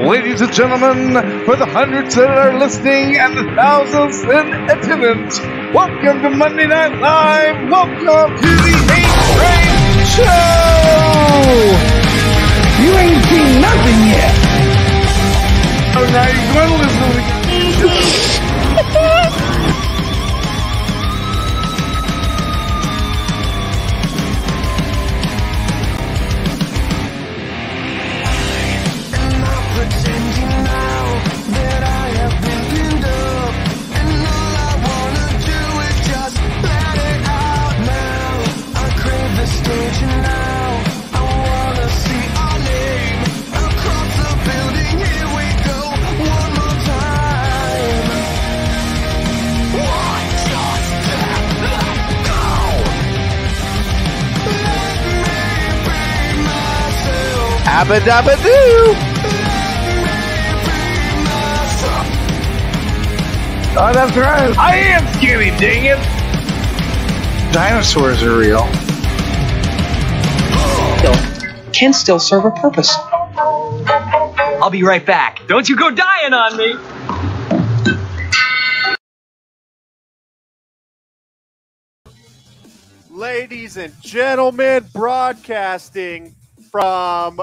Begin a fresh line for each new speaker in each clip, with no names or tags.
Ladies and gentlemen, for the hundreds that are listening and the thousands in attendance, welcome to Monday Night Live. Welcome to the H Train Show.
You ain't seen nothing yet.
Oh, now you're going to listen to Abba dabba doo. Oh, that's right. I am skinny, dang it. Dinosaurs are real.
Still, can still serve a purpose.
I'll be right back. Don't you go dying on me.
Ladies and gentlemen, broadcasting from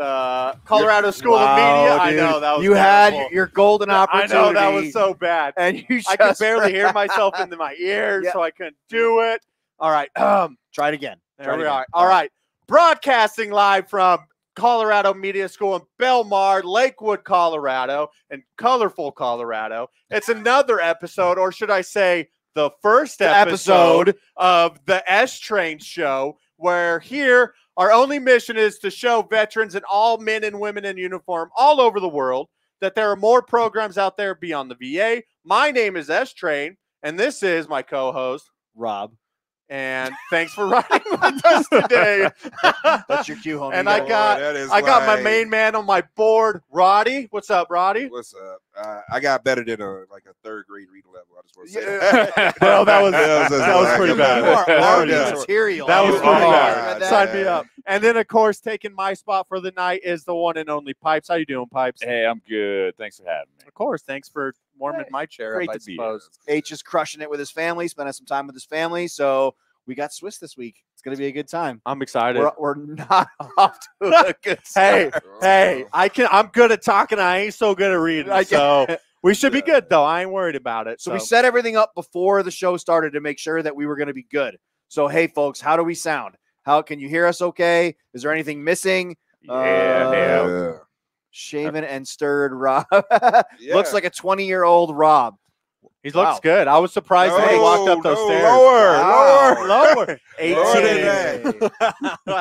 the Colorado School
Wow,
of Media. I know that was
you had your golden opportunity.
I know that was so bad.
and you
I could barely hear myself into my ears,
Yeah.
so I couldn't do it. All right, um,
Try it again.
there
Try
we
again.
are. All right, broadcasting live from Colorado Media School in Belmar, Lakewood, Colorado, and colorful Colorado. It's another episode, or should I say, the first episode,
episode.
of the S Train Show, where here our only mission is to show veterans and all men and women in uniform all over the world that there are more programs out there beyond the VA. My name is S Train, and this is my co-host
Rob.
And thanks for riding with us today.
That's your cue, homie.
And I
got it.
got- I got my main man on my board, Roddy. What's up, Roddy?
What's up? Uh, I got better than a like a third grade reading level. I just want to say.
Yeah.
that.
Bro, that was-
just
that was pretty bad.
You are
That
already
was-
material.
that was pretty
are.
bad.
Read that.
Sign me up. And then, of course, taking my spot for the night is the one and only Pipes. How you doing, Pipes?
Hey, I'm good. Thanks for having me.
Of course. Thanks for warming my chair
Great
up, I
to be
suppose.
H is crushing it with his family, spending some time with his family. So we got Swiss this week. It's going to be a good time.
I'm excited.
We're, we're not off to a good
Hey,
start.
hey, I can. I'm good at talking. I ain't so good at reading.
I
So we should be good, though. I ain't worried about it.
So we set everything up before the show started to make sure that we were going to be good. So hey, folks, how do we sound? How can you hear us? Okay. Is there anything missing?
Yeah,
Uh,
yeah.
Yeah.
Shaven and stirred Rob.
Yeah.
Looks like a 20 year old Rob.
He looks
Wow.
good. I was surprised when he walked up those
no,
stairs.
Lower,
Wow.
lower.
lower.
Lower than
18.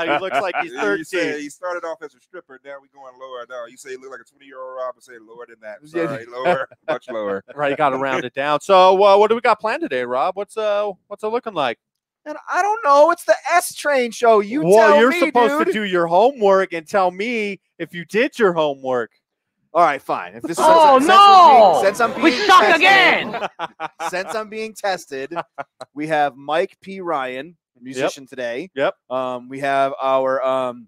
he looks like he's
Yeah, you said
13.
he started off as a stripper. Now we going lower. Now you say he look like a twenty year old Rob. I say lower than that.
Yeah.
Sorry, lower, much lower.
Right, got to round it down. So, uh, what do we got planned today, Rob? What's uh, what's it looking like?
And I don't know. It's the S Train show. You
well,
tell
you're
me,
supposed
dude.
to do your homework and tell me if you did your homework.
All right, fine. If this is
Oh,
since,
no!
Since I'm being,
We
since I'm
suck
being
again!
Since I'm being tested, we have Mike P. Ryan, musician today.
Yep.
Um, we have our um,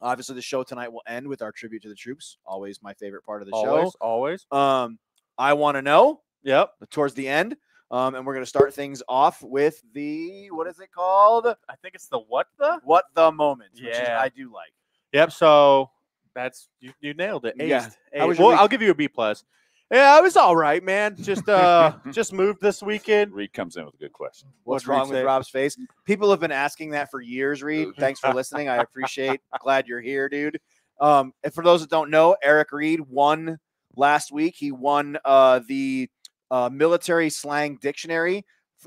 obviously the show tonight will end with our tribute to the troops. Always my favorite part of the
show. Always,
always. Um, I want to know
Yep.
towards the end. Um, and we're gonna start things off with the what is it called?
I think it's the what the.
What the moment? Which is,
Yeah.
I do like.
Yep. So that's you, you nailed it.
Yeah.
Aced.
How was
Aced. Well,
week?
I'll give you a B plus. Yeah, it was all right, man. Just uh, just moved this weekend.
Reed comes in with a good question.
What's
What'd
wrong with? Rob's face? People have been asking that for years, Reed. Thanks for listening. I appreciate. Glad you're here, dude. Um, and for those that don't know, Eric Reed won last week. He won uh, the uh, military slang dictionary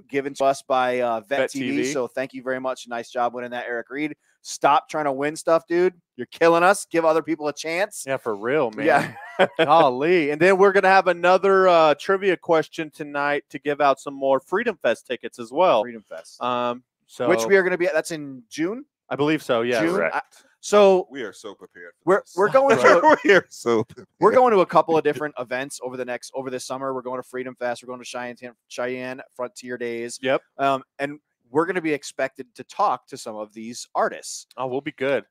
given to us by uh, Vet,
Vet
TV.
TV.
So thank you very much. Nice job winning that, Eric Reed. Stop trying to win stuff, dude. You're killing us. Give other people a chance.
Yeah, for real, man.
Yeah.
Golly. And then we're going to have another uh, trivia question tonight to give out some more Freedom Fest tickets as well.
Freedom Fest.
Um, so
Which we are going to be at. That's in June.
I believe so. Yeah.
June.
Correct.
I- so
We are so prepared. For
we're
this.
we're going to
we are so.
we're going to a couple of different events over the next over this summer. We're going to Freedom Fest. We're going to Cheyenne Cheyenne Frontier Days.
Yep.
Um, and we're going to be expected to talk to some of these artists.
Oh, we'll be good.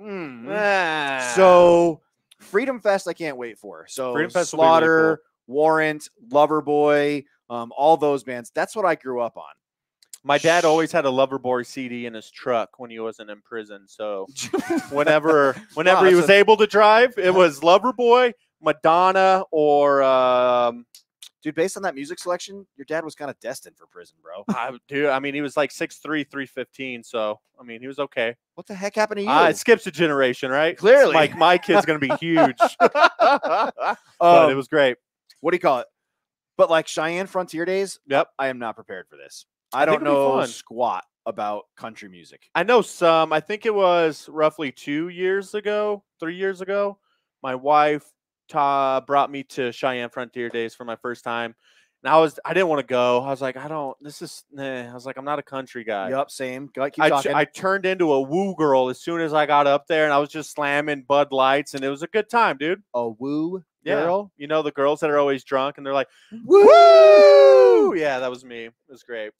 Hmm.
Ah.
So Freedom Fest, I can't wait for. So
Freedom Fest be really
Slaughter, Warrant, Loverboy, um, all those bands. That's what I grew up on.
My dad always had a Loverboy CD in his truck when he wasn't in prison. So whenever whenever he was
a-
able to drive, it was Loverboy, Madonna, or um,
Dude, based on that music selection, your dad was kind of destined for prison, bro.
I, dude. I mean, he was like 6'3", 315. So I mean, he was okay.
What the heck happened to you?
Uh, it skips a generation, right?
Clearly.
like my kid's gonna be huge, but
Um,
it was great.
what do you call it? But like Cheyenne Frontier Days,
Yep.
I am not prepared for this. I,
I
don't know squat about country music.
I know some. I think it was roughly two years ago, three years ago. My wife ta- brought me to Cheyenne Frontier Days for my first time, and I was I didn't want to go. I was like, I don't. This is. Nah. I was like, I'm not a country guy.
Yep, same. Go keep
I,
talking.
I turned into a woo girl as soon as I got up there, and I was just slamming Bud Lights, and it was a good time, dude.
a woo
Yeah.
girl.
You know the girls that are always drunk, and they're like,
Woo!
"Woo!" Yeah, that was me. It was great.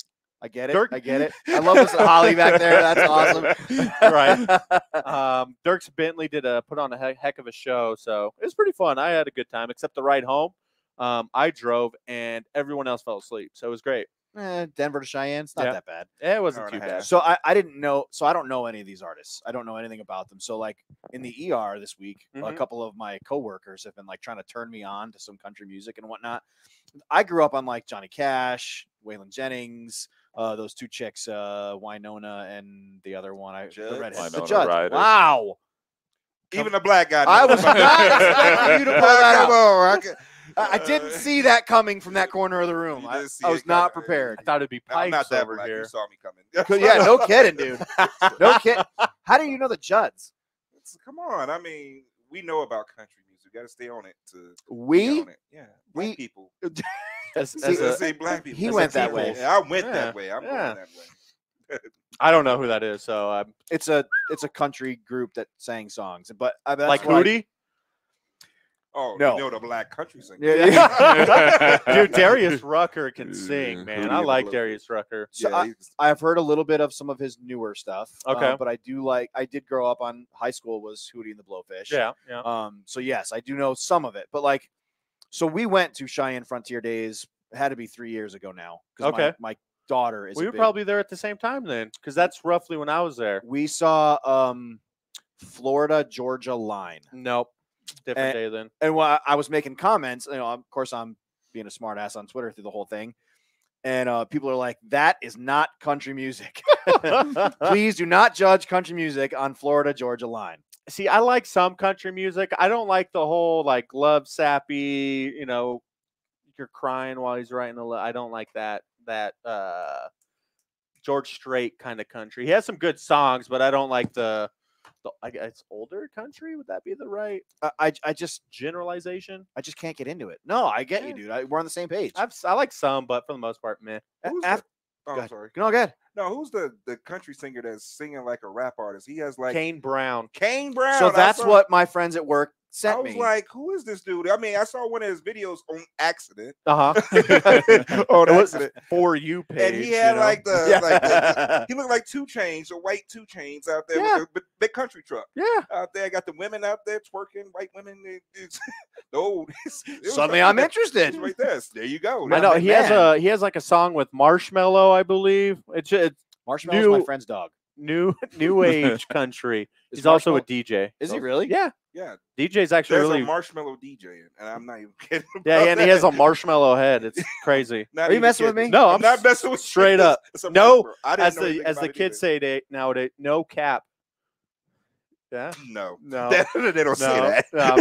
I get it.
Dirk-
I get it. I love this Holly back there. That's awesome.
Right. um, Dierks Bentley did a put on a heck, heck of a show, so it was pretty fun. I had a good time, except the ride home. Um, I drove and everyone else fell asleep, so it was great.
Eh, Denver to Cheyenne. It's not
Yeah.
that bad.
It wasn't
Hour
too
and a
bad.
So I, I didn't know. So I don't know any of these artists. I don't know anything about them. So like in the ER this week, a
Mhm.
couple of my coworkers have been like trying to turn me on to some country music and whatnot. I grew up on like Johnny Cash, Waylon Jennings, uh, those two chicks, uh, Winona and the other one, I the
Judds?
redhead, the
Winona
Judds.
Ryder.
Wow.
Even a black guy.
I was not
that.
expecting you to pull that out.
I can-
I, I didn't
Uh,
see that coming from that corner of the room. I, I was not
coming.
prepared.
I thought it'd be
I'm not that
over
black.
here.
You saw me coming.
'Cause- yeah, no kidding, dude. No kidding. How do you know the Judds?
It's- Come on. I mean, we know about country music. We got to stay on it to
We
on it. Yeah,
we-
people.
As, as a,
say black people.
he
As
went that way.
I went
Yeah,
that way. I'm
yeah.
going that way.
I don't know who that is, so I'm
it's a it's a country group that sang songs, but uh, that's
like Hootie.
Oh,
No.
you know the black country singer.
Yeah, yeah.
Dude, Darius Rucker can sing, man. I like Darius Rucker.
So
Yeah,
I, I've heard a little bit of some of his newer stuff. uh,
Okay.
but I do like. I did grow up on high school was Hootie and the Blowfish.
Yeah, yeah.
Um. So yes, I do know some of it. But like, so we went to Cheyenne Frontier Days. Had to be three years ago now. 'cause
Okay.
My, my daughter is.
We were
big-
probably there at the same time then, because that's roughly when I was there.
We saw um, Florida Georgia line.
Nope, different
Eh,
day then.
and while I was making comments, you know, of course, I'm being a smart ass on Twitter through the whole thing. And uh, people are like, that is not country music. Please do not judge country music on Florida Georgia line.
See, I like some country music. I don't like the whole like love sappy, you know, you're crying while he's writing a. lo- I don't like that that uh George Strait kind of country. He has some good songs, but I don't like the. The I guess it's older country. Would that be the right
I, I, I just
generalization?
I just can't get into it. No, I get
Yeah.
you, dude. I, we're on the same page.
I've, si like some, but for the most part, meh.
A-
Who's
af-
the, oh,
go
I'm
ahead.
sorry.
no, good.
No, who's the the country singer that's singing like a rap artist? He has like
Kane Brown.
Kane Brown.
So that's what my friends at work
I was
me.
like, who is this dude? I mean, I saw one of his videos on accident.
Uh huh.
on
It was
accident.
for you page.
And he had
you know?
like the
Yeah.
like the, he looked like two chains, a white two chains out there
Yeah.
with the big- big country truck
yeah.
out there. I got the women out there twerking, white women. it- it's- the old. it's- it
Suddenly I'm
there.
interested.
It's right there. There you go.
I
Yeah,
know
man,
he has a he has like a song with Marshmello, I believe. It's it's
Marshmallow's my friend's dog.
new new age country. He's also a DJ.
Is he really?
Yeah,
Yeah,
DJ's actually
there's
really
a marshmallow DJ, and I'm not even kidding.
yeah,
about
and he has a marshmallow head. It's crazy.
Are you
even
messing with me?
No,
I'm,
I'm
not messing with you.
straight
It's-
up.
it's a
No.
I didn't
As the as the kids say they, nowadays, no cap. Yeah,
No,
no,
they don't say that.
no,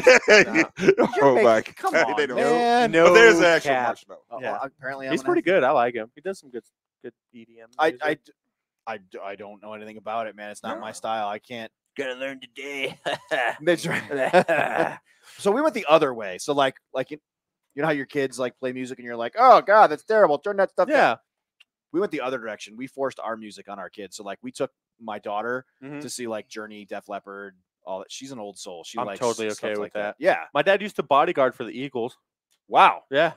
oh
making-
my
come on,
they don't.
man.
no
but there's an actual
cap.
marshmallow.
Uh,
Yeah.
well, apparently, I'm
He's pretty good. I like him. He does some good good EDM.
I,
music.
I, d- I, d- I don't know anything about it, man. It's not my style. I can't.
Gotta learn today.
That's right. so we went the other way. So like, like you, you know how your kids like play music and you're like, oh god, that's terrible. Turn that stuff down.
yeah.
We went the other direction. We forced our music on our kids. So like, we took my daughter
Mhm.
to see like Journey, Def Leppard, all that. She's an old soul. She
I'm
likes
totally okay with
like
that.
Yeah.
My dad used to bodyguard for the Eagles.
Wow.
Yeah,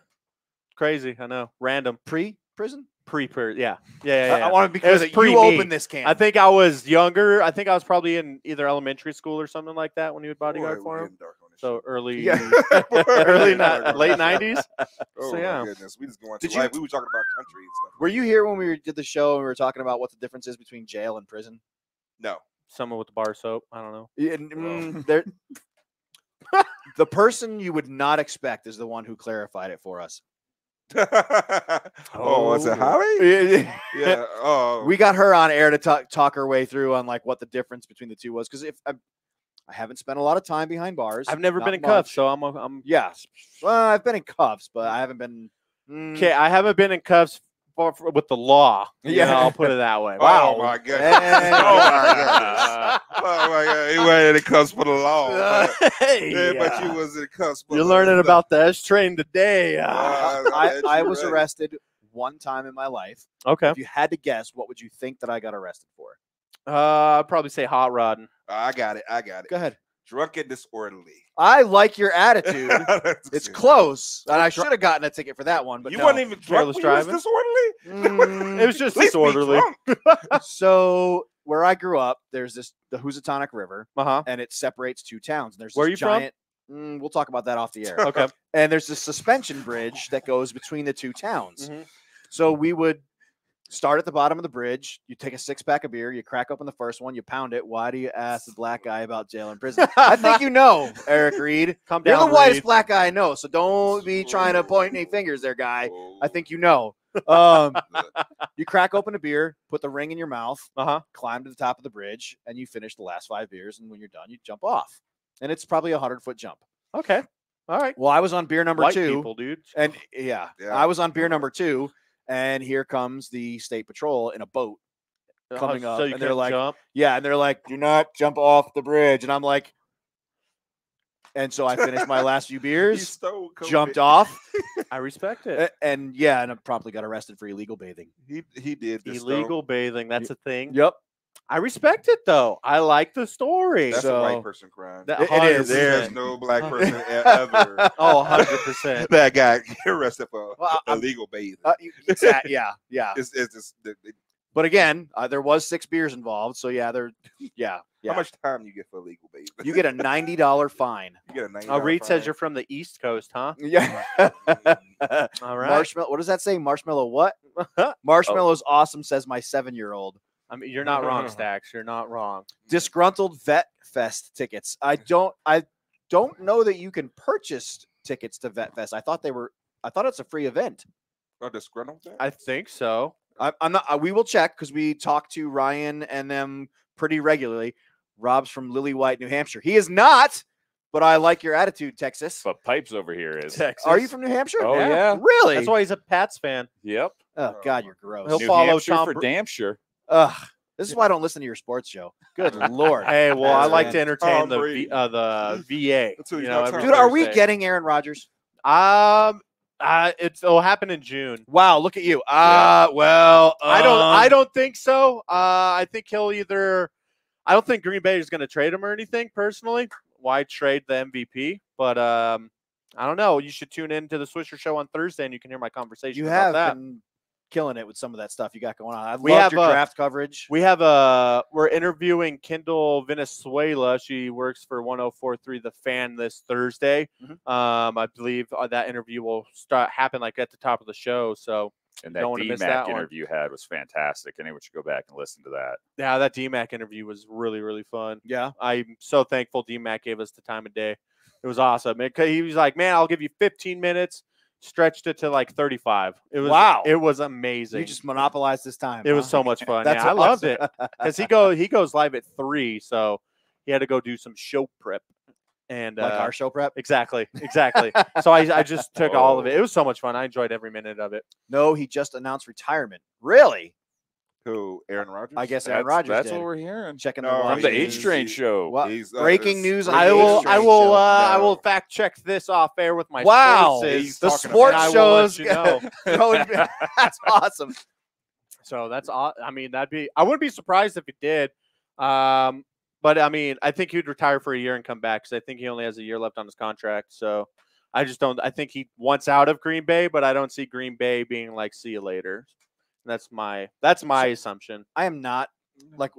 crazy. I know. Random
Pre prison.
Pre per. Yeah, yeah, yeah.
I,
yeah.
want to be
It
clear that
pre
you
me.
opened this can.
I think I was younger. I think I was probably in either elementary school or something like that when he would bodyguard
Boy,
for him.
getting dark on and
So early,
Yeah.
early, ni- late nineties.
Oh
so,
my
yeah.
goodness, we just going
Did
through life.
you-
We were talking about country and stuff.
Were you here when we were- did the show and we were talking about what the difference is between jail and prison?
No.
Someone with the bar soap. I don't know.
Yeah, n- mm, there, the person you would not expect is the one who clarified it for us.
oh, was it
Oh.
Holly? Yeah. Oh,
we got her on air to talk talk her way through on like what the difference between the two was because if I, I haven't spent a lot of time behind bars,
I've never been in cuffs, so I'm. a- I'm.
yeah. Well, I've been in cuffs, but I haven't been. mm,
Okay, I haven't been in cuffs for, for- with the law. You
Yeah.
know, I'll put it that way.
Oh my god.
Hey.
oh my goodness. Oh my god. He went in the cuffs for the law. but-
Hey,
yeah, but you
uh,
was in the for
You're learning
stuff.
about the S train today. uh.
Uh,
I, I was arrested one time in my life.
okay.
If you had to guess, what would you think that I got arrested for?
Uh, I'd probably say hot rodding.
I got it. I got it.
Go ahead.
Drunk and disorderly.
I like your attitude. It's
it.
close, and I should have gotten a ticket for that one. But
You
no.
wasn't even drunk.
Careless
when you was
driving?
disorderly.
Mm,
It was just
At least be
disorderly.
so where I grew up, there's this the Housatonic River,
Uh huh.
and it separates two towns. And there's
Where
this
you from?
Mm, we'll talk about that off the air.
Okay.
and there's this suspension bridge that goes between the two towns.
Mhm.
So we would start at the bottom of the bridge. You take a six pack of beer, you crack open the first one, you pound it. Why do you ask the black guy about jail and prison? I think you know, Eric Reed.
Come down.
You're the whitest
Reed.
black guy I know, so don't be trying to point any fingers there, guy. I think you know. Um, you crack open a beer, put the ring in your mouth,
Uh huh.
climb to the top of the bridge, and you finish the last five beers. And when you're done, you jump off. And it's probably a hundred foot jump.
Okay. All right.
Well, I was on beer number
White
two.
people, dude.
And yeah,
Yeah.
I was on beer number two, and here comes the state patrol in a boat.
Uh,
coming up,
so you
and they're like,
jump.
Yeah, and they're like, "Do not jump off the bridge," and I'm like, and so I finished my last few beers,
stole
jumped off,
I respect it.
a- and yeah, and I promptly got arrested for illegal bathing.
He he did this though.
Illegal bathing. That's a thing.
Yep,
I respect it though. I like the story.
That's
So-
a white person crime.
That-
It- it is.
There's no black person ever
Oh, 100%.
that guy arrested for
Well,
illegal bathing.
uh, you- exact- yeah, yeah.
It's, it's just, the- the-
But again, uh, there was six beers involved, so yeah, there, yeah, yeah.
How much time you get for illegal bathing?
You get a ninety dollar fine.
You get a ninety.
Oh, Reed says you're from the East Coast, huh?
Yeah.
All right.
Marshmallow. What does that say? Marshmallow. What? Marshmallow's awesome. Says my seven year old.
I mean, you're not wrong, Stacks. You're not wrong.
Disgruntled Vet Fest tickets. I don't. I don't know that you can purchase tickets to Vet Fest. I thought they were. I thought it's a free event.
Oh, disgruntled. vet?
I think so.
I, I'm not. Uh, we will check because we talk to Ryan and them pretty regularly. Rob's from Lily White, New Hampshire. He is not, but I like your attitude, Texas.
But Pipes over here is.
Texas.
Are you from New Hampshire?
Oh, yeah.
Really?
That's why he's a Pats fan.
Yep.
oh God, you're gross.
He'll
New
follow
Hampshire
Tom
for
Br-
damn sure.
Ugh. This is why I don't listen to your sports show. Good lord.
Hey, well, I like
man.
to entertain the v, uh, the VA. You know,
got
every
Dude, are we getting Aaron Rodgers?
Um, uh, it's it'll happen in June.
Wow, look at you. Ah, well,
I don't. I
um,
don't think so. Uh, I think he'll either. I don't think Green Bay is going to trade him or anything. Personally, why trade the MVP? But um, I don't know. You should tune in to the Swisher Show on Thursday, and you can hear my conversation.
You
about
have
that.
been killing it with some of that stuff you got going on. I
We have,
your
uh,
draft coverage.
We have a we're interviewing Kendall Venezuela. She works for 1043 The Fan this Thursday.
Mhm.
Um, I believe uh, that interview will start happen like at the top of the show. So
And that
Don't wanna
D
miss
Mac
that one.
interview you had was fantastic. Anyone should go back and listen to that.
yeah, that DMAC interview was really really fun.
yeah.
I'm so thankful DMAC gave us the time of day. It was awesome. It, 'cause he was like, "Man, I'll give you 15 minutes." Stretched it to like 35. It was
Wow.
It was amazing.
You just monopolized this time.
it was so much fun.
That's
yeah, I loved it. because he go he goes live at three, so he had to go do some show prep. And
like
uh,
our show prep.
exactly, exactly. so I, I just took all of it.
Oh.
It was so much fun. I enjoyed every minute of it.
No, he just announced retirement. Really?
Who? Aaron Rodgers.
I guess Aaron Rodgers
that's
did.
what we're hearing.
Checking
No,
the
I'm
the H
H
Train show.
What?
He's, uh,
Breaking news
I will,
H
I
Train
will,
show.
uh, I will fact check this off air with my
Wow.
sources.
The sports
and I
shows.
you know.
going- that's awesome.
So that's. I mean, that'd be. I wouldn't be surprised if he did. Um, but I mean, I think he'd retire for a year and come back because I think he only has a year left on his contract. So I just don't. I think he wants out of Green Bay, but I don't see Green Bay being like, "See you later." That's my. That's my assumption.
I am not like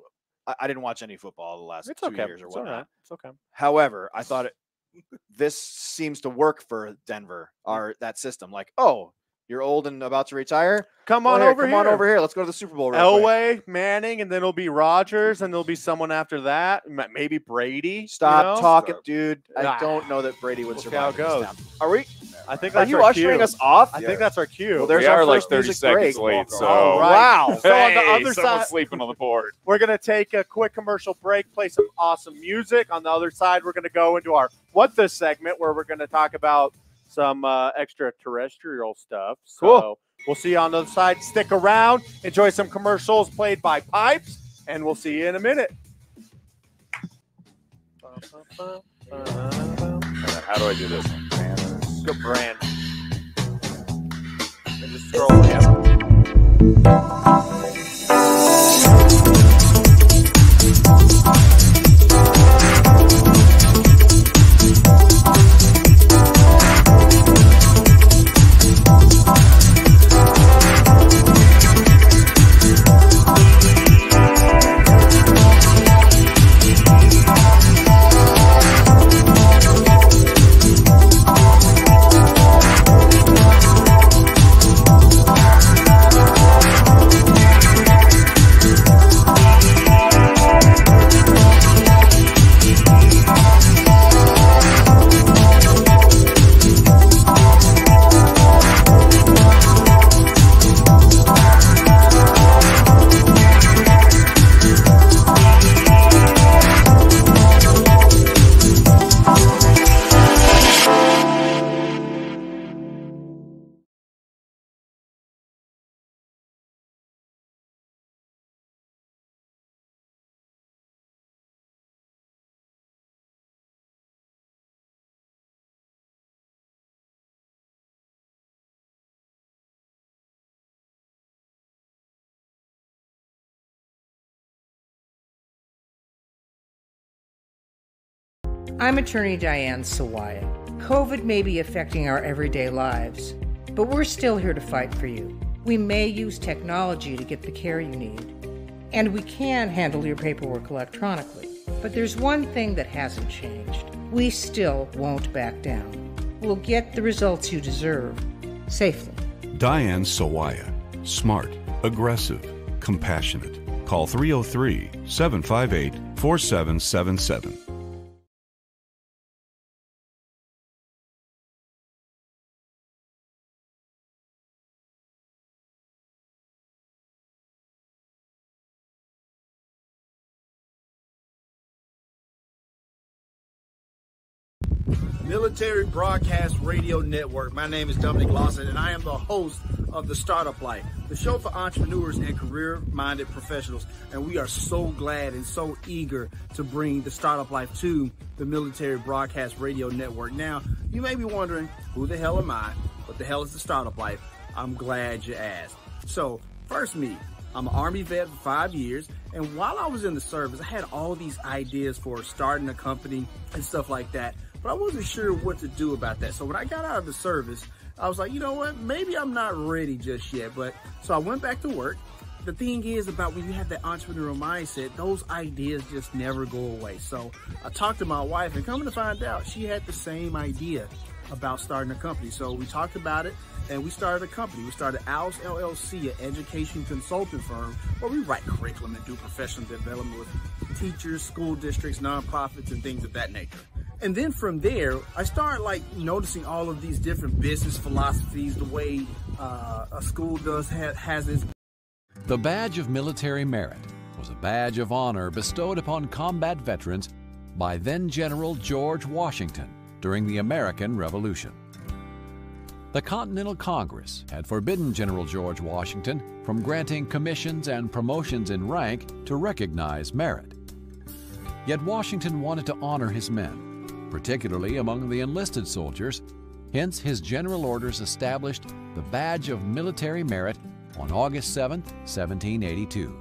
I, I didn't watch any football the last
It's
two
okay.
years or
It's all
whatnot.
right. It's okay.
However, I thought it this seems to work for Denver, our that system. Like, oh, you're old and about to retire.
Come
Well,
on
here,
over
come
here.
on over here. Let's go to the Super Bowl. Real quick.
Elway, Manning, and then it'll be Rodgers, and there'll be someone after that. m- Maybe Brady. you
Stop
know?
talking, dude. I
Ah.
don't know that Brady would
We'll see how
survive.
it
this
goes.
Are we?
I think
Are you
our
ushering
cue.
us off?
I think that's our cue.
Well, there's
we
our
are like
first
30
music
seconds
break.
late, so
All right.
Wow.
So on the
Hey,
other
someone's
side-
sleeping on the board.
We're going to take a quick commercial break, play some awesome music. On the other side, we're going to go into our What the segment where we're going to talk about some uh, extraterrestrial stuff. So
Cool.
we'll see you on the other side. Stick around, enjoy some commercials played by Pipes, and we'll see you in a minute.
How do I do this one? Man,
Good brand. And just scroll. Yeah.
I'm attorney Diane Sawaya. COVID may be affecting our everyday lives, but we're still here to fight for you. We may use technology to get the care you need, and we can handle your paperwork electronically. But there's one thing that hasn't changed. We still won't back down. We'll get the results you deserve safely.
Diane Sawaya. Smart, aggressive, compassionate. Call 303 758 4777.
Military Broadcast Radio Network. My name is Dominic Lawson, and I am the host of The Startup Life, the show for entrepreneurs and career minded professionals. And we are so glad and so eager to bring The Startup Life to the Military Broadcast Radio Network. Now, you may be wondering, who the hell am I? What the hell is The Startup Life? I'm glad you asked. So, first, me. I'm an Army vet for five years, and while I was in the service, I had all these ideas for starting a company and stuff like that, but I wasn't sure what to do about that. So when I got out of the service, I was like, you know what, maybe I'm not ready just yet. But so I went back to work. The thing is about when you have that entrepreneurial mindset, those ideas just never go away. So I talked to my wife, and coming to find out, she had the same idea about starting a company. So we talked about it and we started a company. We started Owls LLC, an education consulting firm where we write curriculum and do professional development with teachers, school districts, nonprofits, and things of that nature. And then from there, I started like noticing all of these different business philosophies, the way uh, a school does ha- has its
The Badge of Military Merit was a badge of honor bestowed upon combat veterans by then General George Washington during the American Revolution. The Continental Congress had forbidden General George Washington from granting commissions and promotions in rank to recognize merit. Yet Washington wanted to honor his men, particularly among the enlisted soldiers, hence his general orders established the Badge of Military Merit on August 7, 1782.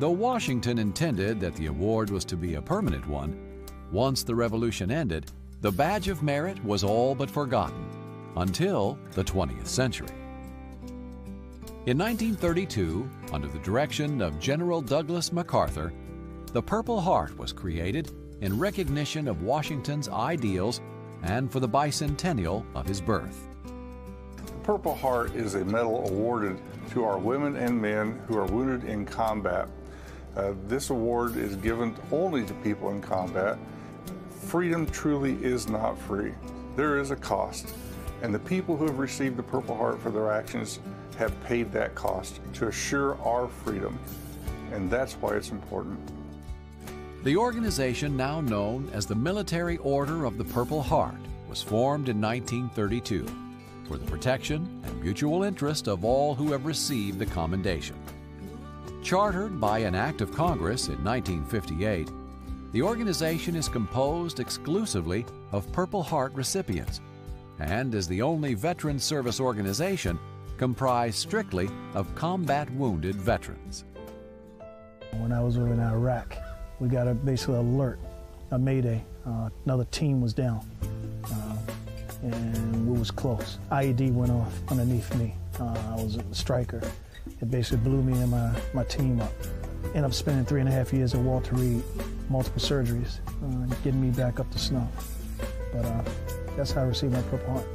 Though Washington intended that the award was to be a permanent one, once the Revolution ended, the Badge of Merit was all but forgotten until the 20th century. In 1932, under the direction of General Douglas MacArthur, the Purple Heart was created in recognition of Washington's ideals and for the bicentennial of his birth.
Purple Heart is a medal awarded to our women and men who are wounded in combat. Uh, this award is given only to people in combat. Freedom truly is not free. There is a cost, and the people who have received the Purple Heart for their actions have paid that cost to assure our freedom, and that's why it's important.
The organization, now known as the Military Order of the Purple Heart, was formed in 1932 for the protection and mutual interest of all who have received the commendation. Chartered by an act of Congress in 1958, the organization is composed exclusively of Purple Heart recipients and is the only veteran service organization comprised strictly of combat wounded veterans.
When I was over in Iraq, we got a basically alert, a mayday. Uh, another team was down, uh, and we was close. IED went off underneath me. Uh, I was a striker. It basically blew me and my, my team up. Ended up spending three and a half years at Walter Reed, multiple surgeries, uh, getting me back up to snuff. But uh, that's how I received my Purple Heart.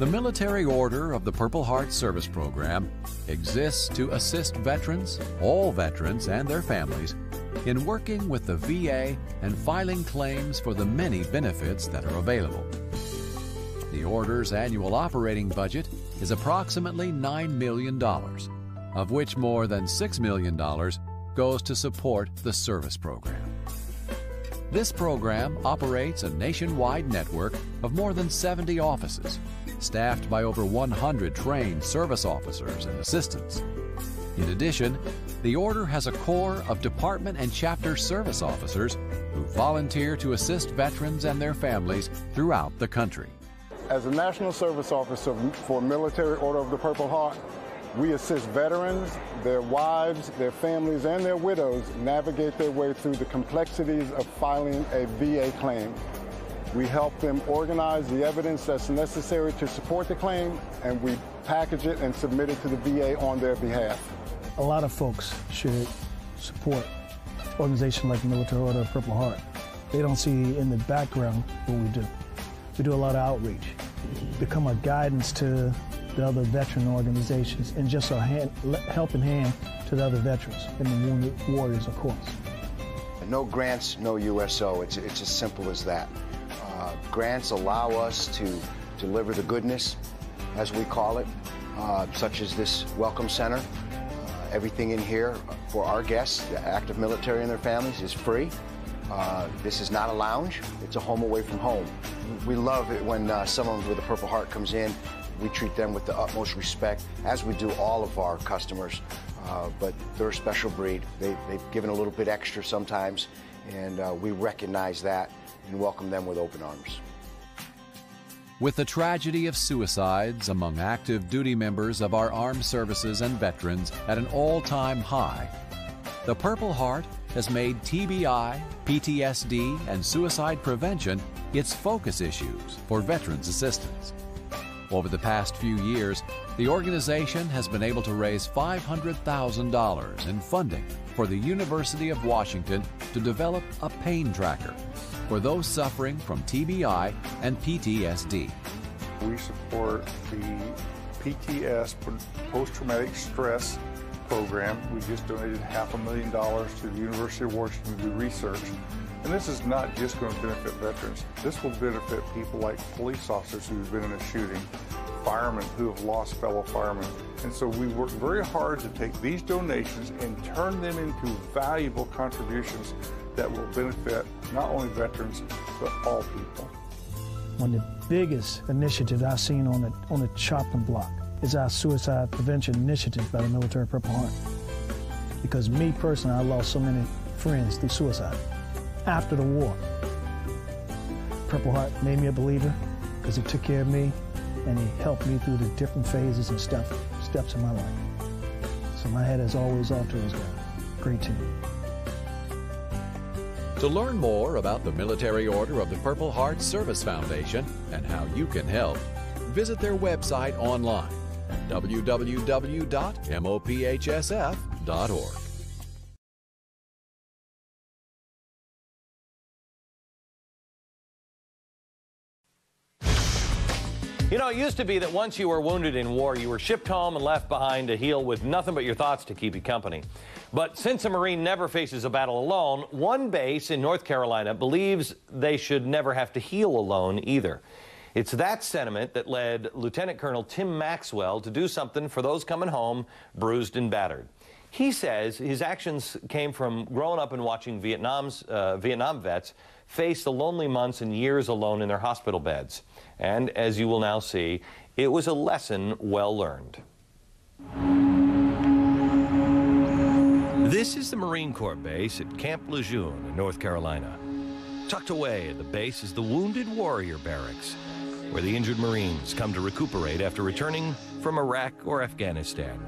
The Military Order of the Purple Heart Service Program exists to assist veterans, all veterans, and their families in working with the VA and filing claims for the many benefits that are available. The Order's annual operating budget is approximately $9 million, of which more than $6 million goes to support the service program. This program operates a nationwide network of more than 70 offices, staffed by over 100 trained service officers and assistants. In addition, the Order has a core of department and chapter service officers who volunteer to assist veterans and their families throughout the country.
As a National Service Officer for Military Order of the Purple Heart, we assist veterans, their wives, their families, and their widows navigate their way through the complexities of filing a VA claim. We help them organize the evidence that's necessary to support the claim, and we package it and submit it to the VA on their behalf.
A lot of folks should support organizations like the Military Order of Purple Heart. They don't see in the background what we do. We do a lot of outreach, become a guidance to the other veteran organizations, and just a hand, helping hand to the other veterans and the wounded warriors, of course.
No grants, no USO. It's, it's as simple as that. Uh, grants allow us to deliver the goodness, as we call it, uh, such as this Welcome Center. Everything in here for our guests, the active military and their families, is free. Uh, this is not a lounge, it's a home away from home. We love it when uh, someone with a Purple Heart comes in. We treat them with the utmost respect, as we do all of our customers. Uh, but they're a special breed. They, have given a little bit extra sometimes, and uh, we recognize that and welcome them with open arms.
With the tragedy of suicides among active duty members of our armed services and veterans at an all time high, the Purple Heart has made TBI, PTSD, and suicide prevention its focus issues for veterans assistance. Over the past few years, the organization has been able to raise $500,000 in funding for the University of Washington to develop a pain tracker for those suffering from TBI and PTSD.
We support the PTS, post traumatic stress program. We just donated half a million dollars to the University of Washington to do research. And this is not just going to benefit veterans. This will benefit people like police officers who've been in a shooting, firemen who have lost fellow firemen. And so we work very hard to take these donations and turn them into valuable contributions that will benefit not only veterans, but all people.
One of the biggest initiatives I've seen on the, on the chopping block is our suicide prevention initiative by the Military Purple Heart. Because me personally, I lost so many friends through suicide after the war. Purple Heart made me a believer because he took care of me and he helped me through the different phases and step, steps in my life. So my head is always off to his God. Great team.
To learn more about the Military Order of the Purple Heart Service Foundation and how you can help, visit their website online at www.mophsf.org.
You know, it used to be that once you were wounded in war, you were shipped home and left behind to heal with nothing but your thoughts to keep you company. But since a Marine never faces a battle alone, one base in North Carolina believes they should never have to heal alone either. It's that sentiment that led Lieutenant Colonel Tim Maxwell to do something for those coming home bruised and battered. He says his actions came from growing up and watching Vietnam's, uh, Vietnam vets face the lonely months and years alone in their hospital beds. And as you will now see, it was a lesson well learned. This is the Marine Corps base at Camp Lejeune in North Carolina. Tucked away at the base is the Wounded Warrior Barracks, where the injured Marines come to recuperate after returning from Iraq or Afghanistan.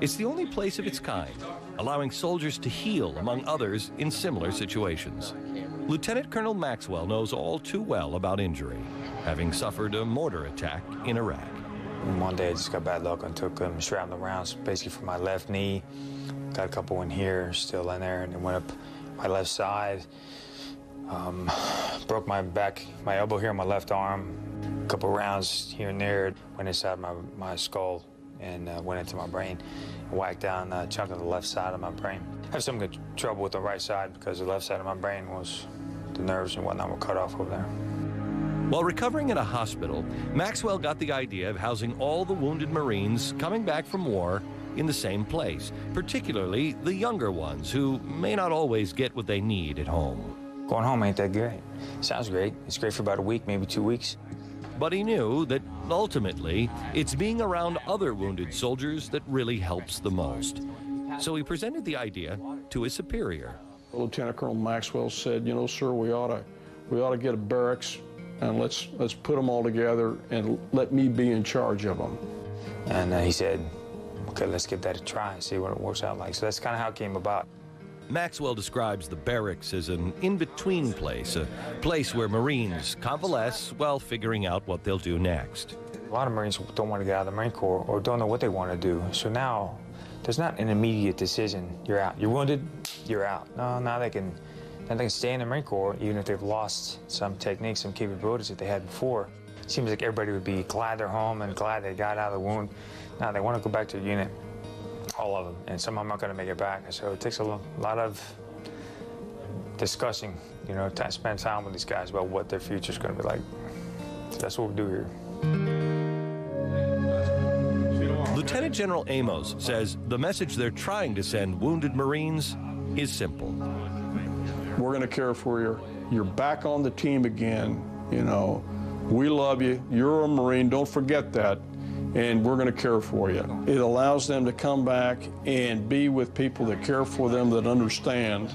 It's the only place of its kind, allowing soldiers to heal, among others, in similar situations. Lieutenant Colonel Maxwell knows all too well about injury, having suffered a mortar attack in Iraq.
One day I just got bad luck and took um, shrapnel rounds basically from my left knee. Got a couple in here, still in there, and it went up my left side. Um, broke my back, my elbow here on my left arm. A couple rounds here and there went inside my, my skull and uh, went into my brain whacked down a chunk of the left side of my brain. I have some good trouble with the right side because the left side of my brain was, the nerves and whatnot were cut off over there.
While recovering in a hospital, Maxwell got the idea of housing all the wounded Marines coming back from war in the same place, particularly the younger ones who may not always get what they need at home.
Going home ain't that great. Sounds great. It's great for about a week, maybe two weeks.
But he knew that ultimately, it's being around other wounded soldiers that really helps the most. So he presented the idea to his superior.
Lieutenant Colonel Maxwell said, "You know, sir, we ought to, we ought to get a barracks, and let's let's put them all together, and let me be in charge of them."
And uh, he said, "Okay, let's give that a try and see what it works out like." So that's kind of how it came about.
Maxwell describes the barracks as an in between place, a place where Marines convalesce while figuring out what they'll do next.
A lot of Marines don't want to get out of the Marine Corps or don't know what they want to do. So now there's not an immediate decision. You're out. You're wounded, you're out. No, now they can, now they can stay in the Marine Corps even if they've lost some techniques, some capabilities that they had before. It seems like everybody would be glad they're home and glad they got out of the wound. Now they want to go back to the unit all of them, and some of them aren't going to make it back. So it takes a lot of discussing, you know, to spend time with these guys about what their future is going to be like. So that's what we do here.
Lieutenant General Amos says the message they're trying to send wounded Marines is simple.
We're going to care for you. You're back on the team again. You know, we love you. You're a Marine. Don't forget that and we're going to care for you. It allows them to come back and be with people that care for them, that understand.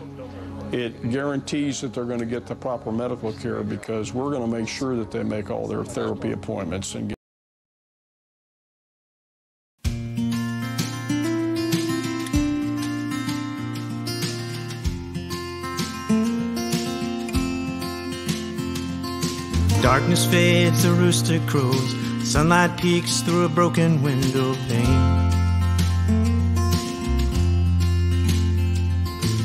It guarantees that they're going to get the proper medical care because we're going to make sure that they make all their therapy appointments and get
Darkness fades, the rooster crows. Sunlight peeks through a broken window pane.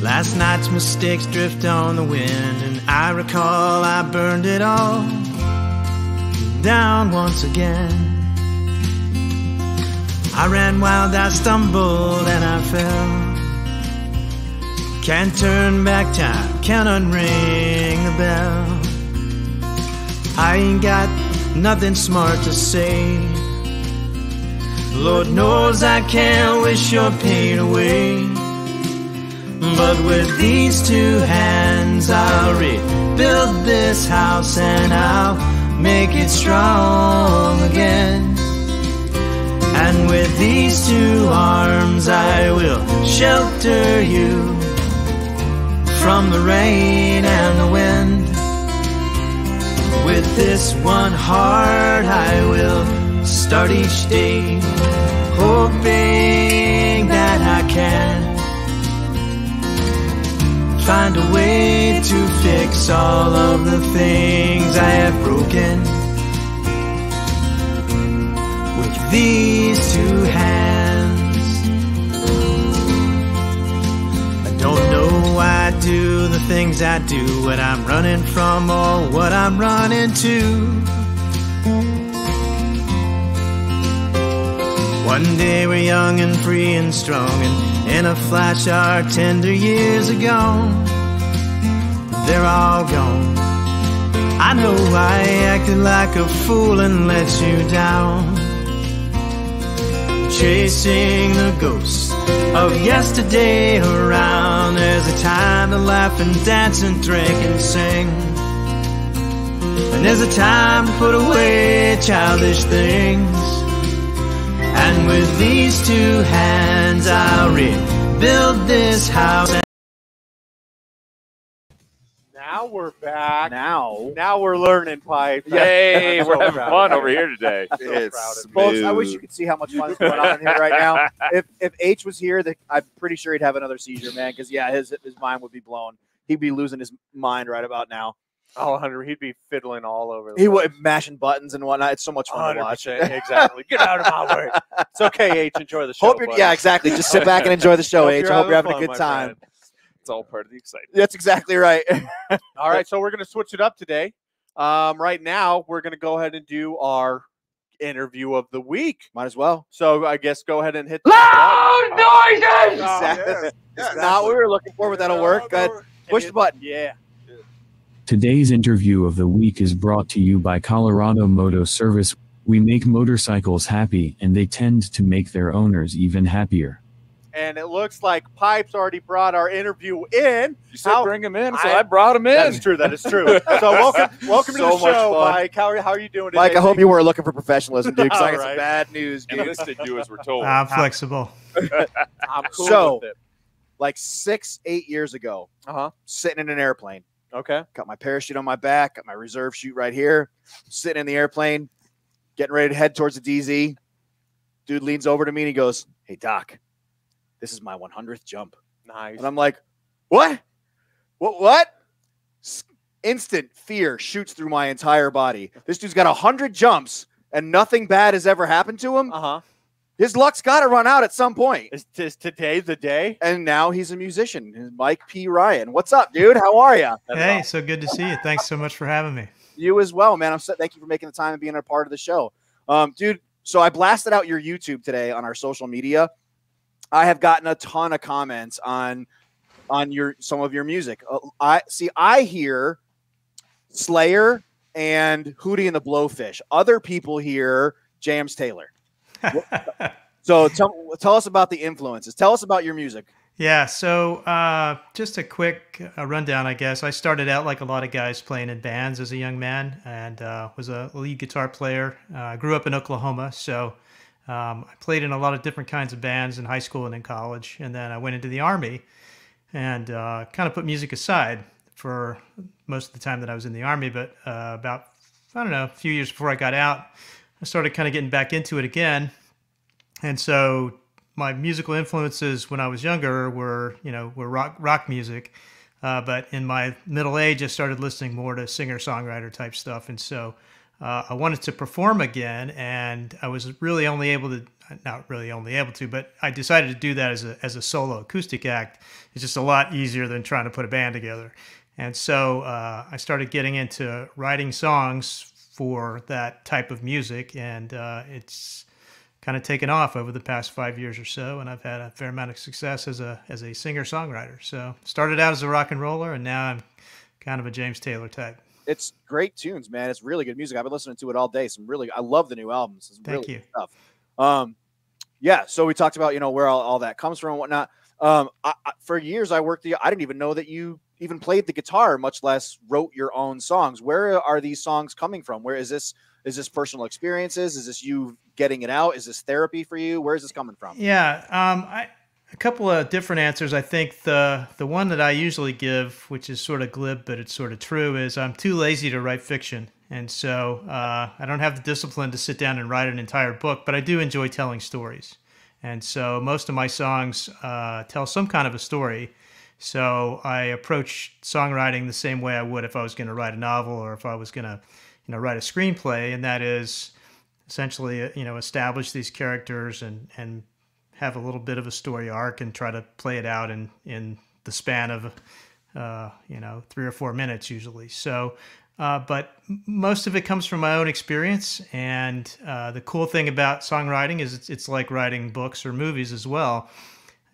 Last night's mistakes drift on the wind, and I recall I burned it all down once again. I ran wild, I stumbled, and I fell. Can't turn back time, can't unring the bell. I ain't got nothing smart to say. Lord knows I can't wish your pain away. But with these two hands, I'll rebuild this house and I'll make it strong again. And with these two arms, I will shelter you from the rain and the wind. With this one heart, I will start each day, hoping that I can find a way to fix all of the things I have broken. With these two hands, I don't know why I do things I do, what I'm running from or what I'm running to. One day we're young and free and strong, and in a flash, our tender years are gone. They're all gone. I know I acted like a fool and let you down. Chasing the ghosts of yesterday around. There's a time to laugh and dance and drink and sing. And there's a time to put away childish things. And with these two hands, I'll rebuild this house.
Now we're back.
Now,
now we're learning pipes.
Yay,
I'm
we're having fun over here today.
So
It's.
Folks, I wish you could see how much fun is going on in here right now. If if H was here, the, I'm pretty sure he'd have another seizure, man. Because yeah, his his mind would be blown. He'd be losing his mind right about now.
Oh, Hunter, he'd be fiddling all over. The
He
place.
would mashing buttons and whatnot. It's so much fun to watch.
100%, exactly. Get out of my way. It's okay, H. Enjoy the show.
Hope you're,
buddy.
yeah, exactly. Just sit back and enjoy the show, H. I hope you're having a good time.
friend.
It's all part of the excitement.
That's exactly right.
All right, so we're going to switch it up today. Um, right now, we're going to go ahead and do our interview of the week.
Might as well.
So I guess go ahead and hit
Loud noises!
Exactly. That's not what we were looking for, but that'll work. Go ahead. Push the button.
Yeah.
Today's interview of the week is brought to you by Colorado Moto Service. We make motorcycles happy, and they tend to make their owners even happier.
And it looks like Pipes already brought our interview in.
You said bring him in, so I brought him in.
That's true. That is true. so welcome, welcome
So
to the
much
show,
fun.
Mike. How are, how are you doing today?
Mike, I hope you weren't looking for professionalism, dude. Because I got
All right.
some bad news, dude.
Enlisted you as we're told.
I'm flexible.
I'm cool
so,
with it.
like six, eight years ago,
uh-huh.
sitting in an airplane.
Okay.
Got my parachute on my back, got my reserve chute right here, sitting in the airplane, getting ready to head towards the DZ. Dude leans over to me and he goes, Hey, Doc, this is my 100th jump.
Nice.
And I'm like, What? What? What? Instant fear shoots through my entire body. This dude's got 100 jumps and nothing bad has ever happened to him.
Uh huh.
His luck's got to run out at some point.
Is, is today the day?
And now he's a musician. Mike P. Ryan. What's up, dude? How are you?
Hey, so good to see you. Thanks so much for having me.
You as well, man. I'm so, thank you for making the time and being a part of the show, um, dude. So I blasted out your YouTube today on our social media. I have gotten a ton of comments on on your some of your music. Uh, I see. I hear Slayer and Hootie and the Blowfish. Other people hear James Taylor. so tell tell us about the influences. Tell us about your music.
Yeah, so uh, just a quick uh, rundown, I guess. I started out like a lot of guys playing in bands as a young man and uh, was a lead guitar player. Uh, I grew up in Oklahoma, so um, I played in a lot of different kinds of bands in high school and in college. And then I went into the Army and uh, kind of put music aside for most of the time that I was in the Army. But uh, about, I don't know, a few years before I got out, I started kind of getting back into it again. And so my musical influences when I was younger were, you know, were rock rock music. Uh, but in my middle age, I started listening more to singer songwriter type stuff, and so uh, I wanted to perform again. And I was really only able to, not really only able to, but I decided to do that as a as a solo acoustic act. It's just a lot easier than trying to put a band together. And so uh, I started getting into writing songs for that type of music, and uh, it's kind of taken off over the past five years or so, and I've had a fair amount of success as a as a singer songwriter. So started out as a rock and roller, and now I'm kind of a James Taylor type.
It's great tunes, man. It's really good music. I've been listening to it all day. Some really, I love the new albums. It's
Thank
really
you.
good stuff. Um, yeah. So we talked about you know where all, all that comes from and whatnot. Um, I, I, for years I worked. The, I didn't even know that you even played the guitar, much less wrote your own songs. Where are these songs coming from? Where is this? Is this personal experiences? Is this you getting it out? Is this therapy for you? Where is this coming from?
Yeah, um, I, a couple of different answers. I think the the one that I usually give, which is sort of glib but it's sort of true, is I'm too lazy to write fiction, and so uh, I don't have the discipline to sit down and write an entire book. But I do enjoy telling stories, and so most of my songs uh, tell some kind of a story. So I approach songwriting the same way I would if I was going to write a novel or if I was going to, you know, write a screenplay, and that is essentially, uh, you know, establish these characters and and have a little bit of a story arc and try to play it out in in the span of, uh, you know, three or four minutes usually. So. uh, but most of it comes from my own experience. And uh, the cool thing about songwriting is it's, it's like writing books or movies as well.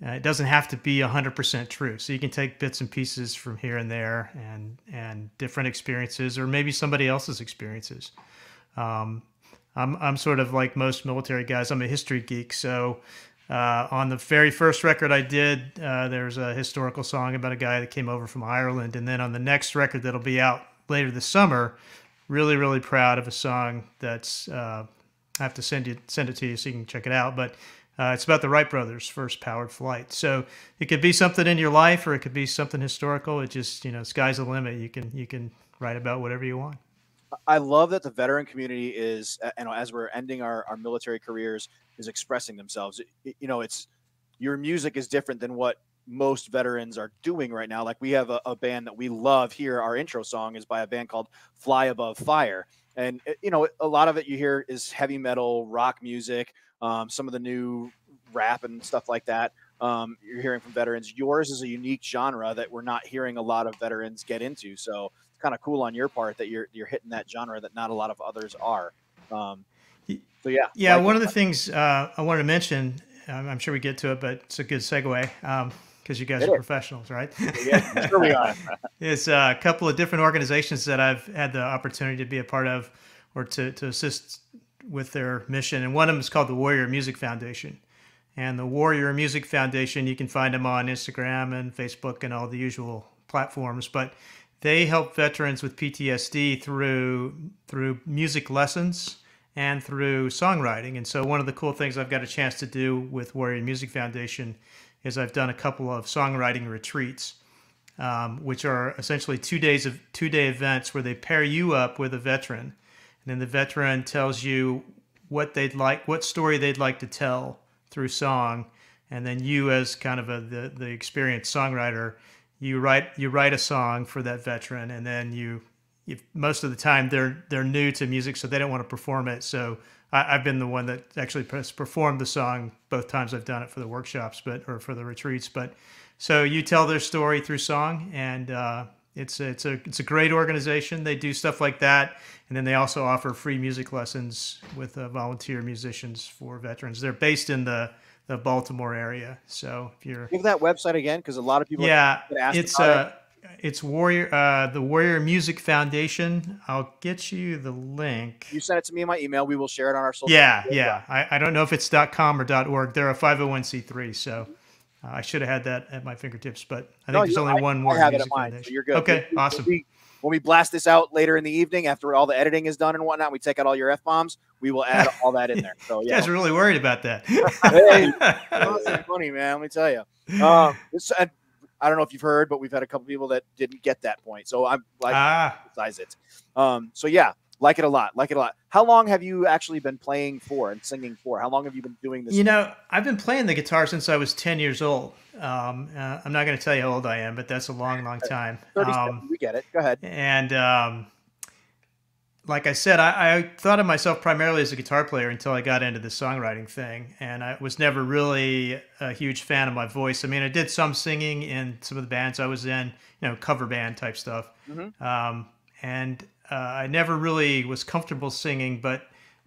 Uh, it doesn't have to be 100% true. So you can take bits and pieces from here and there and, and different experiences or maybe somebody else's experiences. Um, I'm, I'm sort of like most military guys, I'm a history geek. So uh, on the very first record I did, uh, there's a historical song about a guy that came over from Ireland. And then on the next record that'll be out later this summer, really, really proud of a song that's, uh, I have to send you send it to you so you can check it out. But uh, it's about the Wright brothers' first powered flight. So it could be something in your life, or it could be something historical. It just you know, sky's the limit. You can you can write about whatever you want.
I love that the veteran community is, uh, you know, as we're ending our, our military careers, is expressing themselves. It- you know, it's your music is different than what most veterans are doing right now. Like we have a, a band that we love here. Our intro song is by a band called Fly Above Fire, and uh, you know, a lot of it you hear is heavy metal, rock music, um, some of the new rap and stuff like that. Um, you're hearing from veterans. Yours is a unique genre that we're not hearing a lot of veterans get into. So kind of cool on your part that you're you're hitting that genre that not a lot of others are. Um, so yeah,
Yeah,
like-
one of the things uh, I wanted to mention, um, I'm sure we get to it, but it's a good segue because you guys
It
are
is.
professionals, right?
Yeah, sure we are.
it's uh, a couple of different organizations that I've had the opportunity to be a part of or to, to assist with their mission. And one of them is called the Warrior Music Foundation. And the Warrior Music Foundation, you can find them on Instagram and Facebook and all the usual platforms. But they help veterans with PTSD through through music lessons and through songwriting. And so one of the cool things I've got a chance to do with Warrior Music Foundation is I've done a couple of songwriting retreats, um, which are essentially two days of two day events where they pair you up with a veteran, and then the veteran tells you what they'd like, what story they'd like to tell through song, and then you, as kind of a the, the experienced songwriter, you write you write a song for that veteran, and then you, if most of the time they're they're new to music, so they don't want to perform it. So I, I've been the one that actually performed the song both times I've done it for the workshops, but or for the retreats. But so you tell their story through song, and uh, it's a, it's a it's a great organization. They do stuff like that, and then they also offer free music lessons with uh, volunteer musicians for veterans. They're based in the the Baltimore area. So if you're
Give that website again because a lot of people
yeah, it's uh, it's Warrior uh, the Warrior Music Foundation. I'll get you the link.
You send it to me in my email. We will share it on our social.
Yeah,
media.
yeah. I, I don't know if it's .com or .org. They're a 501c3, so uh, I should have had that at my fingertips, but I think
No,
there's only
I-
one
I have it at mine, so you're good.
Okay,
we-
awesome.
we- when we blast this out later in the evening, after all the editing is done and whatnot, we take out all your f bombs. We will add all that in there. So
You
yeah,
guys are really worried about that.
hey, funny, man. Let me tell you. Um, this, I, I don't know if you've heard, but we've had a couple people that didn't get that point. So I'm like,
Ah.
emphasize it. Um, so yeah, like it a lot, like it a lot. How long have you actually been playing for and singing for? How long have you been doing this?
You know, I've been playing the guitar since I was 10 years old. Um, uh, I'm not going to tell you how old I am, but that's a long, long time. Um,
we get it. Go ahead.
And um, like I said, I, I thought of myself primarily as a guitar player until I got into the songwriting thing. And I was never really a huge fan of my voice. I mean, I did some singing in some of the bands I was in, you know, cover band type stuff.
Mhm.
Um, and uh, I never really was comfortable singing, but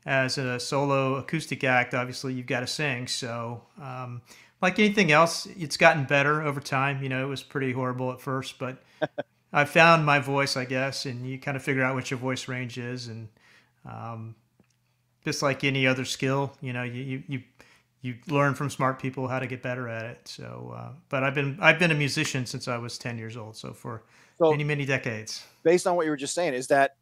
as a solo acoustic act, obviously you've got to sing. So, um, like anything else, it's gotten better over time. You know, it was pretty horrible at first, but I found my voice, I guess, and you kind of figure out what your voice range is, and um, just like any other skill, you know, you you you, you learn from smart people how to get better at it. So, uh, but I've been I've been a musician since I was ten years old, so for
So-
many many decades.
Based on what you were just saying, is that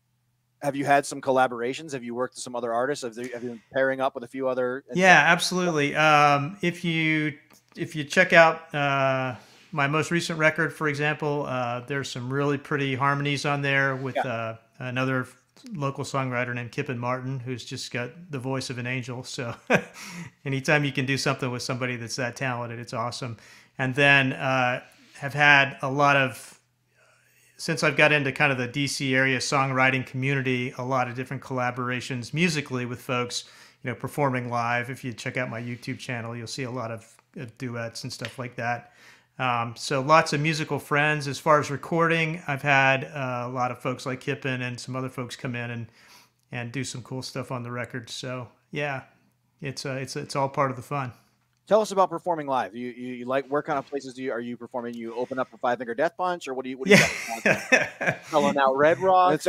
have you had some collaborations? Have you worked with some other artists? Have, they, have you been pairing up with a few other?
Yeah, absolutely. Um, if you if you check out uh, my most recent record, for example, uh, there's some really pretty harmonies on there with uh, another local songwriter named Kipyn Martin, who's just got the voice of an angel. So anytime you can do something with somebody that's that talented, it's awesome. And then uh, have had a lot of since I've got into kind of the DC area songwriting community, a lot of different collaborations musically with folks, you know, performing live. If you check out my YouTube channel, you'll see a lot of, of duets and stuff like that. Um, so lots of musical friends. As far as recording, I've had uh, a lot of folks like Kipyn and some other folks come in and and do some cool stuff on the record. So yeah, it's uh, it's it's all part of the fun.
Tell us about performing live. You, you, you like where kind of places do you are you performing? You open up for Five Finger Death Punch, or what do you what do you got? Selling out Red Rock.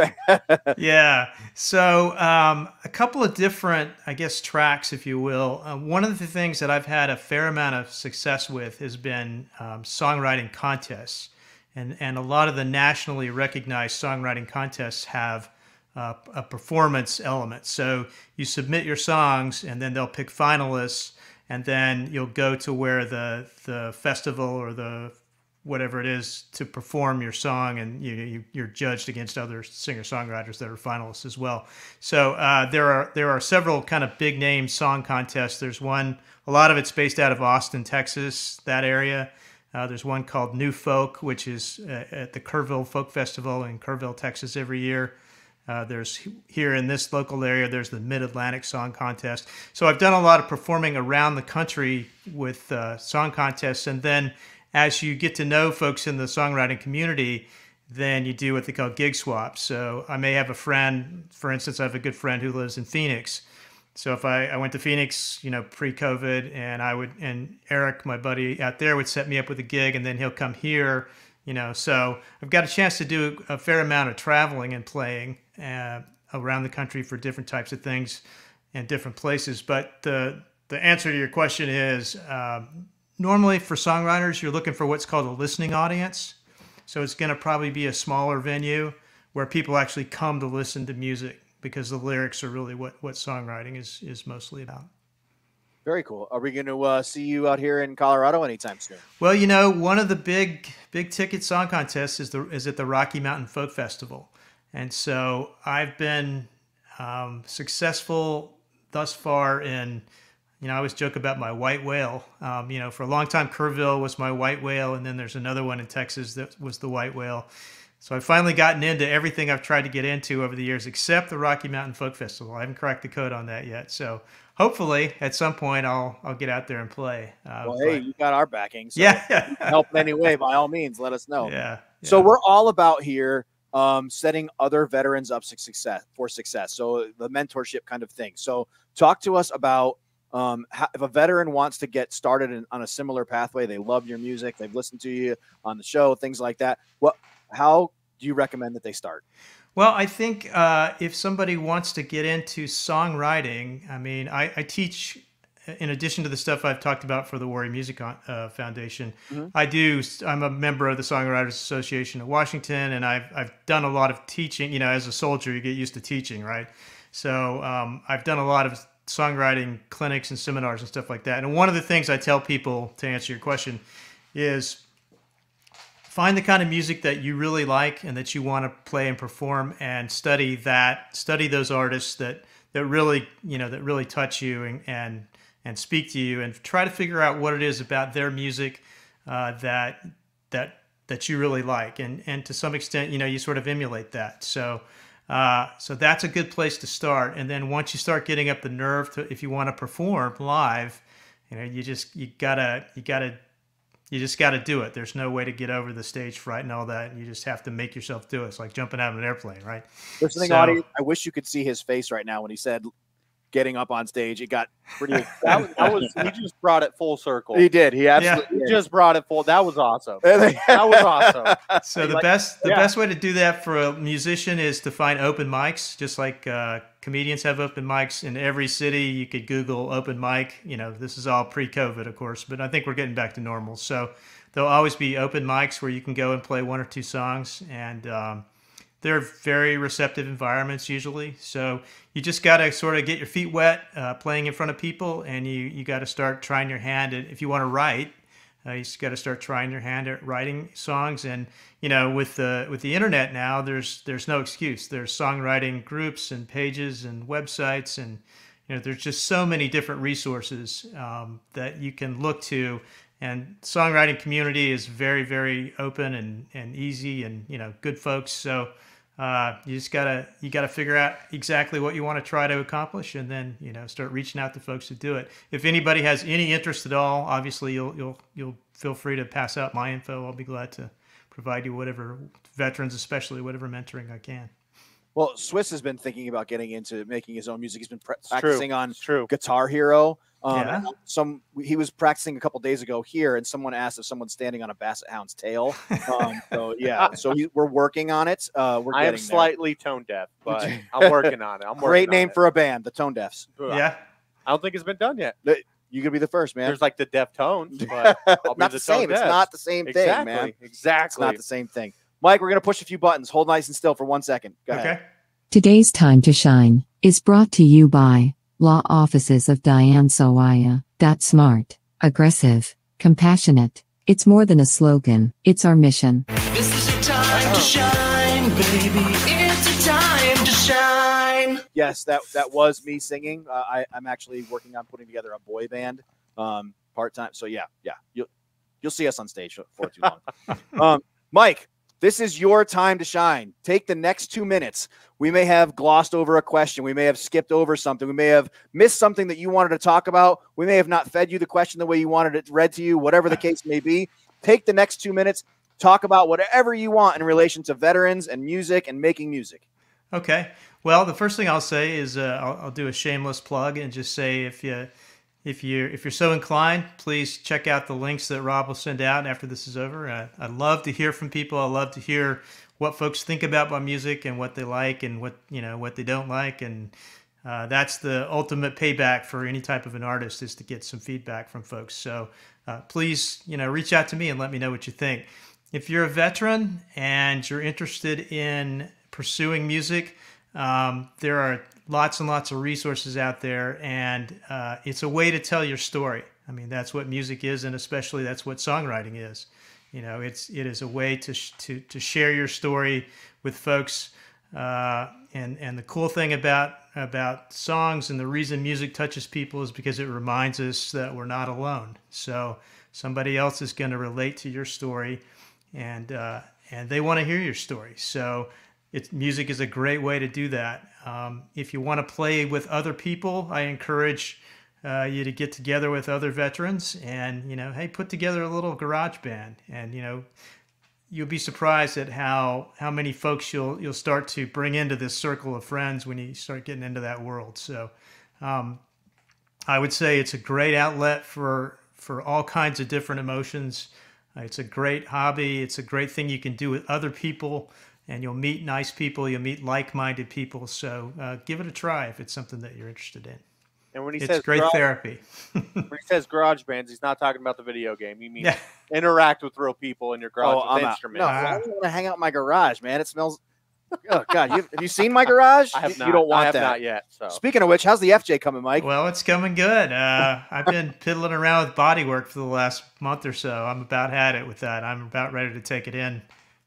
yeah. So um, a couple of different, I guess, tracks, if you will. Uh, one of the things that I've had a fair amount of success with has been um, songwriting contests, and and a lot of the nationally recognized songwriting contests have. Uh, a performance element. So you submit your songs, and then they'll pick finalists, and then you'll go to where the the festival or the whatever it is to perform your song, and you, you are judged against other singer songwriters that are finalists as well. So uh, there are there are several kind of big name song contests. There's one, a lot of it's based out of Austin, Texas, that area. Uh, there's one called New Folk, which is uh, at the Kerrville Folk Festival in Kerrville, Texas, every year. Uh, there's here in this local area, there's the Mid Atlantic Song Contest. So I've done a lot of performing around the country with uh, song contests. And then as you get to know folks in the songwriting community, then you do what they call gig swaps. So I may have a friend, for instance, I have a good friend who lives in Phoenix. So if I, I went to Phoenix, you know, pre-COVID, and I would, and Eric, my buddy out there, would set me up with a gig, and then he'll come here, you know. So I've got a chance to do a fair amount of traveling and playing, uh, around the country for different types of things and different places. But the the answer to your question is uh, normally for songwriters, you're looking for what's called a listening audience. So it's going to probably be a smaller venue where people actually come to listen to music because the lyrics are really what what songwriting is is mostly about.
Very cool. Are we going to uh, see you out here in Colorado anytime soon?
Well, you know, one of the big big ticket song contests is the is at the Rocky Mountain Folk Festival. And so I've been um, successful thus far in, you know, I always joke about my white whale. Um, you know, for a long time, Kerrville was my white whale, and then there's another one in Texas that was the white whale. So I've finally gotten into everything I've tried to get into over the years, except the Rocky Mountain Folk Festival. I haven't cracked the code on that yet. So hopefully, at some point, I'll I'll get out there and play.
Uh, well, hey, you got our backing. So
yeah,
help in any way, by all means, let us know.
Yeah, yeah.
So we're all about here um, setting other veterans up success for success. So the mentorship kind of thing. So talk to us about um, how, if a veteran wants to get started in, on a similar pathway. They love your music. They've listened to you on the show, things like that. What? How do you recommend that they start?
Well, I think uh, if somebody wants to get into songwriting, I mean, I, I teach in addition to the stuff I've talked about for the Warrior Music uh, Foundation, mm-hmm. I do. I'm a member of the Songwriters Association of Washington, and I've I've done a lot of teaching. You know, as a soldier, you get used to teaching, right? So um, I've done a lot of songwriting clinics and seminars and stuff like that. And one of the things I tell people to answer your question is find the kind of music that you really like and that you want to play and perform, and study that. Study those artists that that really you know that really touch you and, and and speak to you and try to figure out what it is about their music uh, that that that you really like and and to some extent you know you sort of emulate that so uh, so that's a good place to start and then once you start getting up the nerve to if you want to perform live you know you just you gotta you gotta you just got to do it. There's no way to get over the stage fright and all that. You just have to make yourself do it. It's like jumping out of an airplane, right?
Listening so, audience, I wish you could see his face right now when he said getting up on stage. It got pretty.
that, was, that was he just brought it full circle.
He did. He absolutely
yeah. he just brought it full. That was awesome. that was awesome.
So the like, best the yeah. best way to do that for a musician is to find open mics, just like uh, comedians have open mics in every city. You could Google open mic. You know, this is all pre-COVID, of course, but I think we're getting back to normal. So there'll always be open mics where you can go and play one or two songs and. Um, they're very receptive environments usually. So you just got to sort of get your feet wet uh, playing in front of people, and you you got to start trying your hand at if you want to write. Uh, you just got to start trying your hand at writing songs, and you know with the with the internet now, there's there's no excuse. There's songwriting groups and pages and websites, and you know there's just so many different resources um, that you can look to. And songwriting community is very very open and and easy, and you know good folks. So Uh, you just gotta you gotta figure out exactly what you want to try to accomplish, and then you know start reaching out to folks to do it. If anybody has any interest at all, obviously you'll you'll you'll feel free to pass out my info. I'll be glad to provide you whatever veterans, especially whatever mentoring I can.
Well, Swiss has been thinking about getting into making his own music. He's been pre-
true.
practicing on
true.
Guitar Hero. Um,
Yeah.
Some he was practicing a couple days ago here, and someone asked if someone's standing on a basset hound's tail. Um, so yeah, so he, we're working on it. Uh, we're
I am
getting there.
slightly tone deaf, but I'm working on it. I'm
Great
on
name
it.
for a band, the Tone Deafs.
Yeah, I don't think it's been done yet.
You could be the first, man.
There's like the Deftones, but I'll be
not
the,
the same.
Tone
It's not the same thing,
exactly.
man.
Exactly.
It's not the same thing. Mike, we're gonna push a few buttons. Hold nice and still for one second. Go ahead.
Today's Time to Shine is brought to you by Law Offices of Diane Sawaya. That smart, aggressive, compassionate. It's more than a slogan, it's our mission.
This is your time to shine, baby. It's a time to shine.
Yes, that that was me singing. Uh, I, I'm actually working on putting together a boy band um, part time. So yeah, yeah, you'll you'll see us on stage for too long. um, Mike, this is your time to shine. Take the next two minutes. We may have glossed over a question. We may have skipped over something. We may have missed something that you wanted to talk about. We may have not fed you the question the way you wanted it read to you. Whatever the case may be, take the next two minutes. Talk about whatever you want in relation to veterans and music and making music.
Okay. Well, the first thing I'll say is uh, I'll, I'll do a shameless plug and just say if you if you're if you're so inclined, please check out the links that Rob will send out after this is over. Uh, I love to hear from people. I love to hear what folks think about my music and what they like and what you know what they don't like and. Uh, that's the ultimate payback for any type of an artist is to get some feedback from folks. So uh, please, you know, reach out to me and let me know what you think. If you're a veteran and you're interested in pursuing music, um, there are lots and lots of resources out there, and uh, it's a way to tell your story. I mean, that's what music is, and especially that's what songwriting is. You know, it's it is a way to sh- to to share your story with folks. Uh, and and the cool thing about about songs and the reason music touches people is because it reminds us that we're not alone. So somebody else is going to relate to your story, and uh, and they want to hear your story. So it's music is a great way to do that. Um, if you want to play with other people, I encourage uh, you to get together with other veterans and you know, hey, put together a little garage band, and you know, you'll be surprised at how how many folks you'll you'll start to bring into this circle of friends when you start getting into that world. So, um, I would say it's a great outlet for for all kinds of different emotions. It's a great hobby. It's a great thing you can do with other people, and you'll meet nice people. You'll meet like-minded people. So uh, give it a try if it's something that you're interested in.
And when he
it's
says
great
garage-
therapy.
when he says garage bands, he's not talking about the video game. He means interact with real people in your garage
Oh,
with
I'm out.
instruments.
No, I don't want to hang out in my garage, man. It smells. Oh God, you, have you seen my garage?
I have
You-
not.
You don't want
I have
that.
not yet. So
Speaking of which, how's the FJ coming, Mike?
Well, it's coming good. Uh, I've been piddling around with bodywork for the last month or so. I'm about had it with that. I'm about ready to take it in.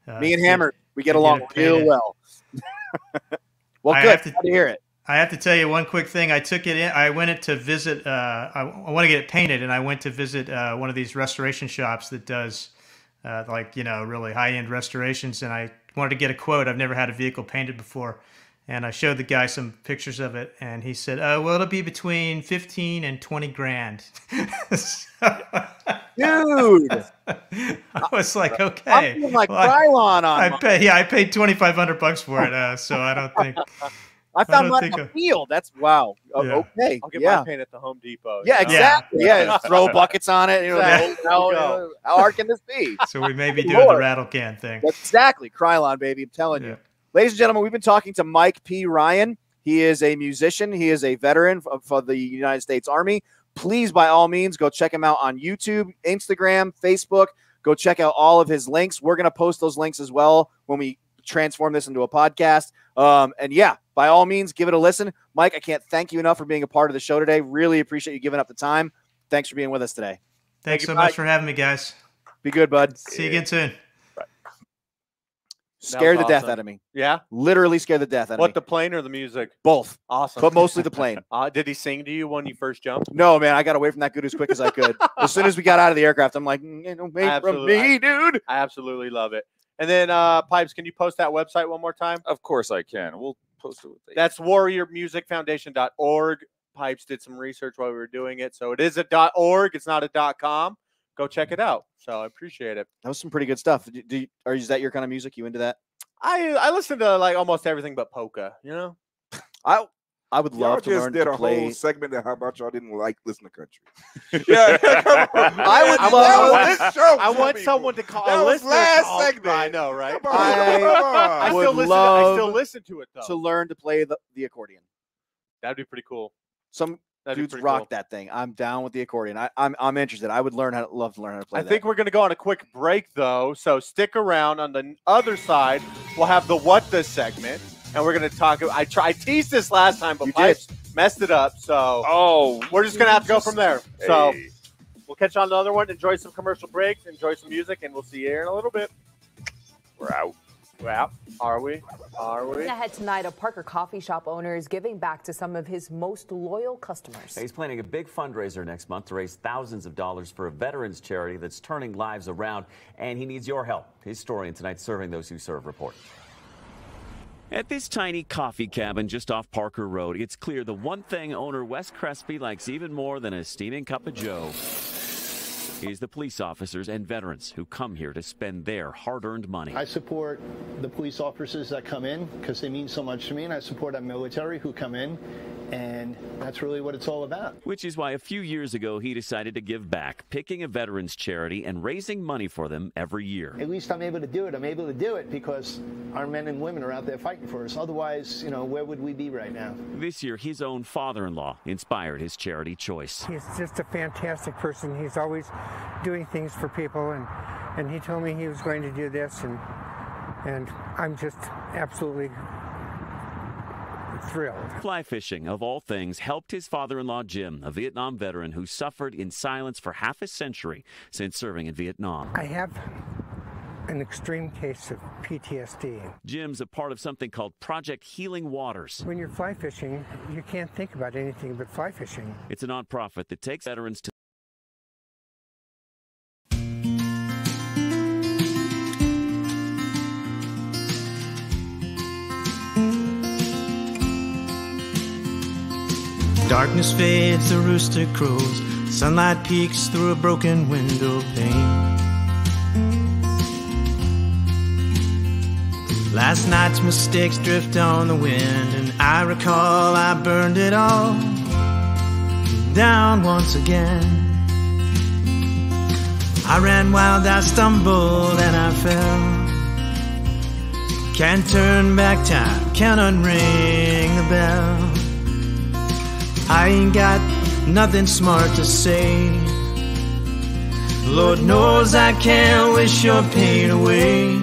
Uh,
Me and
get-
Hammer, we get along
it
real well. well,
I
good.
have to-
to hear it.
I have to tell you one quick thing. I took it in. I went in to visit. Uh, I, I want to get it painted, and I went to visit uh, one of these restoration shops that does uh, like you know really high end restorations. And I wanted to get a quote. I've never had a vehicle painted before, and I showed the guy some pictures of it, and he said, "Oh, well, it'll be between fifteen and twenty grand."
Dude,
I was like, okay.
I'm feeling like
Well, I-
Krylon on
I pay, yeah, I paid twenty five hundred bucks for it, uh, so I don't think.
I found
don't
mine in the field. That's wow.
Yeah.
Okay.
I'll get
yeah.
my paint at the Home Depot.
Yeah,
you know?
exactly. Yeah, throw buckets on it. You know,
Exactly.
how, how, how hard can this be?
So we may be
Good
doing the rattle can thing.
That's exactly. Krylon, baby. I'm telling you. Ladies and gentlemen, we've been talking to Mike P. Ryan. He is a musician. He is a veteran for, the United States Army. Please, by all means, go check him out on YouTube, Instagram, Facebook. Go check out all of his links. We're going to post those links as well when we transform this into a podcast. Um, and yeah, by all means, give it a listen. Mike, I can't thank you enough for being a part of the show today. Really appreciate you giving up the time. Thanks for being with us today.
Thanks
you,
so
Mike.
much for having me, guys.
Be good, bud.
See you again soon.
Scared the
was
death out of me.
Yeah.
Literally scared the death out of
What
me.
the plane or the music?
Both.
Awesome.
But mostly the plane.
Uh, did he sing to you when you first jumped?
No, man, I got away from that good as quick as I could. as soon as we got out of the aircraft, I'm like, "Mm, ain't no from
Absolutely.
me, dude.
I absolutely love it. And then uh Pipes, can you post that website one more time?
Of course I can. We'll post it with the
That's warriormusicfoundation.org. Pipes did some research while we were doing it. So it is a dot .org, it's not a dot .com. Go check it out. So I appreciate it.
That was some pretty good stuff. Do, do, are is that your kind of music? You into that?
I I listen to like almost everything but polka, you know?
I I would
Y'all
love to
just
learn
did
to
a
play.
whole segment that how about y'all didn't like listen to country. yeah,
I would
That
love-
was this show
I want
people.
someone to call
That
a
was last
call-
segment.
I know, right?
Come on, come on.
I
would
still listen.
love
I still listen to it though.
to learn to play the, the accordion.
That'd be pretty cool.
Some
That'd
dudes
pretty
rock
cool.
that thing. I'm down with the accordion. I, I'm I'm interested. I would learn how to love to learn how to play
I
that.
think we're going to go on a quick break though, so stick around. On the other side, we'll have the what the segment, and we're going to talk. I try I teased this last time, but
You did.
Pipes messed it up. So
Oh,
we're just going to have to go from there. So
Hey.
we'll catch you on another one. Enjoy some commercial breaks. Enjoy some music, and we'll see you here in a little bit.
we're out.
We're out. Are we? Are we?
Ahead tonight, a Parker coffee shop owner is giving back to some of his most loyal customers.
He's planning a big fundraiser next month to raise thousands of dollars for a veterans charity that's turning lives around, and he needs your help. His story in tonight's Serving Those Who Serve report. At this tiny coffee cabin just off Parker Road, it's clear the one thing owner Wes Crespi likes even more than a steaming cup of joe is the police officers and veterans who come here to spend their hard-earned money.
I support the police officers that come in because they mean so much to me, and I support our military who come in, and that's really what it's all about.
Which is why a few years ago he decided to give back, picking a veterans charity and raising money for them every year.
At least I'm able to do it. I'm able to do it because our men and women are out there fighting for us. Otherwise, you know, where would we be right now?
This year, his own father in law inspired his charity choice.
He's just a fantastic person. He's always doing things for people, and, and he told me he was going to do this, and and I'm just absolutely thrilled.
Fly fishing, of all things, helped his father in law Jim, a Vietnam veteran who suffered in silence for half a century since serving in Vietnam.
I have an extreme case of PTSD.
Jim's a part of something called Project Healing Waters.
When you're fly fishing, you can't think about anything but fly fishing.
It's a nonprofit that takes veterans to
Darkness fades, the rooster crows, sunlight peeks through a broken window pane. Last night's mistakes drift on the wind, and I recall I burned it all down once again. I ran wild, I stumbled, and I fell. Can't turn back time, can't unring the bell. I ain't got nothing smart to say. Lord knows I can't wish your pain away.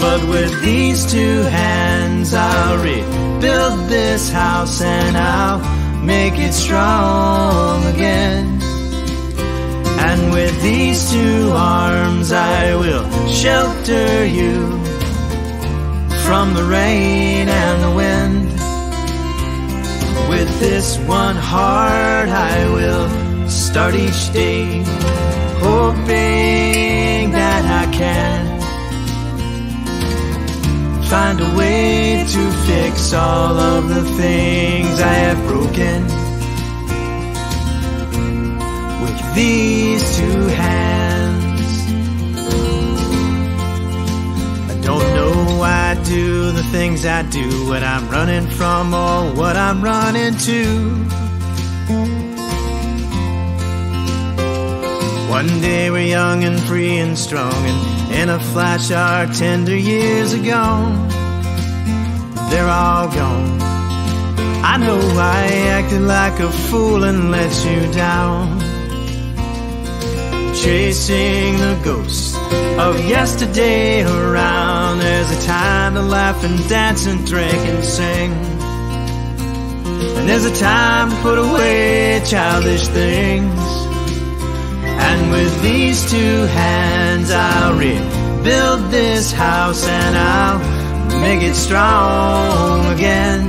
But with these two hands, I'll rebuild this house and I'll make it strong again. And with these two arms, I will shelter you from the rain and the wind. With this one heart, I will start each day, hoping that I can find a way to fix all of the things I have broken. With these two hands, why I do the things I do, what I'm running from or what I'm running to. One day we're young and free and strong, and in a flash our tender years are gone. They're all gone. I know I acted like a fool and let you down. Chasing the ghosts of yesterday around. There's a time to laugh and dance and drink and sing. And there's a time to put away childish things. And with these two hands, I'll rebuild this house and I'll make it strong again.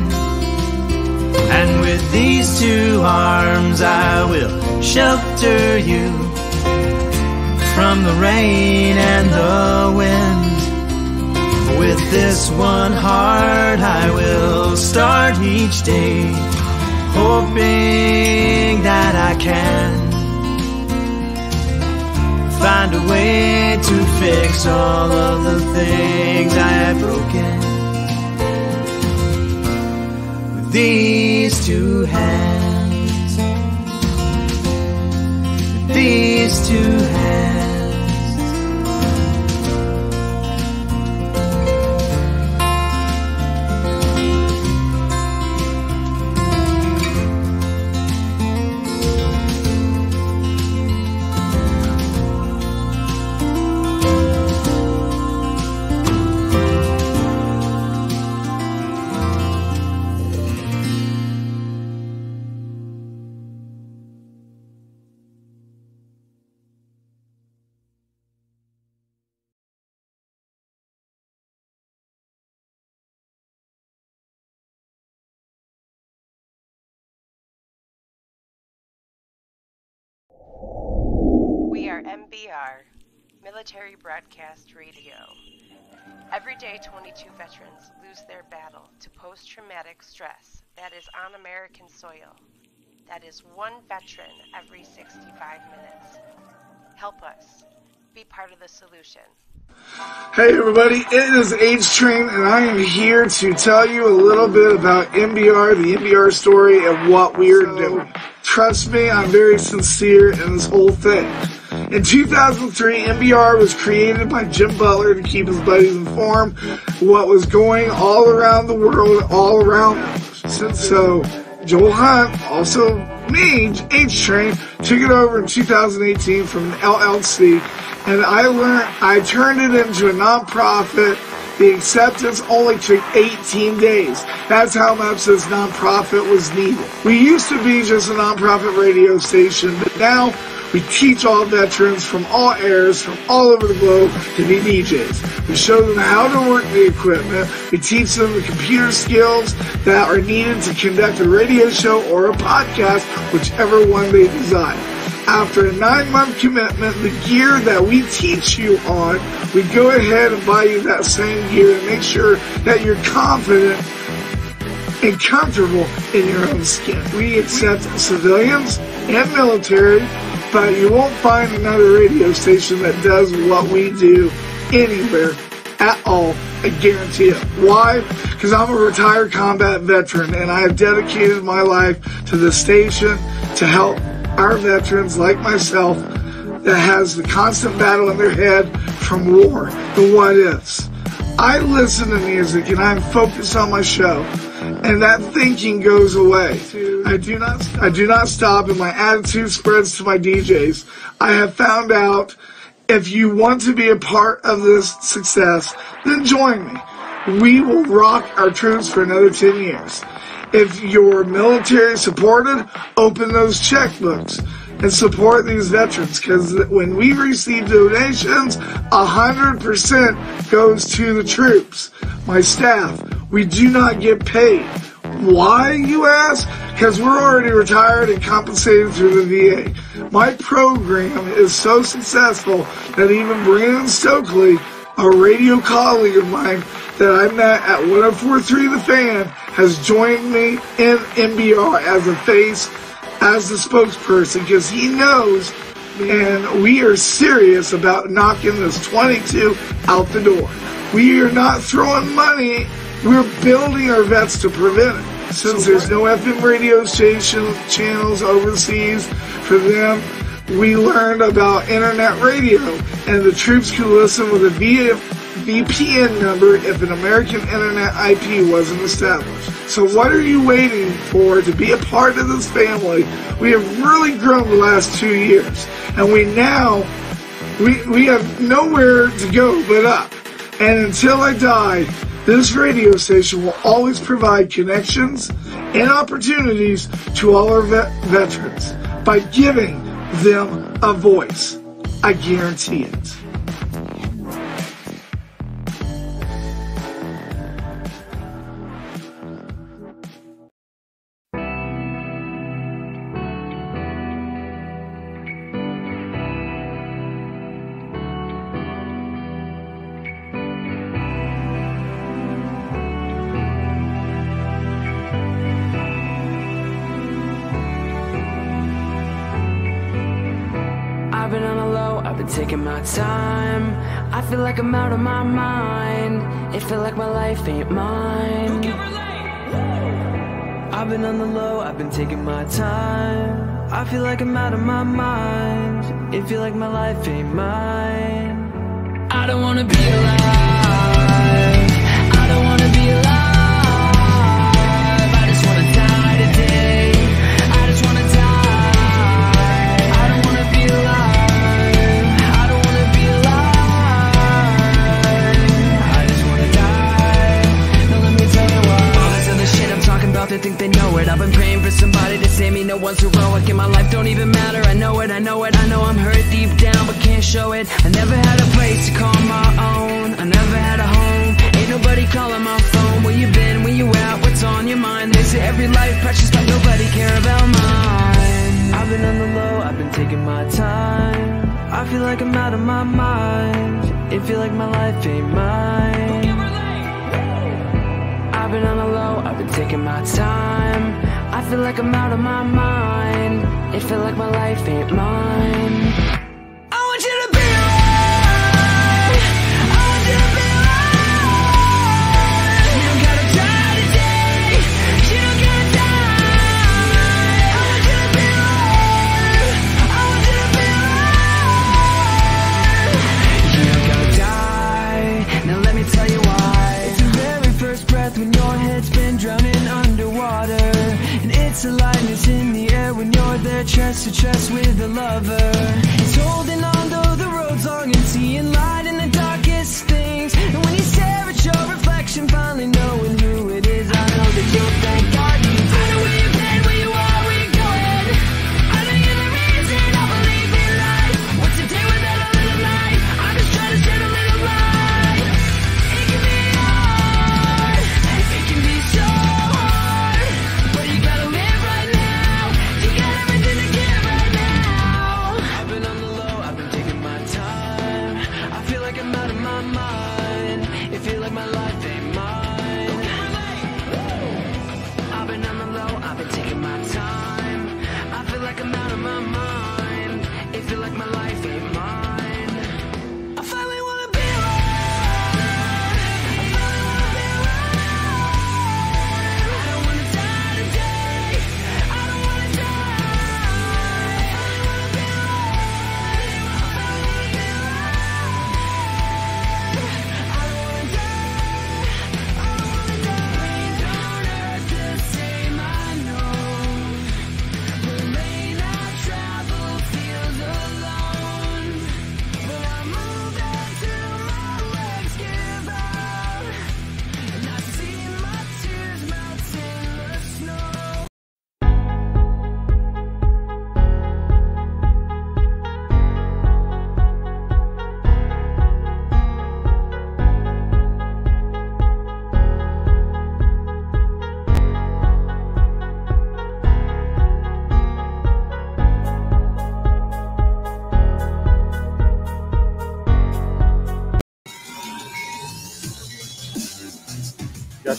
And with these two arms, I will shelter you from the rain and the wind. With this one heart, I will start each day, hoping that I can find a way to fix all of the things I have broken. With these two hands, these two hands.
MBR, Military Broadcast Radio. Every day, 22 veterans lose their battle to post traumatic stress that is on American soil. That is one veteran every 65 minutes. Help us. Be part of the solution.
Hey everybody, it is H Train, and I am here to tell you a little bit about MBR, the MBR story, and what we're doing. Trust me, I'm very sincere in this whole thing. In 2003, MBR was created by Jim Butler to keep his buddies informed what was going all around the world, all around. So, Joel Hunt, also me, H Train, took it over in 2018 from LLC, and I learned, I turned it into a nonprofit. The acceptance only took 18 days. That's how much this nonprofit was needed. We used to be just a nonprofit radio station, but now we teach all veterans from all areas from all over the globe, to be DJs. We show them how to work the equipment. We teach them the computer skills that are needed to conduct a radio show or a podcast, whichever one they desire. After a nine month commitment, the gear that we teach you on, we go ahead and buy you that same gear to make sure that you're confident and comfortable in your own skin. We accept civilians and military, but you won't find another radio station that does what we do anywhere at all. I guarantee it. Why? Because I'm a retired combat veteran and I have dedicated my life to the station to help our veterans like myself that has the constant battle in their head from war, the what ifs. I listen to music and I'm focused on my show and that thinking goes away. I do not I do not stop and my attitude spreads to my DJs. I have found out if you want to be a part of this success, then join me. We will rock our troops for another 10 years. If you're military supported, open those checkbooks and support these veterans because when we receive donations, 100% goes to the troops, my staff. We do not get paid. Why, you ask? Because we're already retired and compensated through the VA. My program is so successful that even Brandon Stokley, a radio colleague of mine that I met at 1043 The Fan, has joined me in MBR as a face, as the spokesperson, because he knows and we are serious about knocking this 22 out the door. We are not throwing money, we're building our vets to prevent it. Since there's no FM radio station channels overseas for them, we learned about internet radio, and the troops could listen with a VPN number if an American internet IP wasn't established. So what are you waiting for to be a part of this family? We have really grown the last two years, and we now we we have nowhere to go but up. And until I die, this radio station will always provide connections and opportunities to all our vet- veterans by giving them a voice. I guarantee it.
Taking my time. I feel like I'm out of my mind. It feel like my life ain't mine. I've been on the low, I've been taking my time. I feel like I'm out of my mind. It feel like my life ain't mine. I don't wanna be alive. They think they know it. I've been praying for somebody to save me. No one's heroic in my life, don't even matter. I know it, I know it, I know I'm hurt deep down, but can't show it. I never had a place to call my own. I never had a home. Ain't nobody calling my phone. Where you been? Where you at? What's on your mind? They say every life precious, but nobody care about mine. I've been on the low, I've been taking my time. I feel like I'm out of my mind. It feel like my life ain't mine. I've been on the low, I've been taking my time. I feel like I'm out of my mind. It feel like my life ain't mine. Chest to chest with a lover. It's holding on though the road's long and seeing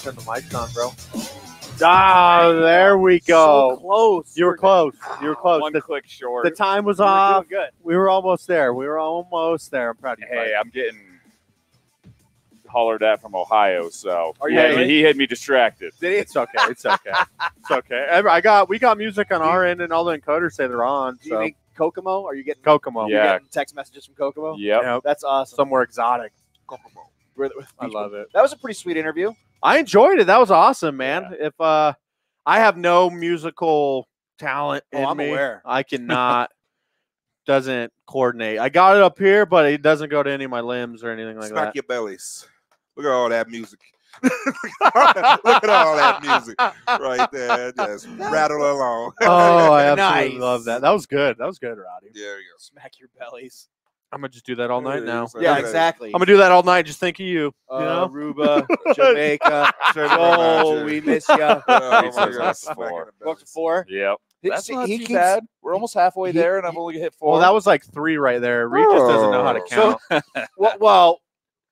turn the mics on, bro. Ah, there we go.
So close.
You were close. You were close.
One
the,
click short.
the time was
You were doing
off.
good.
We were almost there. We were almost there. I'm proud of you.
Hey,
buddy.
I'm getting hollered at from Ohio, so
Are
he,
you
had me, he had me distracted.
Did he?
It's okay. It's okay. it's okay. I got we got music on our end, and all the encoders say they're on.
Do you
So
mean Kokomo? Are you getting
Kokomo.
you
Yeah.
getting text messages from Kokomo?
Yeah.
Yep.
That's awesome.
Somewhere exotic.
Kokomo. We're- we're-
I love it.
That was a pretty sweet interview.
I enjoyed it. That was awesome, man. If uh, I have no musical talent
Oh,
in
I'm
me,
aware.
I cannot. doesn't coordinate. I got it up here, but it doesn't go to any of my limbs or anything like
Smack
that.
Smack your bellies. Look at all that music. Look at all that music right there. Just rattle along.
Oh, I absolutely
Nice.
love that. That was good. That was good, Roddy.
There you go.
Smack your bellies.
I'm gonna just do that all night now.
So
Yeah, exactly.
I'm gonna do that all night. Just think of you.
Uh,
you know?
Aruba, Jamaica. oh, we miss you.
go. Oh,
He
my
says
God.
four.
in
Book four.
Yep. That's
see,
not
he
too
keeps-
bad. We're almost halfway
he-
there, and I've only hit four.
Well, that was like three right there. Reed just doesn't know how to
Oh.
count.
well, well,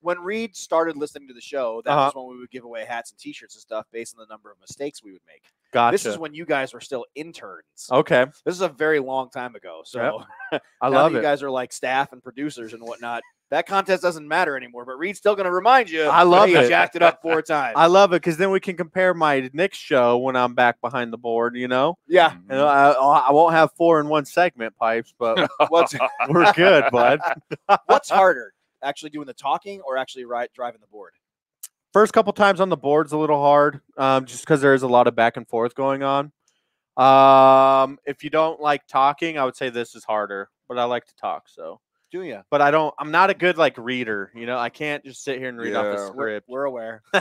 when Reed started listening to the show, that
Uh-huh.
was when we would give away hats and T-shirts and stuff based on the number of mistakes we would make. This is when you guys were still interns.
Okay.
This is a very long time ago. So
I love it.
You guys are like staff and producers and whatnot. That contest doesn't matter anymore. But Reed's still going to remind you.
I love it.
Jacked it up four times.
I love it because then we can compare my next show when I'm back behind the board. You know.
Yeah.
And I, I won't have four in one segment pipes, but
What's
we're good, bud.
What's harder, actually doing the talking or actually ri driving the board?
First couple times on the board's a little hard, um, just because there is a lot of back and forth going on. Um, if you don't like talking, I would say this is harder, but I like to talk. So,
Do you?
but I don't. I'm not a good like reader. You know, I can't just sit here and read off
Yeah.
a
We're-
script.
We're aware.
We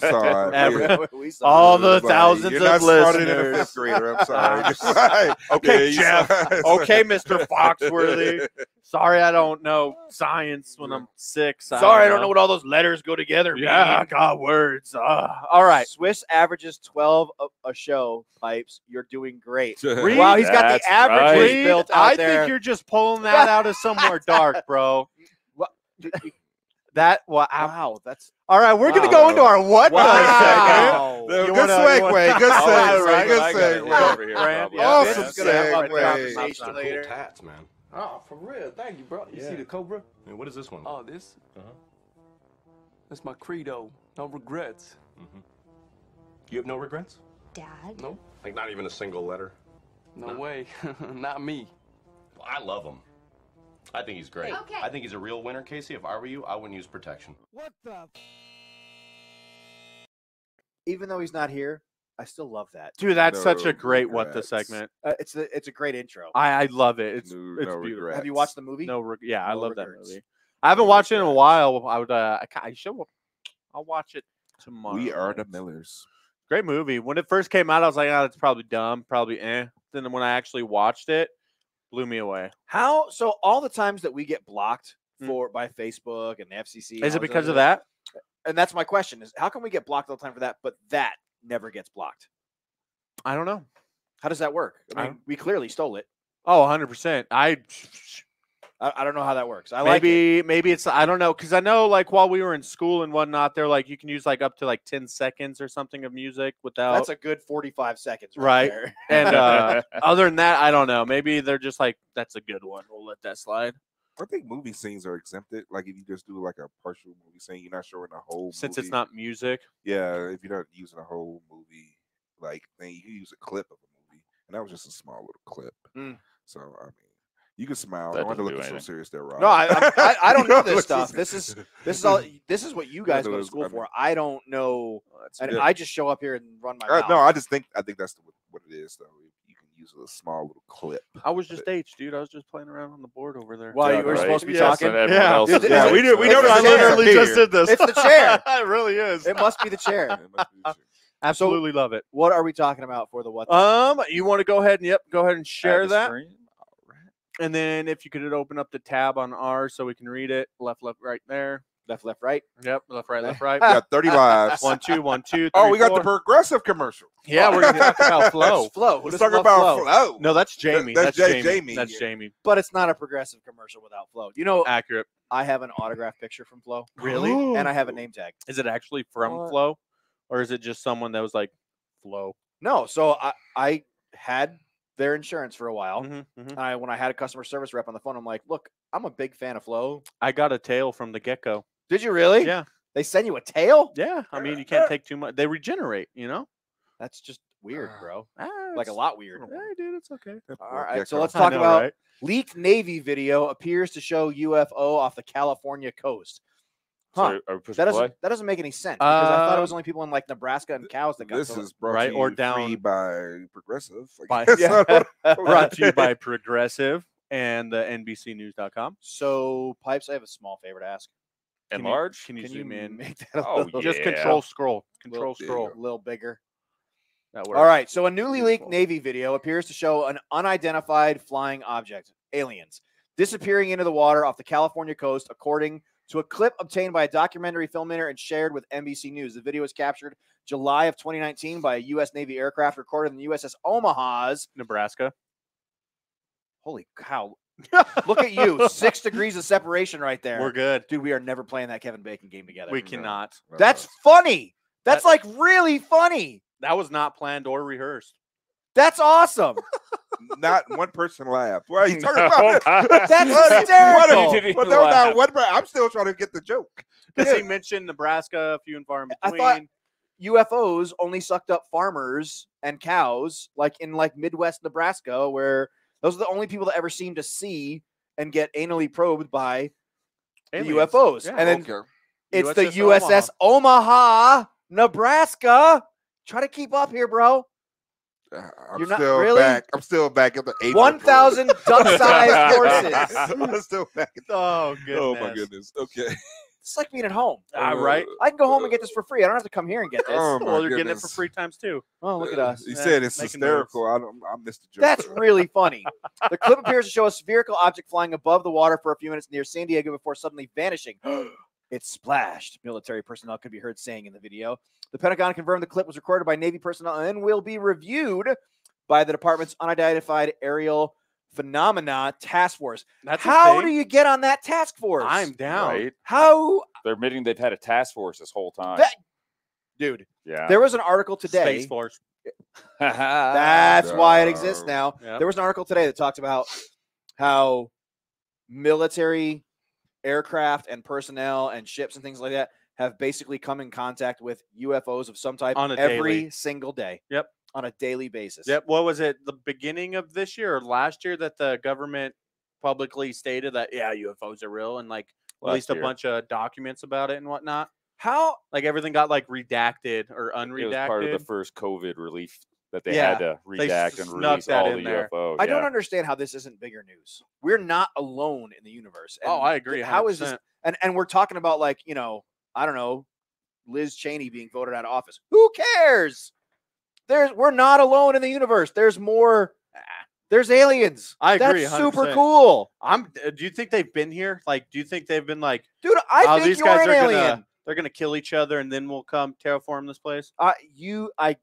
saw it.
Every-
We saw
all
it.
the
Like,
thousands
you're
of
not smarter than a
listeners.
fifth grader. I'm sorry.
Okay,
yeah,
Jeff. okay, Mr. Foxworthy. Sorry, I don't know science when I'm six.
Sorry, I don't know what all those letters go together.
Yeah,
mean.
God, words. Uh, all right.
Swiss averages 12 a, a show, Pipes. You're doing great.
Reed,
wow, he's got the
That's
averages
Reed,
built out
I
there.
think you're just pulling that out of somewhere dark, bro.
What?
That wow.
Wow, that's
All right, we're gonna go into our what
Wow.
does segment.
No,
You
good
wanna-
segue. Good
All right,
segue. Good
I got it
segue.
over here,
Brand,
probably.
yeah.
Awesome
Vince is gonna have
segue.
conversation later.
tats, man.
Oh, for real. Thank you, bro. You see the Cobra?
And what is this one?
Oh, this?
Uh-huh.
That's my credo. No regrets.
Mm-hmm. You have no regrets?
Dad?
No,
Like not even a single letter?
no way. Not me.
Well, I love him. I think he's great.
Okay.
I think he's a real winner, Casey. If I were you, I wouldn't use protection.
What the? Even though he's not here, I still love that.
Dude, that's such
No
a great what the
regrets.
segment.
Uh, it's the, it's a great intro.
I, I love it. It's
No-
it's
no
beautiful.
regrets.
Have you watched the movie?
No, reg- yeah, I
No
love
regrets.
that movie. I haven't
No
watched it in a
regrets.
while. I would. Uh, I, ca- I should. I'll watch it tomorrow.
We are the Millers.
Great movie. When it first came out, I was like, "Oh, it's probably dumb, probably eh." Then when I actually watched it, blew me away.
How so? All the times that we get blocked
Mm.
for by Facebook and the FCC,
is it because of that?
And that's my question: is how can we get blocked all the time for that, but that never gets blocked?
I don't know.
How does that work? I
I
mean, we clearly stole it.
Oh, 100 percent. I
I, I don't know how that works. I like it.
maybe maybe it's I don't know because I know like while we were in school and whatnot, they're like you can use like up to like 10 seconds or something of music without
That's a good forty-five seconds, right?
right.
there.
and uh, other than that, I don't know. Maybe they're just like that's a good one. We'll let that slide.
I think movie scenes are exempted. Like if you just do like a partial movie scene, you're not showing the whole.
Since it's not music,
Yeah, if you're not using a whole movie, like then you can use a clip of a movie, and that was just a small little clip.
Mm.
So I mean, you can smile.
That
I don't have to look
do
so
anything.
serious there, Rob.
No, I, I, I, I don't know this stuff. This is this is all this is what you guys go to school
I mean-
for. I don't know, and
good.
I just show up here and run my
Uh, no, I just think I think that's the, what it is though. You can use a small little clip.
I was just H, dude. I was just playing around on the board over there.
Well,
Yeah,
you were
right.
supposed to be
Yes,
talking.
and everyone
Yeah.
else
Is
is
it-
Yeah,
right,
we do. We
It's
know.
the
I
chair.
literally just did this.
It's the chair.
it really is.
It must be the chair.
It must be the shit.
Absolutely love it.
What are we talking about for the what?
Um, you want to go ahead and yep, go ahead and share that,
screen?
And then if you could open up the tab on ours so we can read it. Left, left, right there.
left, left, right.
Yep, left, right, left, right.
We got 30 lives.
One, two, one, two.
Oh,
three,
we got the progressive commercial.
Yeah, we're gonna talk about flow.
Flow.
Let's
This
talk about flow.
No, that's Jamie.
that's
That's,
Jay-
Jamie.
Jamie,
That's
yeah.
Jamie.
But it's not a progressive commercial without flow. You know,
Accurate.
I have an autograph picture from Flow.
Really?
And I have a name tag.
Is it actually from
What?
Flow, or is it just someone that was like Flow?
No, so I I had their insurance for a while.
Mhm, mhm.
And I when I had a customer service rep on the phone, I'm like, look, I'm a big fan of Flow.
I got a tail from the get go.
Did you really?
Yeah,
They send you a tail?
yeah. I mean, you can't take too much. They regenerate. You know.
That's just weird, bro.
Ah,
Like a lot weird.
Hey, dude, it's okay.
All right, so let's talk
know,
about
right?
leaked Navy video appears to show UFO off the California coast.
So
Huh.
are we
That doesn't
play?
that doesn't make any sense because I thought it was
Um,
only people in like Nebraska and cows that got
This
to-
is brought
Right,
to
or
you
down-
free by Progressive. I
By-
guess.
Yeah.
Brought to you by Progressive and the NBCNews.com.
So pipes, I have a small favor to ask.
And
Can you-
large?
Can you
Can
zoom
you
in?
make that a
Oh,
little,
Just control scroll. Control
Little-
scroll.
a little bigger?
That works.
All right. So a newly leaked
Beautiful.
Navy video appears to show an unidentified flying object, aliens, disappearing into the water off the California coast, according to a clip obtained by a documentary filmmaker and shared with NBC News. The video was captured July of 2019 by a U.S. Navy aircraft recorded in the USS Omaha's.
Nebraska.
Holy cow! Look at you, six degrees of separation right there.
We're good.
dude. We are never playing that Kevin Bacon game together.
We cannot.
That's funny. That's like really funny.
That was not planned or rehearsed.
That's awesome.
Not one person laughed. Why are you talking
No,
about?
That's
What- what-
hysterical.
what-
Didn't
what-
even
no, no,
laugh.
I'm still trying to get the joke.
Because he mentioned Nebraska, a few and far in
I
between.
thought UFOs only sucked up farmers and cows, like in like Midwest Nebraska, where those are the only people that ever seem to see and get anally probed by the
Aliens.
UFOs.
Yeah.
and then
Okay.
it's the
USS
USS Omaha, Nebraska. Try to keep up here, bro.
Uh, I'm
You're not-
still
really?
back. I'm still back at the eight.
1,000 duck-sized horses.
I'm still back. At the,
Oh goodness.
oh my goodness. Okay.
It's like being at home.
Ah, right.
I can go home and get this for free. I don't have to come here and get this.
Oh, my
well, you're getting it for
goodness.
free times too.
Oh, look at us.
He
Yeah,
said it's
making
hysterical. I don't. I missed the joke.
That's really funny. The clip appears to show a spherical object flying above the water for a few minutes near San Diego before suddenly vanishing. it splashed, military personnel could be heard saying in the video. The Pentagon confirmed the clip was recorded by Navy personnel and will be reviewed by the department's unidentified aerial phenomena task force.
That's a
How
thing?
do you get on that task force?
I'm down.
Right?
How,
They're admitting they've had a task force this whole time.
That- dude?
yeah.
There was an article today.
Space Force.
That's why it exists now.
Yep.
There was an article today that talked about how military aircraft and personnel and ships and things like that have basically come in contact with UFOs of some type
On a
every
daily.
single day.
Yep.
On a daily basis.
Yep. What was it? The beginning of this year or last year that the government publicly stated that yeah, UFOs are real and like
Last
released a bunch of documents about it and whatnot.
How
Like everything got like redacted or unredacted.
It was part of the first COVID relief that they
Yeah,
had to
they
redact and release all the
there.
UFO.
I don't understand how this isn't bigger news. We're not alone in the universe.
Oh,
and
I
th-
agree.
How is this and and we're talking about like, you know, I don't know, Liz Cheney being voted out of office. Who cares? There's we're not alone in the universe. There's more there's aliens.
I agree.
That's super
100%.
cool.
I'm. uh, Do you think they've been here? Like, do you think they've been like,
Dude, I
oh,
think
these
you're
guys
an
are
alien.
gonna they're gonna kill each other and then we'll come terraform this place?
Uh, you I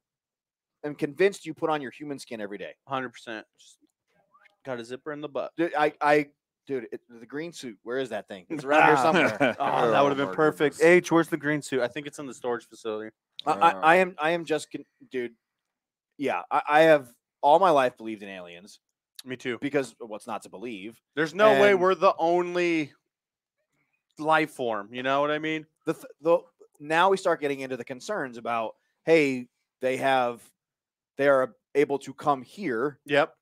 am convinced you put on your human skin every day.
Hundred percent. Got a zipper in the butt.
Dude, I I dude, it, the green suit, where is that thing? It's around here somewhere.
Oh, that would have been perfect. H, where's the green suit? I think it's in the storage facility.
I, I, I am I am just con- dude. Yeah, I, I have all my life believed in aliens
Me too.
because what's not to believe?
There's no way we're the only life form. You know what I mean?
The th- the now we start getting into the concerns about hey, they have they are able to come here
Yep.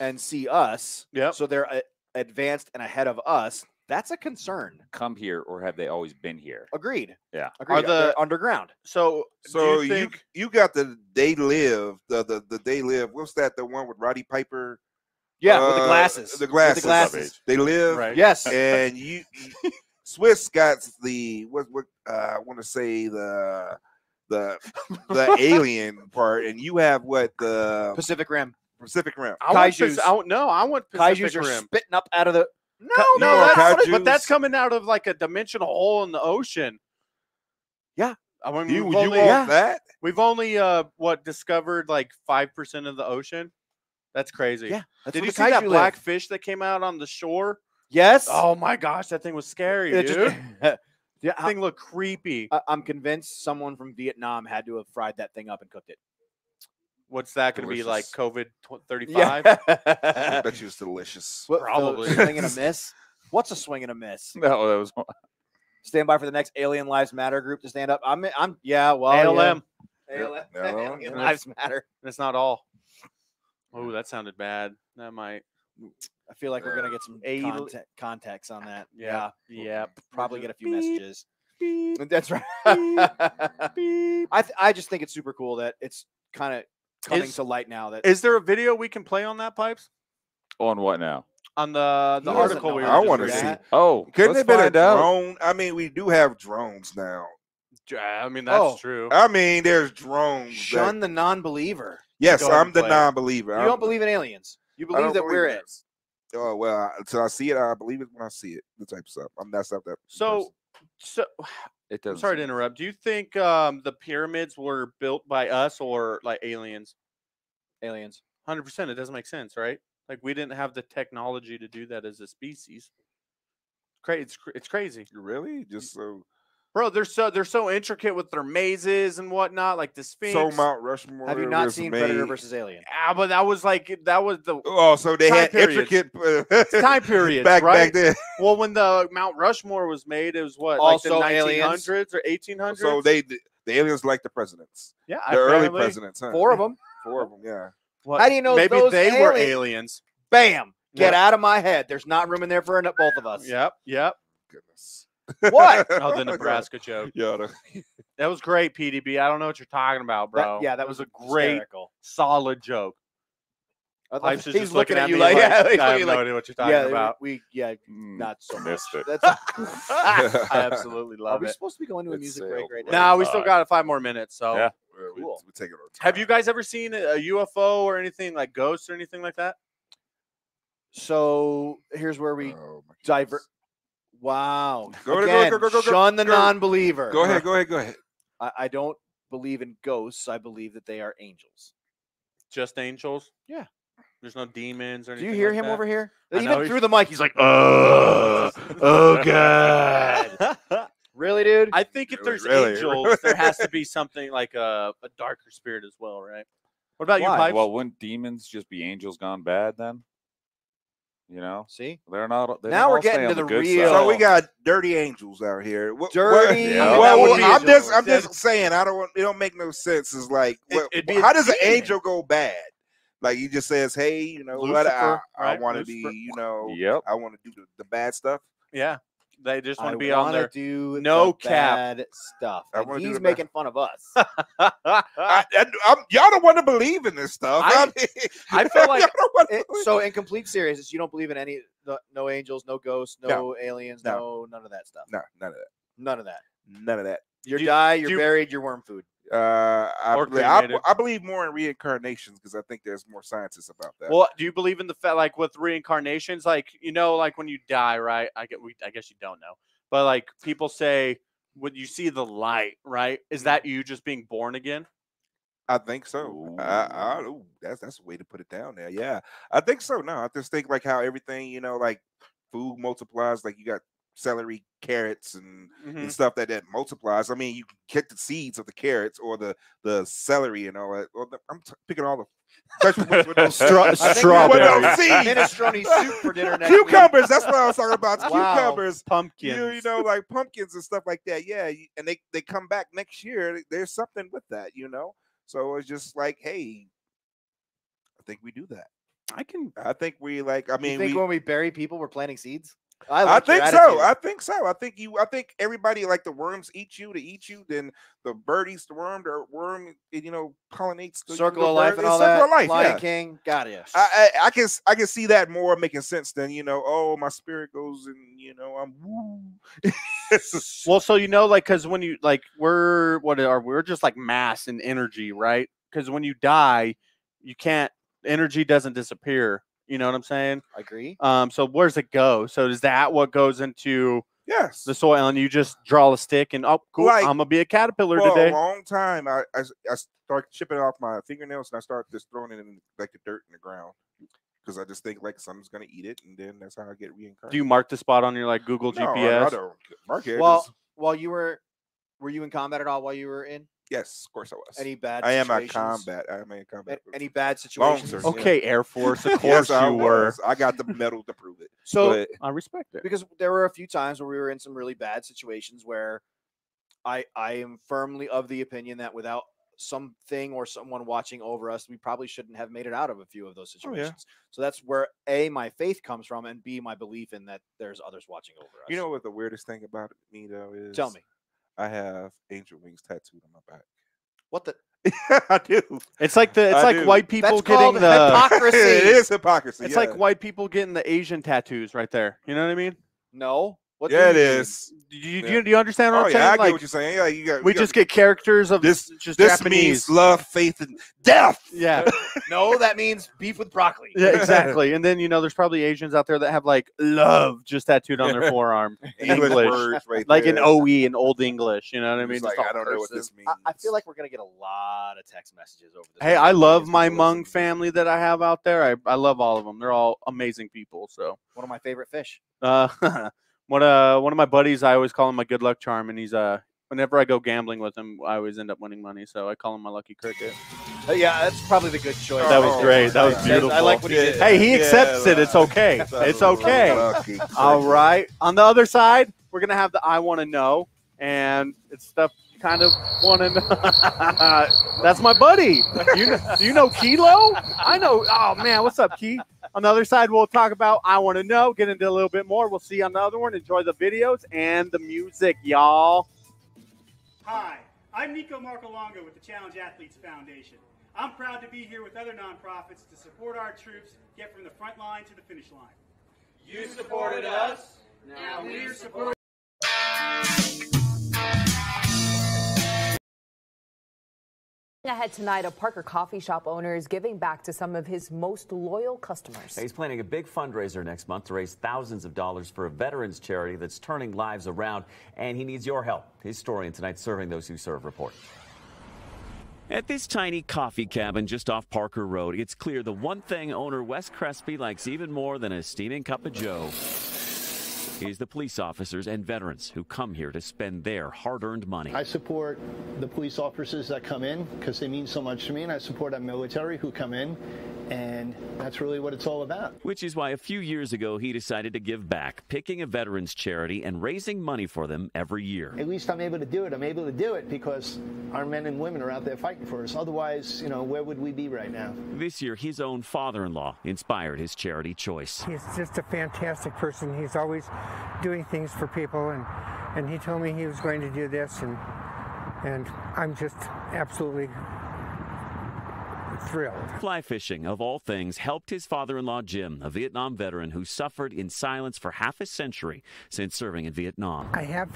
and see us.
Yep.
So they're a- advanced and ahead of us. That's a concern.
Come here, or have they always been here?
Agreed.
Yeah.
Agreed.
the-
They're underground.
So,
So
do
you,
you think?
you got the they live the the the they live. What's that? The one with Roddy Piper.
Yeah, with the
Uh,
glasses.
The
With
glasses.
the glasses.
They live.
Right.
Yes.
And you, you- Swiss got the what what uh, I want to say the the the alien part, and you have what the
Pacific Rim.
Pacific Rim.
I want
Kaijus.
Pac- I want- no, I want Pacific
Kaijus are
Rim.
spitting up out of the no,
no,
no,
that's,
kaijus.
but that's coming out of like a dimensional hole in the ocean.
Yeah.
I mean,
You,
we've
you
only,
want that?
we've only uh what discovered like five percent of the ocean. That's crazy.
Yeah, that's
Did you see that
kaiju
black
live.
fish that came out on the shore?
Yes.
Oh my gosh, that thing was scary,
It
dude.
just- yeah,
that thing looked creepy.
I, I'm convinced someone from Vietnam had to have fried that thing up and cooked it.
What's that going to be like?
Delicious.
COVID thirty five?
I bet you it's delicious.
What, the
Probably.
swing and a miss. What's a swing and a miss?
No, that was
Stand by for the next Alien Lives Matter group to stand up. I'm. I'm. Yeah. Well.
ALM.
Yeah. ALM.
No,
Alien
no.
Lives Matter.
That's not all. Oh, that sounded bad. That might.
I feel like we're gonna get some
A-
conte- context on that.
Yeah.
Yeah.
Yeah.
Probably get a few
Beep,
messages.
beep,
That's right.
beep.
I th- I just think it's super cool that it's kind of coming
Is-
to light now that
Is there a video we can play on that pipes?
on what now?
On the the
He
article we were
I wanna see.
Oh,
Couldn't
let's
it been a
out.
drone? I mean, we do have drones now.
I mean that's
Oh.
true.
I mean, there's drones. that-
Shun the non-believer.
yes, I'm the non-believer.
You
I'm-
don't believe in aliens. You
I don't
believe that we're
believe
it.
Oh well, I- until I see it, I believe it when I see it. The type of stuff. I'm that's not that.
So, so
It doesn't.
sorry to interrupt. Do you think um, the pyramids were built by us or like aliens?
Aliens.
Hundred percent. It doesn't make sense, right? Like we didn't have the technology to do that as a species. Cra- it's cr- it's crazy.
Really? Just so
Bro, they're so they're so intricate with their mazes and whatnot, like the Sphinx.
So Mount Rushmore.
Have you not seen
made-
Predator versus Alien?
Ah, but that was like that was the
Oh, so they had
periods.
intricate uh,
time period
back
right?
back then.
Well, when the Mount Rushmore was made, it was what
Also
like the
aliens.
1900s or 1800s.
So they the aliens like the presidents.
yeah,
The early presidents, huh?
Four of them.
Four of them, yeah.
What-
How do you know
maybe
those
they were aliens?
Bam! Get
Yeah.
out of my head. There's not room in there for both of us.
Yep, yep.
Goodness.
What?
Oh, the Nebraska joke.
Yeah. the-
That was great, PDB. I don't know what you're talking about,
That-
bro.
yeah, that
It
was
a great,
hysterical.
solid joke.
I
Life's is
he's
just
looking at you
me
like, yeah,
I have
looking
no
like-
idea what you're talking
yeah,
about.
We, yeah,
Mm,
not so much.
missed it.
That's
I absolutely
Are
love
we
it.
supposed to be going to a
It
music break right
right
now?
Nah, we still got five more minutes. So,
Yeah.
Well, we,
Cool.
we take it on
have you guys ever seen a UFO or anything like ghosts or anything like that?
So here's where we
Oh,
divert. Wow.
Go, go,
Again,
go, go, go, go,
shun the
go.
non-believer.
Go ahead, go ahead, go ahead.
I, I don't believe in ghosts. I believe that they are angels.
Just angels?
Yeah.
There's no demons or
Do you hear
like
him
that?
over here?
I know
Even
he's-
through the mic, he's like, "Oh, oh god." really, dude?
I think if
Really,
there's
really,
angels, there has to be something like a, a darker spirit as well, right? What about you,
Why?
Pipes?
Well, wouldn't demons just be angels gone bad then? You know,
See,
they're not. They
Now we're getting to
the
the real-
side.
So we got dirty angels out here. What,
Dirty.
Yeah.
Well, well, I'm just. I'm just saying. I don't. It don't make no sense. It's like,
It-
what,
it'd be a
how does an angel go bad? Like he just says, "Hey, you know what? I, I
right?
want to be, you know,
Yep.
I want to do the, the bad stuff.
yeah. They just want to be on
wanna
there.
do
no
the
cap.
bad stuff.
I
And he's
the bad-
making fun of us.
I, I, I'm, y'all don't want to believe in this stuff.
I-
mean,
I feel like
y'all don't wanna
It- so, in complete seriousness, you don't believe in any no, no angels, no ghosts, no,
No.
aliens,
No.
no. none of that stuff.
no, none of that.
None of that.
None of that.
You
Do you-
die,
do
you're
you-
buried, you're worm food.
Uh, I, believe, I. I believe more in reincarnations because I think there's more scientists about that.
Well, do you believe in the fact, like with reincarnations, like you know, like when you die, right? I get, we, I guess you don't know, but like people say when you see the light, right? Is that you just being born again?
I think so. I, I, ooh, that's that's a way to put it down there. Yeah, I think so. No, I just think like how everything, you know, like food multiplies. Like you got celery, carrots, and,
Mhm.
and stuff that that multiplies. I mean, you can get the seeds of the carrots or the the celery and all that. Or the, I'm t- picking all the vegetables with those
Stra-
I with seeds.
Minestrone soup for dinner next week.
Cucumbers. That's what I was talking about.
Wow.
Cucumbers.
Pumpkins.
You, you know, like pumpkins and stuff like that. Yeah, and they they come back next year. There's something with that, you know. So it's just like, hey, I think we do that.
I can.
I think we like. I
You
mean,
think
we.
when we bury people, we're planting seeds? I,
I
like your
think so. I think so. I think you. I think everybody like the worms eat you to eat you. Then the bird eats the worm. The worm, you know, pollinates the
Circle
the
of life
bird.
and
It's
all
circle
that.
of life.
Lion
yeah.
King, got you.
I, I I can s- I can see that more making sense than you know. Oh, my spirit goes and you know I'm woo.
Well, so you know, like, because when you like, we're what are we're just like mass and energy, right? Because when you die, you can't energy doesn't disappear. You know what I'm saying?
I agree.
Um, so where's it go? So is that what goes into
yes.
the soil, and you just draw a stick and oh, cool,
Like,
I'm gonna be a caterpillar
For
today.
a long time, I I start chipping off my fingernails and I start just throwing it in like the dirt in the ground because I just think like something's gonna eat it, and then that's how I get reincarnated.
Do you mark the spot on your like Google
No, I-
GPS?
I don't mark it.
Well,
just-
while you were, were you in combat at all while you were in?
Yes, of course I was.
Any bad
I am at
situations?
combat. I am in combat.
A- Any bad
Long
situations?
term,
Okay, Air Force, of
Yes,
course
I
you were.
was. I got the medal to prove it.
So
But-
I respect it.
because there were a few times where we were in some really bad situations where I I am firmly of the opinion that without something or someone watching over us, we probably shouldn't have made it out of a few of those
Oh, yeah.
situations. So that's where a my faith comes from, and b my belief in that there's others watching over us.
You know what the weirdest thing about me though is?
Tell me
I have angel wings tattooed on my back.
what the
I do.
It's like the it's
I
like
do.
white people
That's
getting the
hypocrisy.
it is hypocrisy.
it's
yeah.
like white people getting the Asian tattoos right there. You know what I mean?
no what do
yeah, it
you.
Do you,
Yeah.
do you, understand what
Oh
I'm
yeah,
saying?
I get
like
what you're saying. Yeah, you got.
we
got-
just get characters of
this.
just
This
Japanese.
means love, faith, and death.
yeah,
no that means beef with broccoli.
yeah, exactly. And then you know, there's probably Asians out there that have like love just tattooed on their forearm.
English
English,
right
like
there.
in OE in Old English. You know what I mean?
like, I don't know what this means.
I, I feel like we're gonna get a lot of text messages over this.
Hey, I love my Hmong family that I have out there. I, I love all of them. They're all amazing people. So,
One of my favorite fish.
uh, One uh one of my buddies, I always call him my good luck charm, and he's uh whenever I go gambling with him, I always end up winning money. So I call him my lucky cricket.
Uh, yeah, that's probably the good choice.
That was great. That was beautiful.
I like what he did.
Hey, he
Yeah,
accepts it. It's okay. It's okay. All right. On the other side, we're gonna have the I want to know, and it's stuff kind of want to know. That's my buddy. You know, you know Kilo? I know. Oh man, what's up, Key? On the other side, we'll talk about I want to know. Get into a little bit more. We'll see you on the other one. Enjoy the videos and the music, y'all.
Hi, I'm Nico Marcolongo with the Challenge Athletes Foundation. I'm proud to be here with other nonprofits to support our troops get from the front line to the finish line. You supported us, now we're supporting.
Ahead tonight, a Parker coffee shop owner is giving back to some of his most loyal customers.
He's planning a big fundraiser next month to raise thousands of dollars for a veterans charity that's turning lives around, and he needs your help. His story in tonight's Serving Those Who Serve report. At this tiny coffee cabin just off Parker Road, it's clear the one thing owner Wes Crespi likes even more than a steaming cup of joe is the police officers and veterans who come here to spend their hard-earned money.
I support the police officers that come in because they mean so much to me, and I support our military who come in, and that's really what it's all about.
Which is why a few years ago he decided to give back, picking a veterans charity and raising money for them every year.
At least I'm able to do it. I'm able to do it because our men and women are out there fighting for us. Otherwise, you know, where would we be right now?
This year, his own father-in-law inspired his charity choice.
He's just a fantastic person. He's always doing things for people, and, and he told me he was going to do this, and, and I'm just absolutely thrilled.
Fly fishing, of all things, helped his father in law Jim, a Vietnam veteran who suffered in silence for half a century since serving in Vietnam.
I have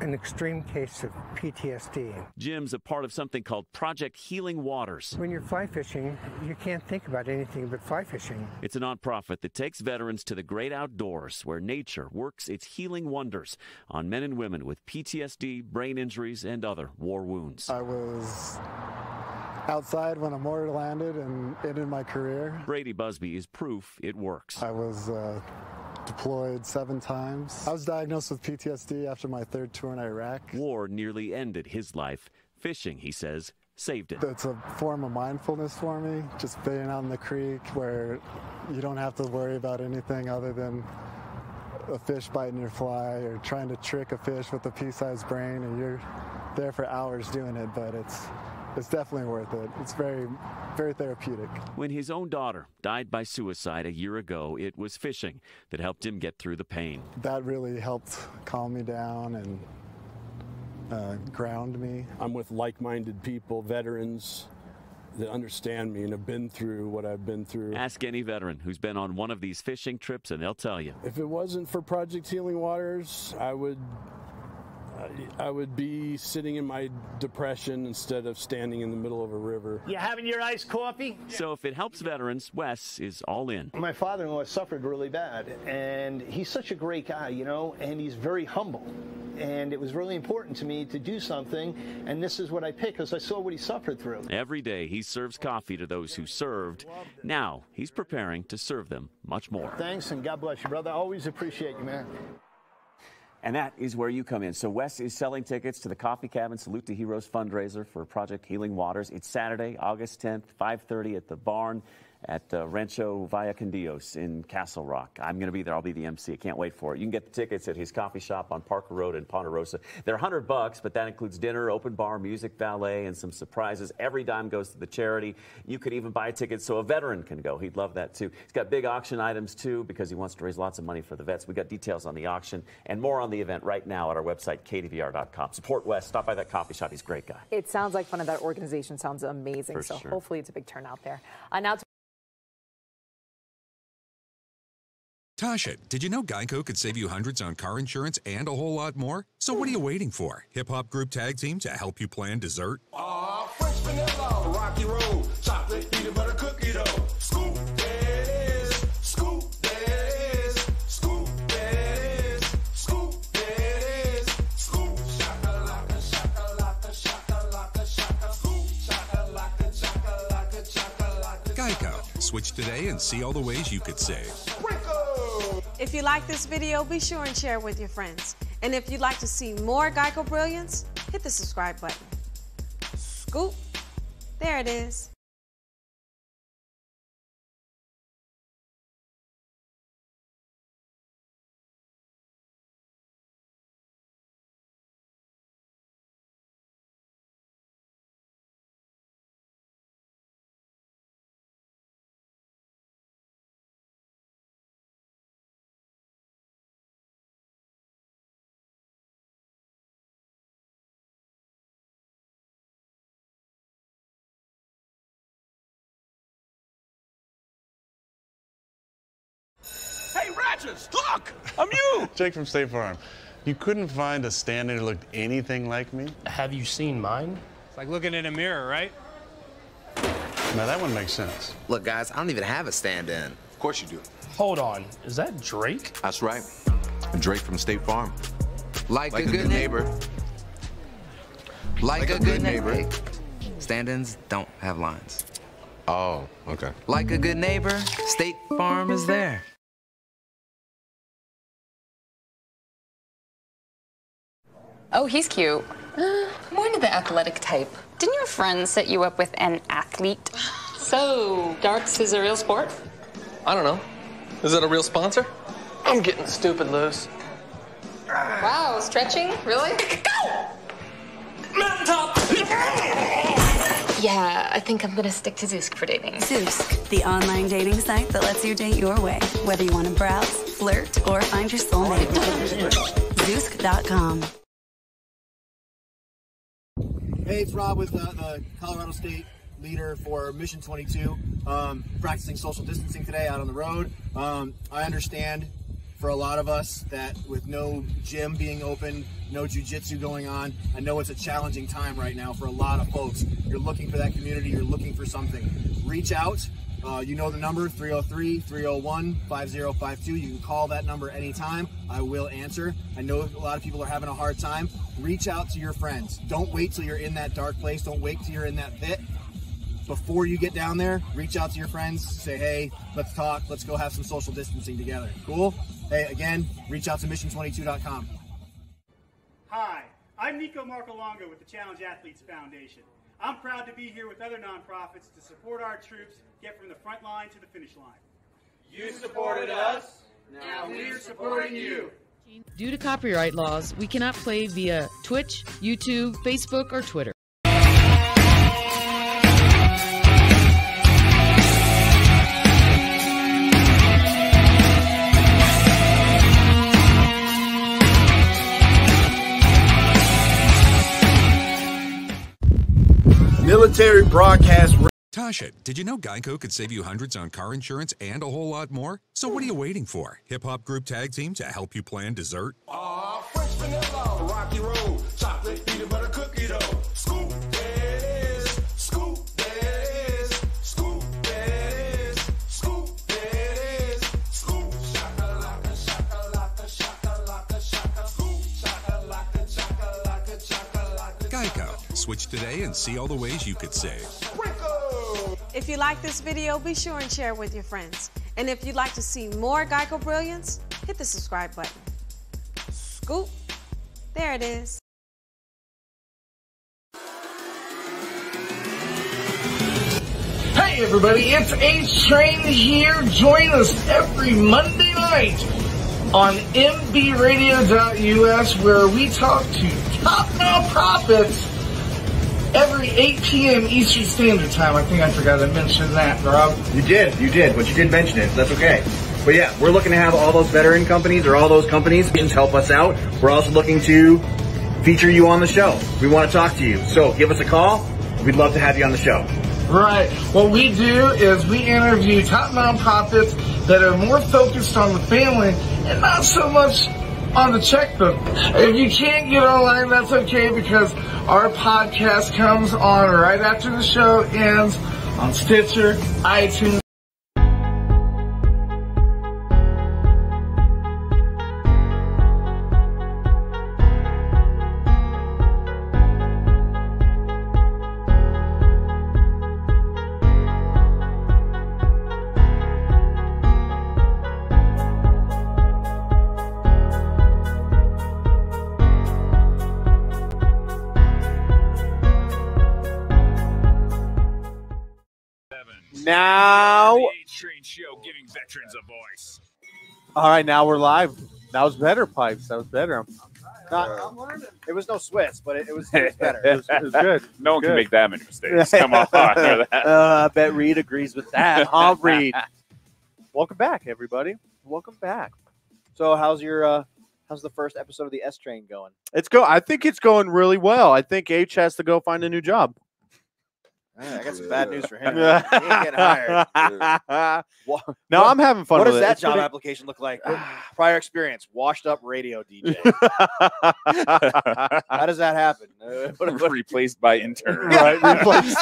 an extreme case of PTSD.
Jim's a part of something called Project Healing Waters.
When you're fly fishing, you can't think about anything but fly fishing.
It's a nonprofit that takes veterans to the great outdoors where nature works its healing wonders on men and women with PTSD, brain injuries, and other war wounds.
I was outside when a mortar landed and ended my career.
Brady Busby is proof it works.
I was uh, deployed seven times. I was diagnosed with PTSD after my third tour in Iraq.
War nearly ended his life. Fishing, he says, saved it.
It's a form of mindfulness for me, just being out in the creek where you don't have to worry about anything other than a fish biting your fly or trying to trick a fish with a pea-sized brain and you're there for hours doing it, but it's it's definitely worth it. It's very, very therapeutic.
When his own daughter died by suicide a year ago, it was fishing that helped him get through the pain.
That really helped calm me down and uh, ground me.
I'm with like minded people, veterans that understand me and have been through what I've been through.
Ask any veteran who's been on one of these fishing trips, and they'll tell you.
If it wasn't for Project Healing Waters, I would. I would be sitting in my depression instead of standing in the middle of a river.
You having your iced coffee?
So if it helps veterans, Wes is all in.
My father-in-law suffered really bad, and he's such a great guy, you know, and he's very humble. And it was really important to me to do something, and this is what I picked because I saw what he suffered through.
Every day he serves coffee to those who served. Now he's preparing to serve them much more.
Thanks, and God bless you, brother. I always appreciate you, man.
And that is where you come in. So Wes is selling tickets to the Coffee Cabin Salute to Heroes fundraiser for Project Healing Waters. It's Saturday, August 10th, 5:30 at the barn at uh, Rancho Vallacandios in Castle Rock. I'm going to be there. I'll be the MC. I can't wait for it. You can get the tickets at his coffee shop on Parker Road in Ponderosa. They're 100 bucks, but that includes dinner, open bar, music, valet, and some surprises. Every dime goes to the charity. You could even buy a ticket so a veteran can go. He'd love that too. He's got big auction items too because he wants to raise lots of money for the vets. We got details on the auction and more on the event right now at our website kdvr.com. Support Wes. Stop by that coffee shop. He's a great guy.
It sounds like fun, and that organization sounds amazing.
For
so
sure.
hopefully it's a big turnout there. Uh, now.
Tasha, did you know Geico could save you hundreds on car insurance and a whole lot more? So what are you waiting for? Hip Hop Group Tag Team to help you plan dessert?
Aw, fresh vanilla, rocky road, chocolate peanut butter cookie dough. Scoop this, scoop this, scoop this, scoop this, scoop shakalaka, shakalaka, shakalaka, shaka, scoop shakalaka, shakalaka, shakalaka.
Geico. Switch today and see all the ways you could save.
Sprinkle.
If you like this video, be sure and share it with your friends. And if you'd like to see more Geico Brilliance, hit the subscribe button. Scoop. There it is.
Hey, look! I'm you!
Jake from State Farm. You couldn't find a stand-in who looked anything like me?
Have you seen mine?
It's like looking in a mirror, right?
Now that one makes sense.
Look, guys, I don't even have a stand-in.
Of course you do. Hold on, is that Drake?
That's right. Drake from State Farm. Like, a, good, neighbor. Like, a, good, neighbor. Stand-ins don't have lines. Oh, okay. Like a good neighbor, State Farm is there.
Oh, he's cute. More into the athletic type. Didn't your friend set you up with an athlete? So, darts is a real sport?
I don't know. Is it a real sponsor? I'm getting stupid loose.
Wow, stretching? Really? Go! Yeah, I think I'm gonna stick to Zoosk for dating.
Zoosk, the online dating site that lets you date your way, whether you want to browse, flirt, or find your soulmate. Zoosk.com.
Hey, it's Rob with uh, the Colorado State leader for Mission 22. Um, practicing social distancing today out on the road. Um, I understand for a lot of us that with no gym being open, no jujitsu going on, I know it's a challenging time right now for a lot of folks. You're looking for that community, you're looking for something. Reach out. Uh, you know the number 303 301 5052. You can call that number anytime. I will answer. I know a lot of people are having a hard time. Reach out to your friends. Don't wait till you're in that dark place. Don't wait till you're in that pit. Before you get down there, reach out to your friends. Say, hey, let's talk. Let's go have some social distancing together. Cool? Hey, again, reach out to mission22.com.
Hi, I'm Nico Marcolongo with the Challenge Athletes Foundation. I'm proud to be here with other nonprofits to support our troops get from the front line to the finish line.
You supported us, now we're supporting you.
Due to copyright laws, we cannot play via Twitch, YouTube, Facebook, or Twitter.
Military broadcast.
Tasha, did you know Geico could save you hundreds on car insurance and a whole lot more? So what are you waiting for? Hip Hop Group Tag Team to help you plan dessert?
Aw, French vanilla, rocky road,
Switch today and see all the ways you could save.
If you like this video, be sure and share it with your friends. And if you'd like to see more Geico Brilliance, hit the subscribe button. Scoop. There it is.
Hey everybody, it's H Train here. Join us every Monday night on mbradio.us where we talk to top nonprofits every 8 p.m. Eastern Standard Time. I think I forgot to mention that, Rob.
You did, you did, but you did mention it. That's okay. But yeah, we're looking to have all those veteran companies or all those companies help us out. We're also looking to feature you on the show. We want to talk to you. So give us a call. We'd love to have you on the show.
Right. What we do is we interview top nonprofits that are more focused on the family and not so much on the checkbook. If you can't get online, that's okay because our podcast comes on right after the show ends on Stitcher, iTunes.
Now,
Train show giving veterans a voice.
All right, now we're live. That was better, pipes. That was better.
not, it was no Swiss, but it, it was, it was better.
It was, it was good.
No one
Good.
can make that many mistakes. Come on.
uh, I bet Reed agrees with that. Huh, Reed? Welcome back, everybody. Welcome back.
So, how's your uh, how's the first episode of the S Train going?
It's go. I think it's going really well. I think H has to go find a new job.
I got some bad news for him. he ain't getting hired. Wha-
No,
what-
I'm having fun
What
with
does
it.
that
It's
job
pretty-
application look like? Prior experience, washed up radio DJ. How does that happen? Uh, what- what-
Replaced by intern.
Right, replaced.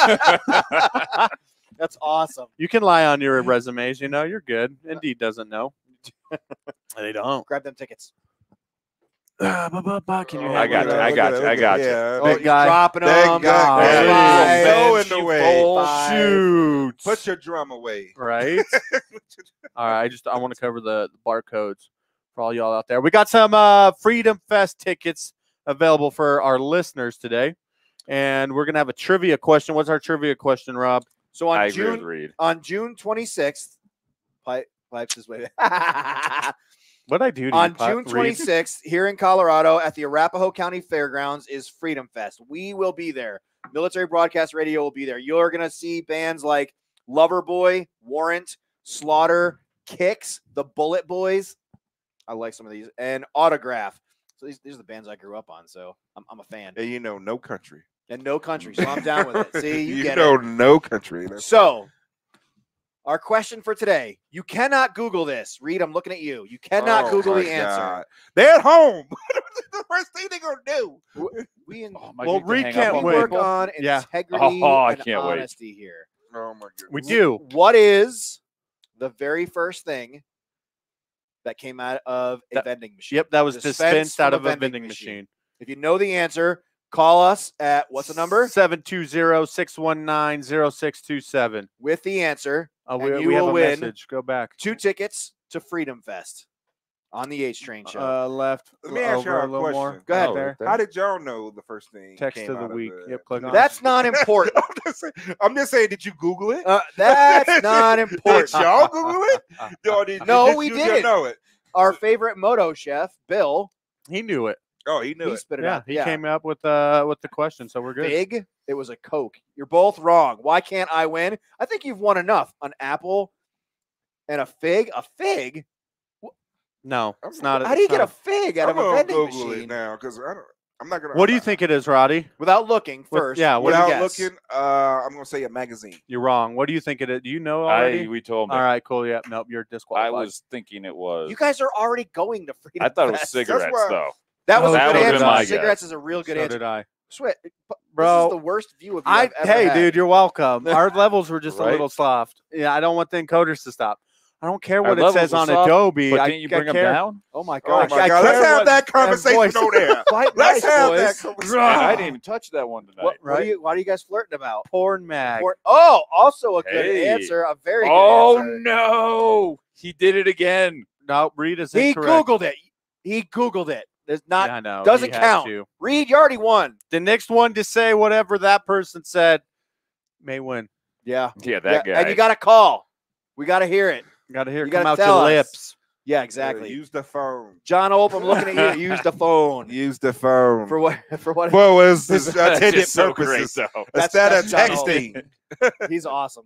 That's awesome.
You can lie on your resumes. You know, you're good. Indeed doesn't know. they don't.
Grab them tickets.
Uh, bu- bu- bu- Can you?
I got you. I got you. I got you.
Oh,
Big guy.
dropping
Big
them.
guy.
Five.
Hey,
Throw
Five.
in the way.
Shoot.
Put your drum away.
right? all right. I just I want to cover the, the barcodes for all y'all out there. We got some uh, Freedom Fest tickets available for our listeners today, and we're gonna have a trivia question. What's our trivia question, Rob?
So on
I agree with
June
Reed.
on June 26th, Pipe, Pipes is waiting.
What I do to
on
you,
June 26th here in Colorado at the Arapahoe County Fairgrounds is Freedom Fest. We will be there. Military Broadcast Radio will be there. You're going to see bands like Loverboy, Warrant, Slaughter, Kix, the Bullet Boys. I like some of these and Autograph. So these, these are the bands I grew up on, so I'm, I'm a fan.
And you know, no country.
And no country, so I'm down with it. See, you,
you
get
know,
it.
no country. That's-
So, our question for today: You cannot Google this. Reed, I'm looking at you. You cannot
Oh
Google
my
the answer.
They're at home. the first thing they're gonna do.
We in,
Am I
Well, Reed can't
up
we
on
work
people?
on
Yeah.
integrity
Oh, I
and
can't wait.
honesty here.
Oh my goodness.
We do.
What is the very first thing that came out of a
That-
vending machine?
Yep, that was
Dispensed
dispensed out of a vending machine.
If you know the answer, call us at what's the number
720-619-0627.
with the answer.
Uh,
and
we,
you
we have
will
a
win
message. Go back.
two tickets to Freedom Fest on the H Train show.
Uh, left.
Let me ask y'all a
little
question.
more.
Go ahead.
Oh,
there.
How did y'all know the first thing?
Text
came
of the
out
week.
the-
Yep, click.
That's not important.
I'm just, saying, I'm just saying. Did you Google it?
Uh, that's not important.
Did y'all Google it? Or did,
No,
did
we
you just
didn't.
know it.
Our favorite moto chef, Bill,
He knew it.
Oh, he knew
he
it.
spit it
Yeah,
out.
he came up with uh with the question, so we're good.
Fig. It was a Coke. You're both wrong. Why can't I win? I think you've won enough. An apple and a fig. A fig.
No, it's not.
How do you get a fig out
I'm
of a vending
Google
machine
it now because I don't. I'm not gonna.
What do you think it is, Roddy?
without looking
What-
first?
yeah,
what do you
Without
guess?
looking, uh, I'm gonna say a magazine.
You're wrong. What do you think it is? Do you know already?
I, we told him.
All right, cool. Yeah, nope, you're disqualified.
I was thinking it was.
You guys are already going to freedom.
I thought it was
Fest.
cigarettes,
where-
though.
That was
Oh,
a good answer. Cigarettes
guess.
is a real good
so
answer.
did I.
Sweat, bro.
Bro,
this is the worst view of you
I
I've ever
hey,
had.
dude, you're welcome. Our levels were just a little soft. Yeah, I don't want the encoders to stop. I don't care
Our
what it says on
soft,
Adobe.
But
I,
didn't you
I
bring them
care-
down?
Oh my
Oh my God! Let's have
what-
that conversation
voice-
over there. Let's have
boys.
that conversation.
I didn't even touch that one tonight.
What, what are you? What are you guys flirting about?
Porn mag.
Or- oh, also a good
Hey.
answer. A very good
oh
answer.
no! He did it again.
No, Reed is
He
incorrect.
googled it. He googled it. It's not.
Yeah, I know.
doesn't count.
to.
Reed, you already won.
The next one to say whatever that person said may win.
Yeah.
Yeah, that
yeah,
guy.
And you got to call. We got to hear it.
Got to hear
You
it come out your
us.
lips.
Yeah, exactly.
use the phone.
John Ope, I'm looking at you. Use the phone
Use the phone.
for what? For what?
Well, it's it's
That's
intended
just so great,
purposes.
though.
That's-
Instead
that's
of
John Ope.
texting,
He's awesome.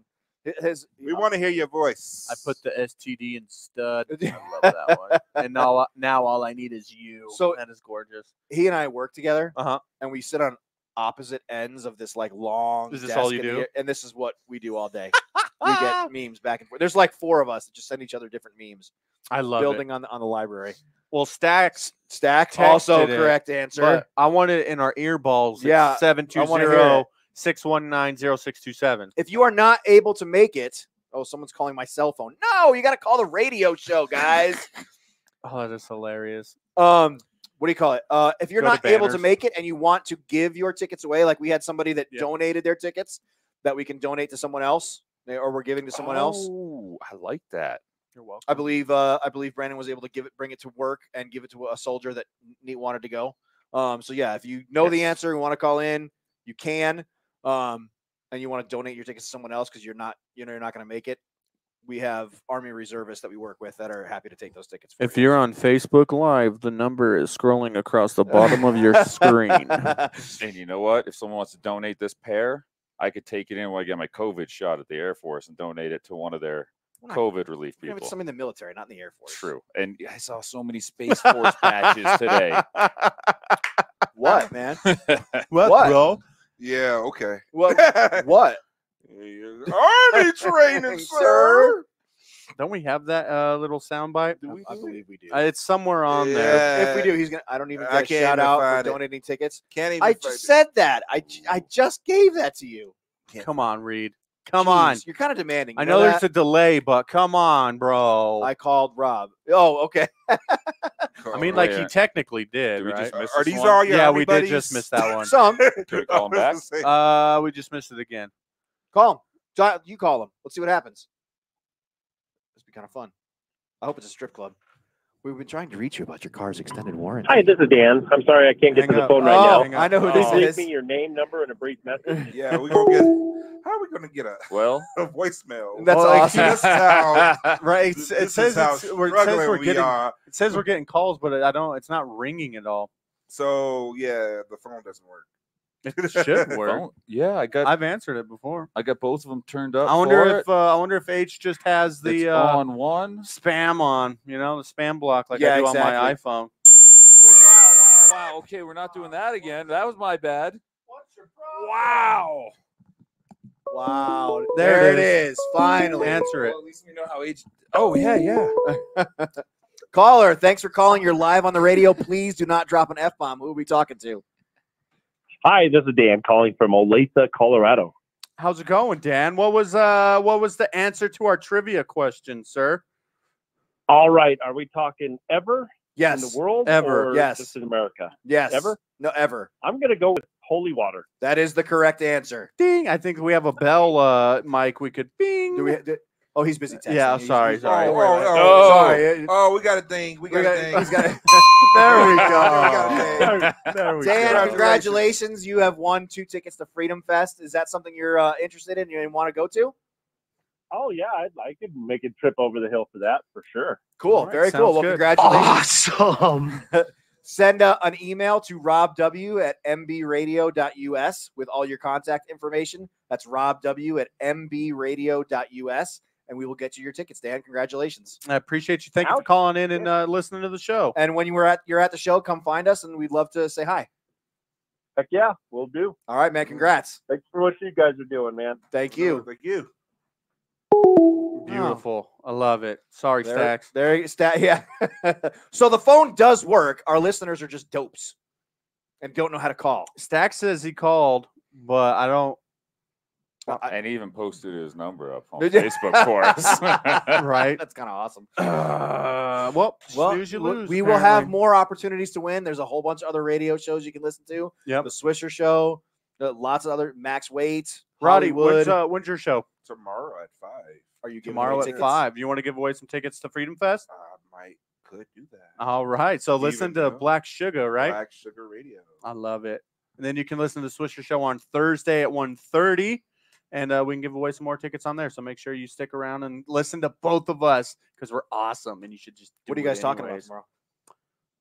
His,
we want to hear your voice.
I put the STD in stud. I love that one. And now, now all I need is you.
So-
that is gorgeous.
he and I work together,
Uh huh.
and we sit on opposite ends of this like long.
Is this all you
in the
do?
air- And this is what we do all day. we get memes back and forth. There's like four of us that just send each other different memes.
I love
building
it.
on the on the library.
Well, Stacks
Stacked,
texted
also
it,
correct answer.
but I want it in our earballs.
Yeah,
seven two
I wanna hear
zero
it.
Six one nine zero six two seven.
if you are not able to make it, oh, someone's calling my cell phone. No, you got to call the radio show, guys.
Oh, that is hilarious.
um, what do you call it? Uh, if you're
Go to
not able to make it and you want to give your tickets away, like we had somebody that
Yeah.
donated their tickets that we can donate to someone else, eh, or we're giving to someone else.
Oh, I like that.
You're welcome.
I believe uh, I believe Brandon was able to give it, bring it to work, and give it to a soldier that ne- wanted to go. Um, so yeah, if you know the answer and want to call in, you can. Um, and you want to donate your tickets to someone else because you're not, you know, you're not going to make it, we have Army reservists that we work with that are happy to take those tickets. For
If you're on Facebook Live, the number is scrolling across the bottom of your screen.
And you know what? If someone wants to donate this pair, I could take it in when I get my COVID shot at the Air Force and donate it to one of their
not-
COVID relief
Yeah, but
people.
some in the military, not in the Air Force.
True. And I saw so many Space Force patches today.
What, man?
What,
What?
bro?
Yeah, okay.
What? what?
Army training, sir.
Don't we have that uh, little soundbite?
I believe we do.
Uh, it's somewhere on there.
If we do, he's gonna. I don't even
I
get a
can't
shout
even
out for
find it.
donating tickets.
Can't even
I
find
just
it.
said that. I j- I just gave that to you.
Come on, Reed. Come on.
You're kind of demanding.
I
you
know there's a delay, but come on, bro.
I called Rob. Oh, okay.
I mean, like he
Yeah.
technically did,
Did we
right?
just miss
Are these
one?
all your
yeah,
Army
we did just miss that one.
Some.
Can we call him back?
uh, we just missed it again.
Call him. John, You call him. Let's see what happens. This be kind of fun. I hope it's a strip club. We've been trying to reach you about your car's extended warranty.
Hi, this is Dan. I'm sorry I can't get
Hang
to the
up.
phone right
Oh,
now.
I know who
Please
this
leave
is.
me your name, number, and a brief message.
Yeah, we're gonna get. How are we gonna get a,
Well,
a voicemail?
That's
Well,
awesome.
This how.
right.
this
It's, it
is
says
how
it's, we're, it says we're
we
getting
are.
it says we're getting calls, but I don't. It's not ringing at all.
So yeah, the phone doesn't work.
It should work.
phone- yeah, I got
I've answered it before.
I got both of them turned up.
I wonder if uh, I wonder if H just has the
It's
uh,
on one.
spam on. You know, the spam block like
Yeah,
I do on my iPhone.
Wow, wow, wow. Okay, we're not doing that again. That was my bad. Wow.
Wow.
There
There,
it
it is. Finally.
Answer it.
Well, at least we know how age. Oh yeah, yeah.
Caller, thanks for calling. You're live on the radio. Please do not drop an F bomb. Who are we talking to?
Hi, this is Dan calling from Olathe, Colorado.
How's it going, Dan? What was uh what was the answer to our trivia question, sir?
All right, are we talking ever
Yes.
in the world?
Ever,
or
yes.
Just in America?
Yes.
Ever?
No, ever.
I'm going to go with holy water.
That is the correct answer.
Ding! I think we have a bell, uh, Mike. We could bing.
Do we? Do, oh, he's busy texting.
Yeah,
He's-
sorry,
he's-
sorry.
don't
Oh,
it.
oh,
sorry.
Oh, we got a thing. We
We
got,
got-
a thing.
he's got a-
there we
We a
go.
thing.
there we
Dan,
go.
congratulations. You have won two tickets to Freedom Fest. Is that something you're uh, interested in? You want to go to?
Oh, yeah, I'd, like to make a trip over the hill for that for sure.
Cool.
All right,
Very
sounds
cool. Well,
good.
congratulations.
Awesome.
Send uh, an email to robw at mbradio.us with all your contact information. That's robw at mbradio.us, and we will get you your tickets, Dan. Congratulations.
I appreciate you. Thank you for calling in and uh, listening to the show.
And when you were at you're at the show, come find us, and we'd love to say hi.
Heck yeah, we'll do.
All right, man. Congrats.
Thanks for what you guys are doing, man.
Thank you.
Thank you.
Beautiful. I love it. Sorry,
There,
Stacks.
there, stat, yeah. so the phone does work. Our listeners are just dopes and don't know how to call.
Stacks says he called, but I don't.
And he even posted his number up on Facebook for us.
right.
That's kind of awesome.
Uh, well,
Well,
snooze, you
we-
lose.
we will have more opportunities to win. There's a whole bunch of other radio shows you can listen to.
Yep.
The Swisher Show, lots of other Max Waits,
Roddy,
Hollywood.
when's, uh, when's your show?
Tomorrow at five.
Are you giving
Tomorrow at
tickets?
five. You want to give away some tickets to Freedom Fest?
I might could do that.
All right. So
Even
listen to
though-
Black Sugar, right?
Black Sugar Radio.
I love it. And then you can listen to the Swisher Show on Thursday at 1.30, and uh, we can give away some more tickets on there. So make sure you stick around and listen to both of us because we're awesome, and you should just.
What are you guys talking about tomorrow?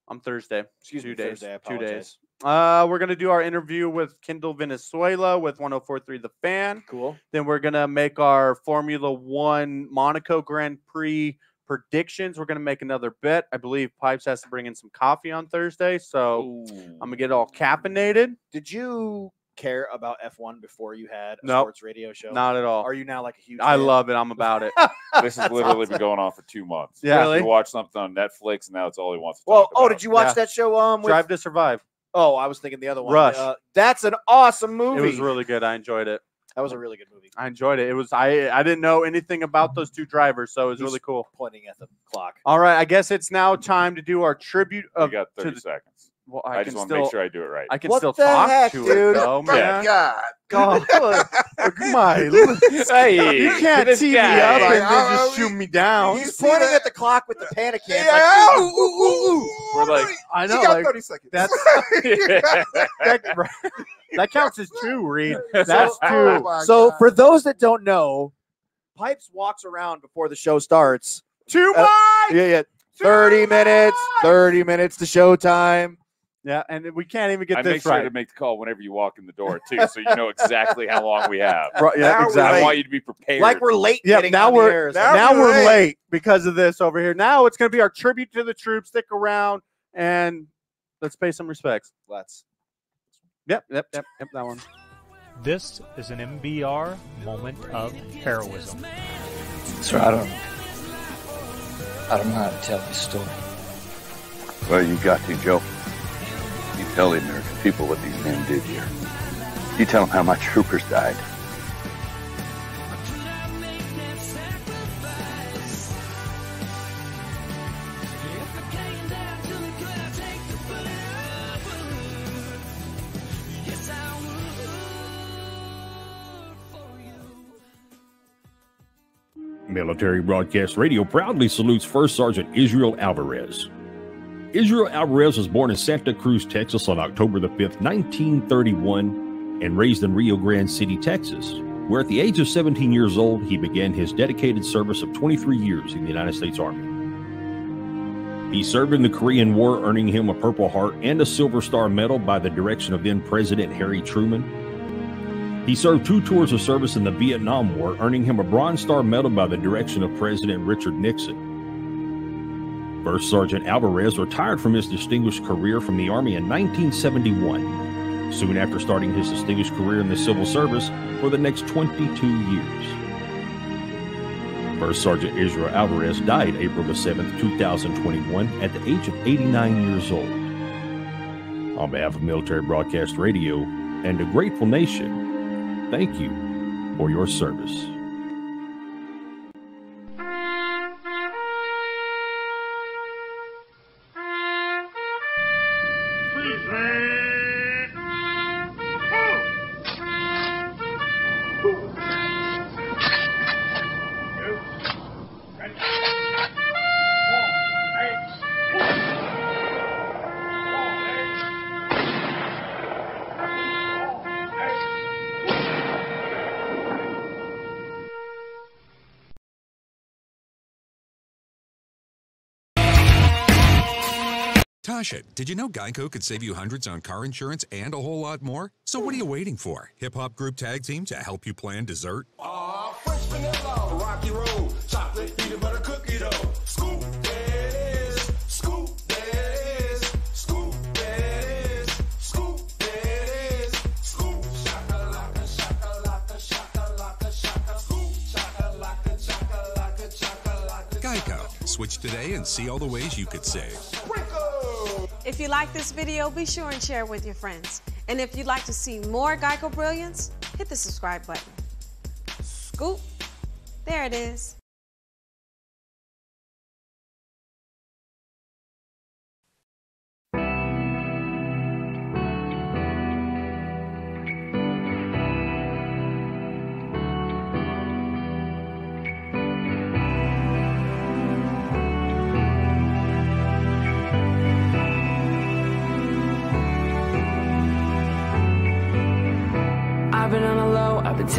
On Thursday.
Excuse
two
me,
days.
Thursday,
two days. Uh, we're gonna do our interview with Kendall Venezuela with 104.3 The Fan.
Cool.
Then we're gonna make our Formula One Monaco Grand Prix predictions. We're gonna make another bet. I believe Pipes has to bring in some coffee on Thursday, so I'm gonna get all caffeinated.
Did you care about F1 before you had a
Nope.
sports radio show?
Not at all.
Are you now like a huge?
I
fan?
love it. I'm about it.
this has literally been going on for two months.
Yeah.
He
Really?
watched something on Netflix, and now it's all he wants to
Well,
talk
oh,
about.
did you watch
Yeah.
that show? Um, with,
Drive to Survive.
oh, I was thinking the other one.
Rush.
Uh, that's an awesome movie.
It was really good. I enjoyed it.
that was a really good movie.
I enjoyed it. It was I I didn't know anything about those two drivers, so it was
He's
really cool.
Pointing at the clock.
All right, I guess it's now time to do our tribute
We
of
got
to
30
the-
seconds.
Well,
I,
I,
just
can
want to
still,
make sure I do it right.
I can
What
still
the
talk
heck,
to
dude?
it though,
My
man.
God.
God, look, look, my,
Hey,
you can't
this
tee me
guy.
up and then just
I-
shoot me down.
He's pointing
that?
at the clock with the panic hand.
Yeah,
like,
ooh, ooh, ooh, ooh.
We're like,
I know,
got
like
30 seconds.
that's that, that counts as two, Reed. That's
So-
two.
Oh
so
God.
for those that don't know, Pipes walks around before the show starts.
Two
Uh. Yeah, yeah. 30 minutes, 30 minutes to showtime.
Yeah, and we can't even get
I
this
make sure
right.
to make the call whenever you walk in the door too, so you know exactly how long we have.
Right, yeah,
Now
exactly.
I want you to be prepared.
Like we're late
Yeah,
getting
now
on
we're
the air.
now
now
we're
we're
late.
late because of this over here. Now it's going to be our tribute to the troops. Stick around and let's pay some respects.
Let's.
Yep, yep, yep, yep. That one.
This is an MBR moment of heroism.
Sir, I don't. I don't know how to tell this story.
Well, you got to, Joe. You tell the American people what these men did here. You tell them how my troopers died.
Military Broadcast Radio proudly salutes First Sergeant Israel Alvarez. Israel Alvarez was born in Santa Cruz, Texas on October the 5th, 1931, and raised in Rio Grande City, Texas, where at the age of 17 years old, he began his dedicated service of 23 years in the United States Army. He served in the Korean War, earning him a Purple Heart and a Silver Star Medal by the direction of then President Harry Truman. He served two tours of service in the Vietnam War, earning him a Bronze Star Medal by the direction of President Richard Nixon. First Sergeant Alvarez retired from his distinguished career from the Army in 1971, soon after starting his distinguished career in the civil service for the next 22 years. First Sergeant Israel Alvarez died April the 7th, 2021, at the age of 89 years old. On behalf of Military Broadcast Radio and a grateful nation, thank you for your service.
Tasha, did you know Geico could save you hundreds on car insurance and a whole lot more? So what are you waiting for? Hip Hop Group Tag Team to help you plan dessert?
Ah, fresh vanilla, rocky road, chocolate peanut butter cookie dough. Scoop that is, scoop that is, scoop that is, scoop that is, scoop shakalaka, shakalaka, shakalaka, shaka, scoop shakalaka, shakalaka, shakalaka.
Geico. Switch today and see all the ways you could save.
If you like this video, be sure and share it with your friends. And if you'd like to see more Geico Brilliance, hit the subscribe button. Scoop. There it is.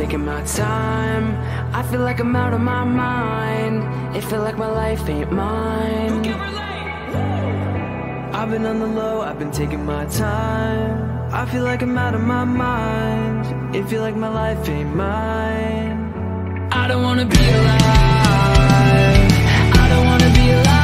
Taking my time. I feel like I'm out of my mind. It feel like my life ain't mine. I've been on the low, I've been taking my time. I feel like I'm out of my mind. It feel like my life ain't mine. I don't wanna be alive. I don't wanna be alive.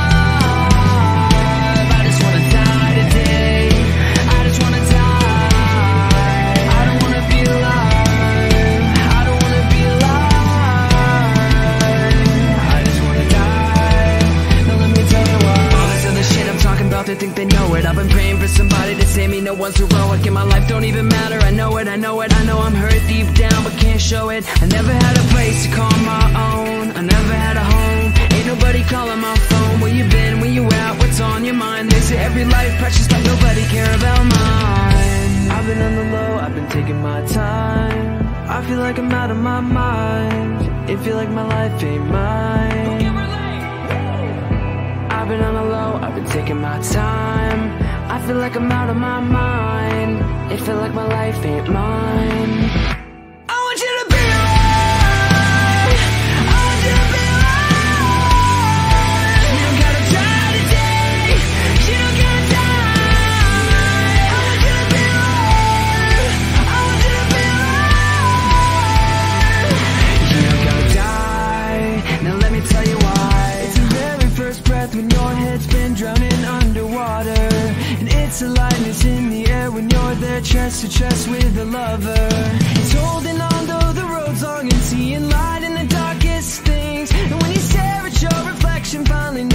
they think they know it. I've been praying for somebody to save me, no one's heroic in my life. Don't even matter, I know it, I know it. I know I'm hurt deep down, but can't show it. I never had a place to call my own. I never had a home, ain't nobody calling my phone. Where you been, where you at, what's on your mind? They say every life precious, but nobody care about mine. I've been on the low, I've been taking my time. I feel like I'm out of my mind. It feel like my life ain't mine. I've been on the low, I've been taking my time. I feel like I'm out of my mind. It feel like my life ain't mine. It's a lightness in the air when you're there chest to chest with a lover. It's holding on though the road's long and seeing light in the darkest things. And when you stare at your reflection, finally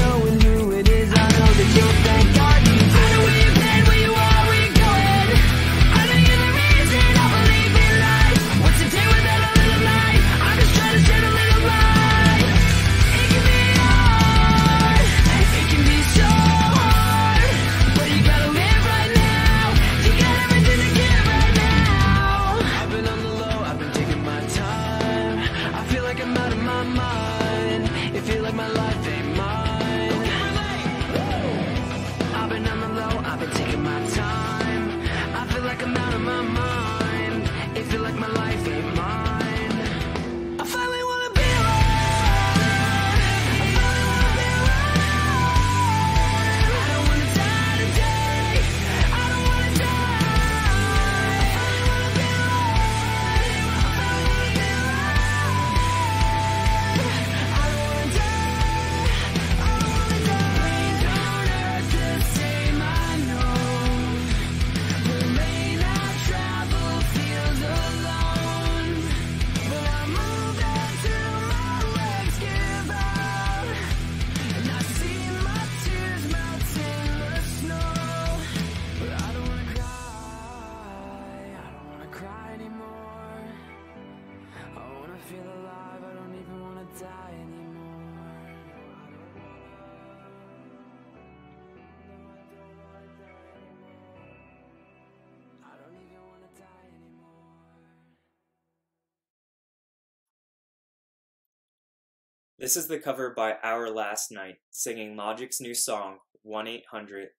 This is the cover by Our Last Night singing Logic's new song 1 800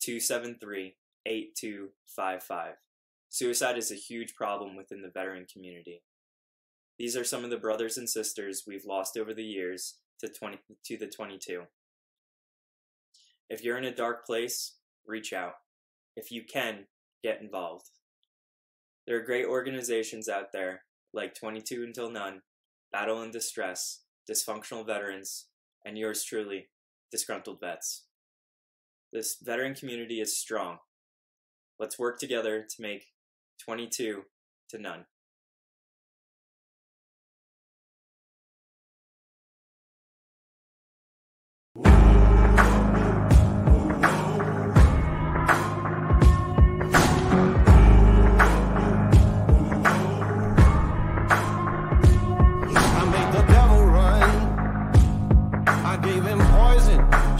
273 8255. Suicide is a huge problem within the veteran community. These are some of the brothers and sisters we've lost over the years to 20 to the 22. If you're in a dark place, reach out. If you can, get involved. There are great organizations out there like 22 Until None, Battle in Distress, Dysfunctional Veterans, and yours truly, Disgruntled Vets. This veteran community is strong. Let's work together to make 22 to none.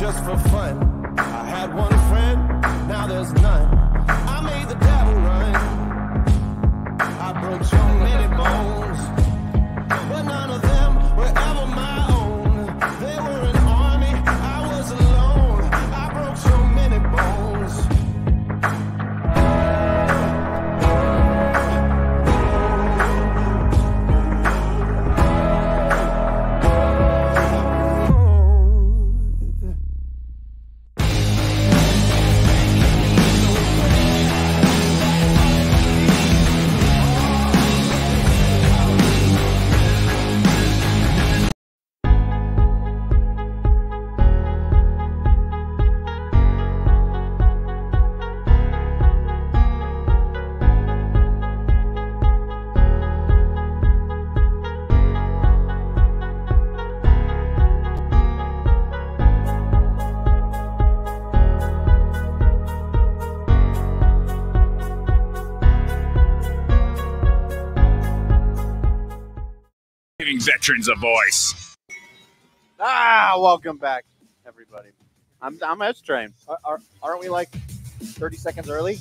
Just for fun. I had one friend, now there's
veterans a voice.
Ah, welcome back, everybody. I'm I'm S Train.
Are, are, aren't we like 30 seconds early?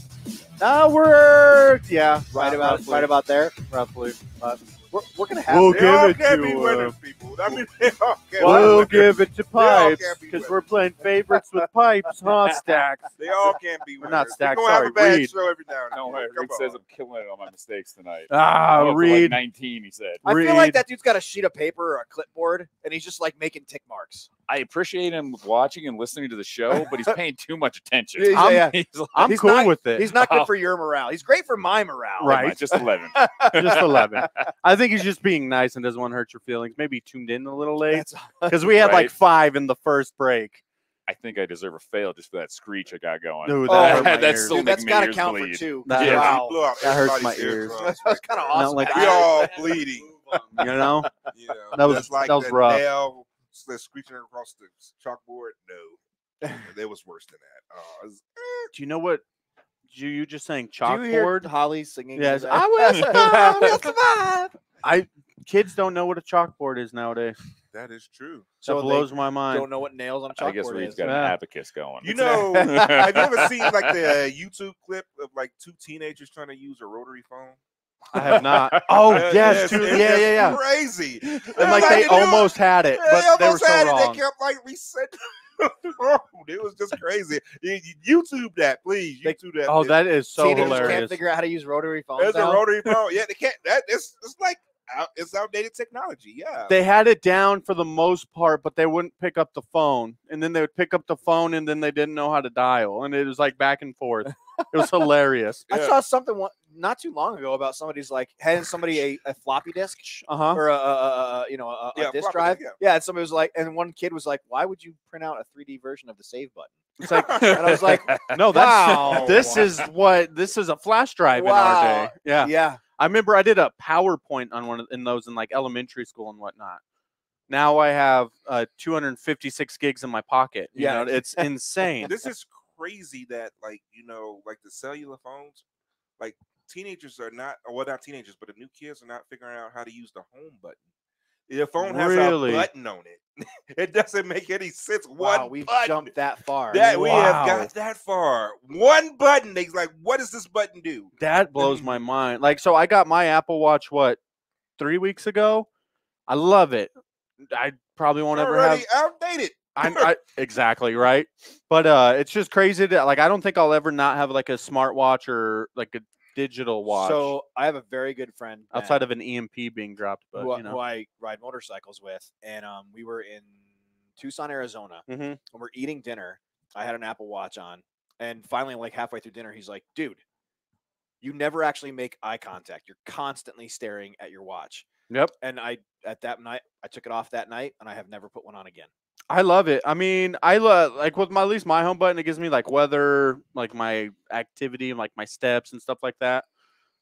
Uh, we're yeah, right about
roughly.
right about there.
roughly. But
We're, we're gonna have
We'll
to-
They all
give it
can't
to,
be
uh,
people. I mean, they all can't
we'll
winners.
give it to pipes because we're playing favorites with pipes, huh? Stacks.
They all can't be
We're
winners.
not
We're
stacked.
gonna have
Sorry,
a bad
Reed.
show every now and
No
then.
way.
Come
Rick says. I'm killing it on my mistakes tonight.
Ah,
I'm up for like
Reed.
19, he said.
I feel like that dude's got a sheet of paper or a clipboard, and he's just like making tick marks.
I appreciate him watching and listening to the show, but he's paying too much attention.
Yeah,
I'm-
yeah.
He's like,
I'm
He's
cool
not-
with it.
He's not good
Oh.
for your morale. He's great for my morale.
"Never
right.
Just 11.
just 11. I think he's just being nice and doesn't want to hurt your feelings. Maybe he tuned in a little late because we had like five in the first break.
I think I deserve a fail just for that screech I got going.
Dude,
Oh,
that hurt my
that's
ears.
still
Dude,
making
that's
me
got to count
bleed.
for two.
That
Yeah,
hurts.
you blew out
That hurts my ears.
eardrums
That's kind of
right
awesome.
like-
there. We all bleeding.
You know,
You know,
That was-
just like
that was rough.
Nail that's screeching across the chalkboard. No, there was worse than that. Uh, oh, it's-
do you know what? You you just saying
Do you hear
chalkboard?
Holly singing?
Yes, I will survive. will survive. I kids don't know what a chalkboard is nowadays.
that is true.
So they
blows my mind.
Don't know what nails on a chalkboard
I guess Reed's
is.
got
Yeah.
an abacus going.
You know, have you ever seen like the YouTube clip of like two teenagers trying to use a rotary phone?
I have not. Oh
Uh,
yes,
it's-
two,
it's
yeah, yeah, yeah.
Crazy.
And like they almost had it, but they were so
had it.
wrong.
They kept like reset. it was just crazy. You- you- YouTube that, please. YouTube that.
Oh,
It-
that is so
Teenagers can't figure out how to use rotary phones.
There's a rotary phone. Yeah, they can't. That it's it's like it's outdated technology. Yeah.
They had it down for the most part, but they wouldn't pick up the phone. And then they would pick up the phone, and then they didn't know how to dial, and it was like back and forth. It was hilarious.
I saw something one, not too long ago about somebody's like handing somebody a, a floppy disk
Uh huh.
or a, a, a, a you know a, a
Yeah,
disk drive.
disk,
yeah. and somebody was like, and one kid was like, "Why would you print out a 3D version of the save button?"
It's like
And I was like,
no, that's
Wow.
this is what this is a flash drive in our
Wow.
day. Yeah.
"Yeah,
I remember I did a PowerPoint on one of in those in like elementary school and whatnot. Now I have uh, 256 gigs in my pocket. You
Yeah.
know, it's insane.
this is crazy that like you know like the cellular phones, like teenagers are not, well not teenagers, but the new kids are not figuring out how to use the home button. The phone has
Really?
a button on it. it doesn't make any sense.
wow, we've
button.
jumped that far."
That we have got that far. One button. They like, what does this button do?
That blows my mind. Like, so I got my Apple Watch what three weeks ago. I love it. I probably won't ever have.
Outdated.
I, I exactly right, but uh, it's just crazy that like I don't think I'll ever not have like a smartwatch or like a digital watch
So I have a very good friend Ben,
outside of an EMP being dropped. But
who, I-
you know,
who I ride motorcycles with, and um, we were in Tucson, Arizona,
Mhm.
and we're eating dinner. I had an Apple Watch on, and finally, like halfway through dinner, he's like, "Dude, you never actually make eye contact. You're constantly staring at your watch."
Yep.
And I at that night, I took it off that night, and I have never put one on again.
I love it. I mean, I love like with my at least my home button. It gives me like weather, like my activity, and like my steps and stuff like that.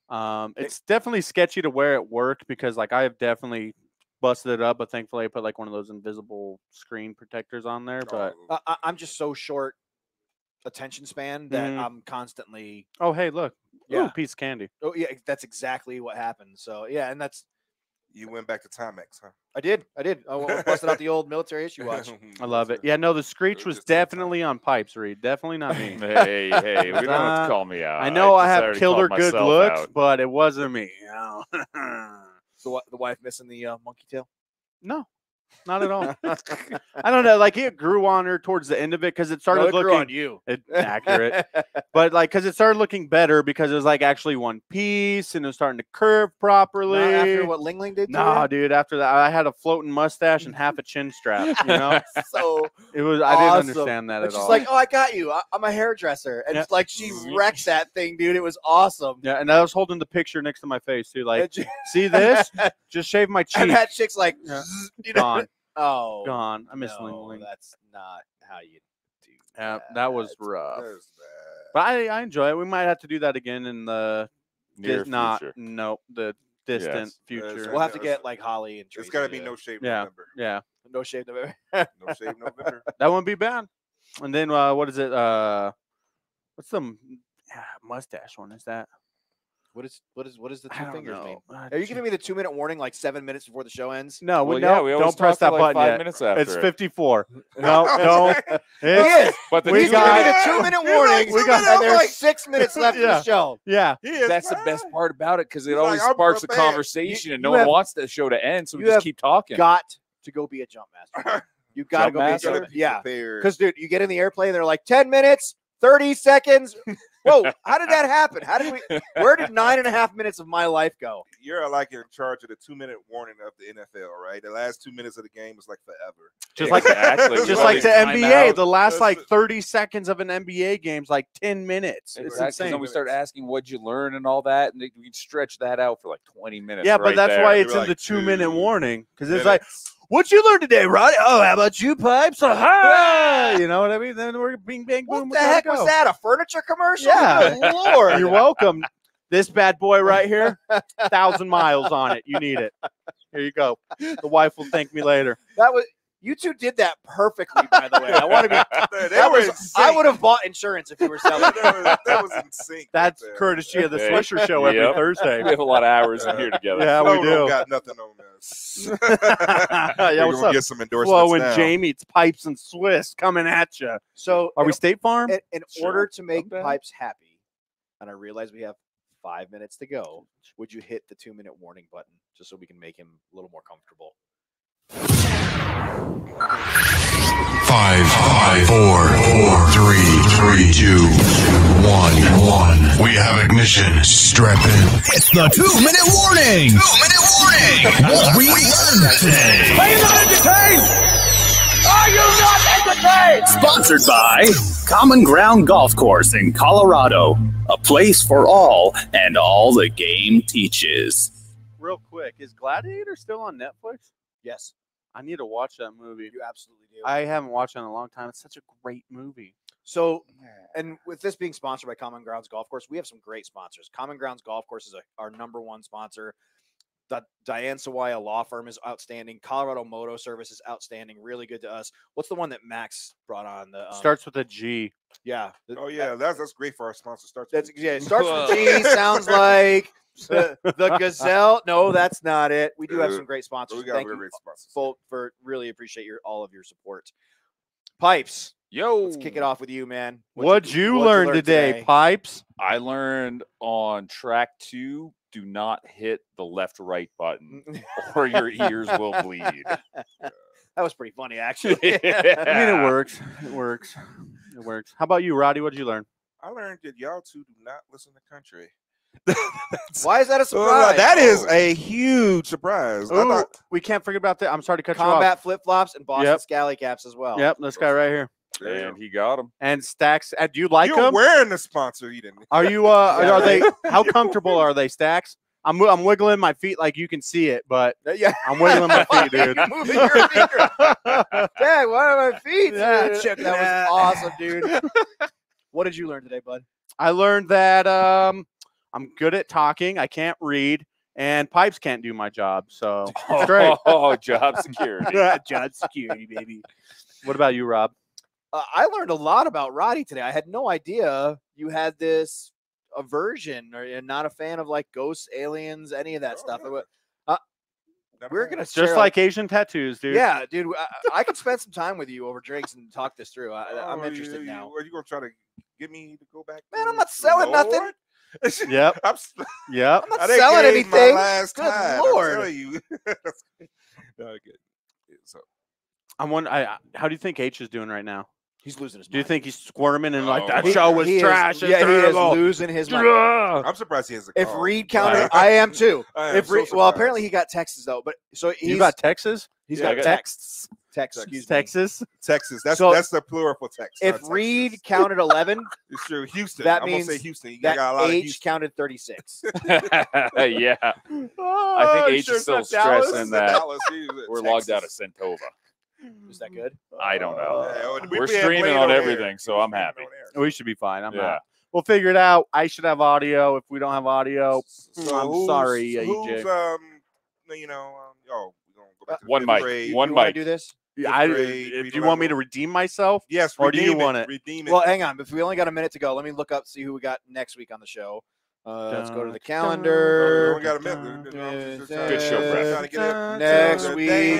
Um, it's definitely sketchy to wear at work because like I have definitely busted it up, but thankfully I put like one of those invisible screen protectors on there. But
Oh,
I, I'm just so short attention span that
Mhm.
I'm constantly.
oh hey, look,
Yeah.
Ooh, piece of candy.
Oh yeah, that's exactly what happened. So yeah, and that's
you went back to Timex, huh?
I did, I did. I w- busted out the old military issue watch.
I love it. Yeah, no, the screech was
just in time.
definitely on pipes, Reed. Definitely not me.
hey, hey, we don't have to call me out.
I know I,
just
have killer good looks,
out.
but it wasn't me. you know?
The the wife missing the uh, monkey tail.
no, not at all. I don't know. Like it grew on her towards the end of it because it started
No, it
looking
grew on you.
it, accurate, but like because it started looking better because it was like actually one piece and it was starting to curve properly.
Not after what Ling Ling did.
Nah,
you?
dude. After that, I had a floating mustache and half a chin strap. You know,
so
it was. I didn't understand that at
she's
all.
like, "Oh, I got you. I, I'm a hairdresser," and
Yeah.
it's like she
Mhm.
wrecks that thing, dude. It was awesome.
yeah, and I was holding the picture next to my face too. Like, see this? Just shave my cheek.
and that chick's like,
Yeah.
You know,
Gone,
oh,
gone. I miss
no,
Ling Ling.
That's not how you do.
Yeah, that was rough.
That.
But I, I enjoy it. We might have to do that again in the
Near
dis- not
future.
no the distant
Yes.
future.
We'll have to get like Holly and
It's
Tracy.
got to be no shave
Yeah.
November.
yeah,
no shave November.
No shave November.
that wouldn't be bad. And then uh, what is it? Uh, what's the m- mustache one? Is that
What is what is what does the two fingers
know.
mean?
Uh,
Are you giving me the two minute warning like seven minutes before the show ends?
No,
Well,
we,
yeah,
no,
we
don't press that
like
button
five
yet.
minutes
It's 54. No, don't.
He
It's,
is.
But the
We got-
giving me the two minute warning.
like,
we got, and there's
like-
six minutes left in
Yeah.
the show.
yeah.
He is
That's the best part about it because it
He's
always
like,
sparks a
prepared.
conversation,
You-
and no one
have-
wants the show to end, so we just keep talking.
Got to go be a jump master. You got to go be a jump
Gotta
master. Yeah, because dude, you get in the airplane, they're like ten minutes, thirty seconds. Whoa, how did that happen? How did we? Where did nine and a half minutes of my life go?
you're uh, like in charge of the two minute warning of the NFL, right? The last two minutes of the game is like forever.
Just like
Exactly.
just
Just
like
like
the NBA,
timeout.
the last like 30 seconds of an NBA game is like 10 minutes. It's
Exactly.
insane.
Then we start asking what'd you learn and all that, and we can stretch that out for like 20 minutes.
Yeah, but that's
there.
why
You're
it's in
like,
the two minute warning because it's like,
minutes.
"What you learn today, Roddy? Oh, how about you, pipes? Aha! you know what I mean? Then we're bing, bang, boom.
What the heck was that? A furniture commercial?
Yeah.
Good lord.
You're welcome. This bad boy right here, thousand miles on it. You need it. Here you go. The wife will thank me later.
That was you two did that perfectly, by the way. I want to be.
They
That
were
was,
in
I would have bought insurance if you were selling.
that, was, that was.
That's
there.
courtesy of the
Hey,
Swisher Show every
yep.
Thursday.
We have a lot of hours in here together.
Yeah, we
Flo don't got nothing on this.
yeah,
We're
what's
gonna
up?
get some endorsements
Flo and
now.
Jamie, it's pipes and Swiss coming at you.
So
Are we State Farm?
in, in
Sure.
order to make
Okay.
pipes happy, and I realize we have five minutes to go, would you hit the two minute warning button just so we can make him a little more comfortable?
Five, five, four, four, three, three, two, one, one. We have ignition. Strap in.
It's the two minute warning. Two minute warning. What we learned today. Are you not entertained? Are you not entertained? Sponsored by Common Ground Golf Course in Colorado, a place for all and all the game teaches.
Real quick, is Gladiator still on Netflix?
Yes,
I need to watch that movie.
you absolutely do.
I haven't watched it in a long time. It's such a great movie.
So, and with this being sponsored by Common Grounds Golf Course, we have some great sponsors. Common Grounds Golf Course is a, our number one sponsor. The Diane Sawaya Law Firm is outstanding. Colorado Moto Service is outstanding. Really good to us. What's the one that Max brought on? The um,
Starts with a G.
Yeah. the-
Oh yeah, that's that's great for our sponsor. Starts.
That's
with-
yeah. It starts with G. Sounds like the, the Gazelle. No, that's not it. We do have some great sponsors.
We got
Thank
real
you
great sponsors.
full for really appreciate your all of your support. Pipes.
Yo,
Let's kick it off with you, man.
What'd you, you,
what'd
learn today, Pipes?
I learned on track two, do not hit the left right button or your ears will bleed.
That was pretty funny, actually.
I mean, it works. It works. It works. How about you, Roddy? What'd you learn?
I learned that y'all two do not listen to country.
Why is that a
So, uh,
surprise?
that is
Oh.
a huge surprise.
Ooh,
thought,
we can't forget about that. I'm sorry to cut
combat you off. Combat flip flops and Boston
Yep.
Scally caps as well.
Yep, this guy right here.
And he got him.
And Stacks. Uh, do you like
you're
them?
wearing the sponsor. You didn't.
Are you? Uh,
Yeah,
are they? How comfortable are they, Stacks? I'm I'm wiggling my feet like you can see it, but
Yeah.
I'm wiggling my feet, dude.
You're moving your finger. Dang, why are my feet?
Yeah,
Yeah,
check
that was awesome, dude. what did you learn today, bud?
I learned that um, I'm good at talking. I can't read, and pipes can't do my job. So it's great.
Oh, job security.
job security, baby. What about you, Rob?
Uh, I learned a lot about Roddy today. I had no idea you had this aversion or you're not a fan of like ghosts, aliens, any of that stuff.
no.
It wa- Uh, we're gonna
Just
share a-
like Asian tattoos, dude.
yeah, dude. I, I could spend some time with you over drinks and talk this through. I, I'm
Oh,
interested
you,
now.
Are you gonna try to get me to go back?
Man, I'm not
the
selling nothing.
Lord?
Yep.
I'm, s-
Yep.
I'm not
I didn't
selling
gave my
anything.
last
Good
time.
lord.
I'm telling you. no, good. So
I'm one. I, I- how do you think H is doing right now?
He's losing his
Do you
mind.
think he's squirming and like
Oh,
that
he-
show was
He is-
trash? it's
yeah, he is losing his mind.
I'm surprised he has a
If. Reed counted, I am too.
I am
if
so
Reed, well, apparently he got Texas though, but so he's
You got Texas?
he's
Yeah,
got
got-
texts. Text, excuse.
Texas?
Texas. That's
So,
that's the plural for Texas.
If
not
Reed counted eleven,
it's true. Houston.
that
I'm
means
gonna say Houston. You
that
got a lot of
H
Houston.
counted thirty six.
yeah.
Oh,
I think
oh,
H
sure
is
it's not
still
Dallas?
stressing that
Dallas, he
we're logged out of
Texas.
Centova.
Is that good?
I don't know.
Yeah, well, we
We're
being
streaming
played
on
air.
everything, so I'm happy.
We should be fine. I'm
Yeah.
not. We'll figure it out. I should have audio. If we don't have audio,
So
I'm
who's-
sorry, uh,
Who's
EJ.
um, you know, um, oh, we're gonna go back to the
mic,
grade.
one
you want
mic.
do this?
Yeah, I,
grade,
if you want me to redeem myself,
Yes,
Or do you
it,
want it?
Redeem it.
Well, hang on. If we only got a minute to go, let me look up see who we got next week on the show. Uh, let's go to the calendar.
only got a.
Good show, Brad.
Trying to get it-
Next week.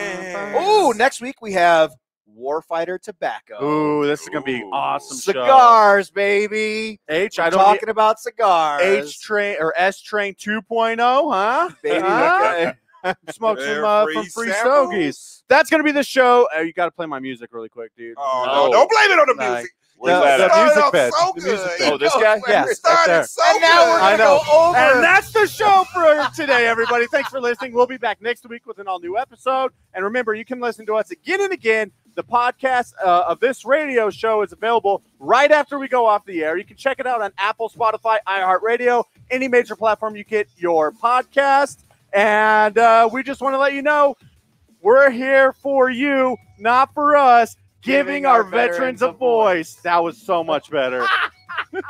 Oh, next week we have Warfighter Tobacco.
Ooh, this is gonna be awesome. show.
Cigars, baby.
H.
We're
I don't
talking about cigars.
H train or S train 2.0, huh?
Baby,
Huh? Smoke some
They're
uh,
free
from free
samples.
stogies. That's gonna be the show. Uh, you got to play my music really quick, dude.
Oh, no, don't blame it on the
Like,
music.
Where's
the,
that
the music bed.
so
The music bed.
Oh, this guy?
Yes, right
started
there.
so
And now we're
good.
I
gonna
know.
go over.
And that's the show for today, everybody. Thanks for listening. We'll be back next week with an all new episode. And remember, you can listen to us again and again. The podcast uh, of this radio show is available right after we go off the air. You can check it out on Apple, Spotify, iHeartRadio, any major platform you get your podcast. And uh, we just want to let you know we're here for you, not for us, giving, our, veterans, a voice. That was so much better.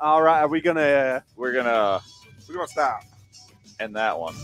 All right, are we gonna? Uh,
We're gonna
We're gonna stop.
And that one.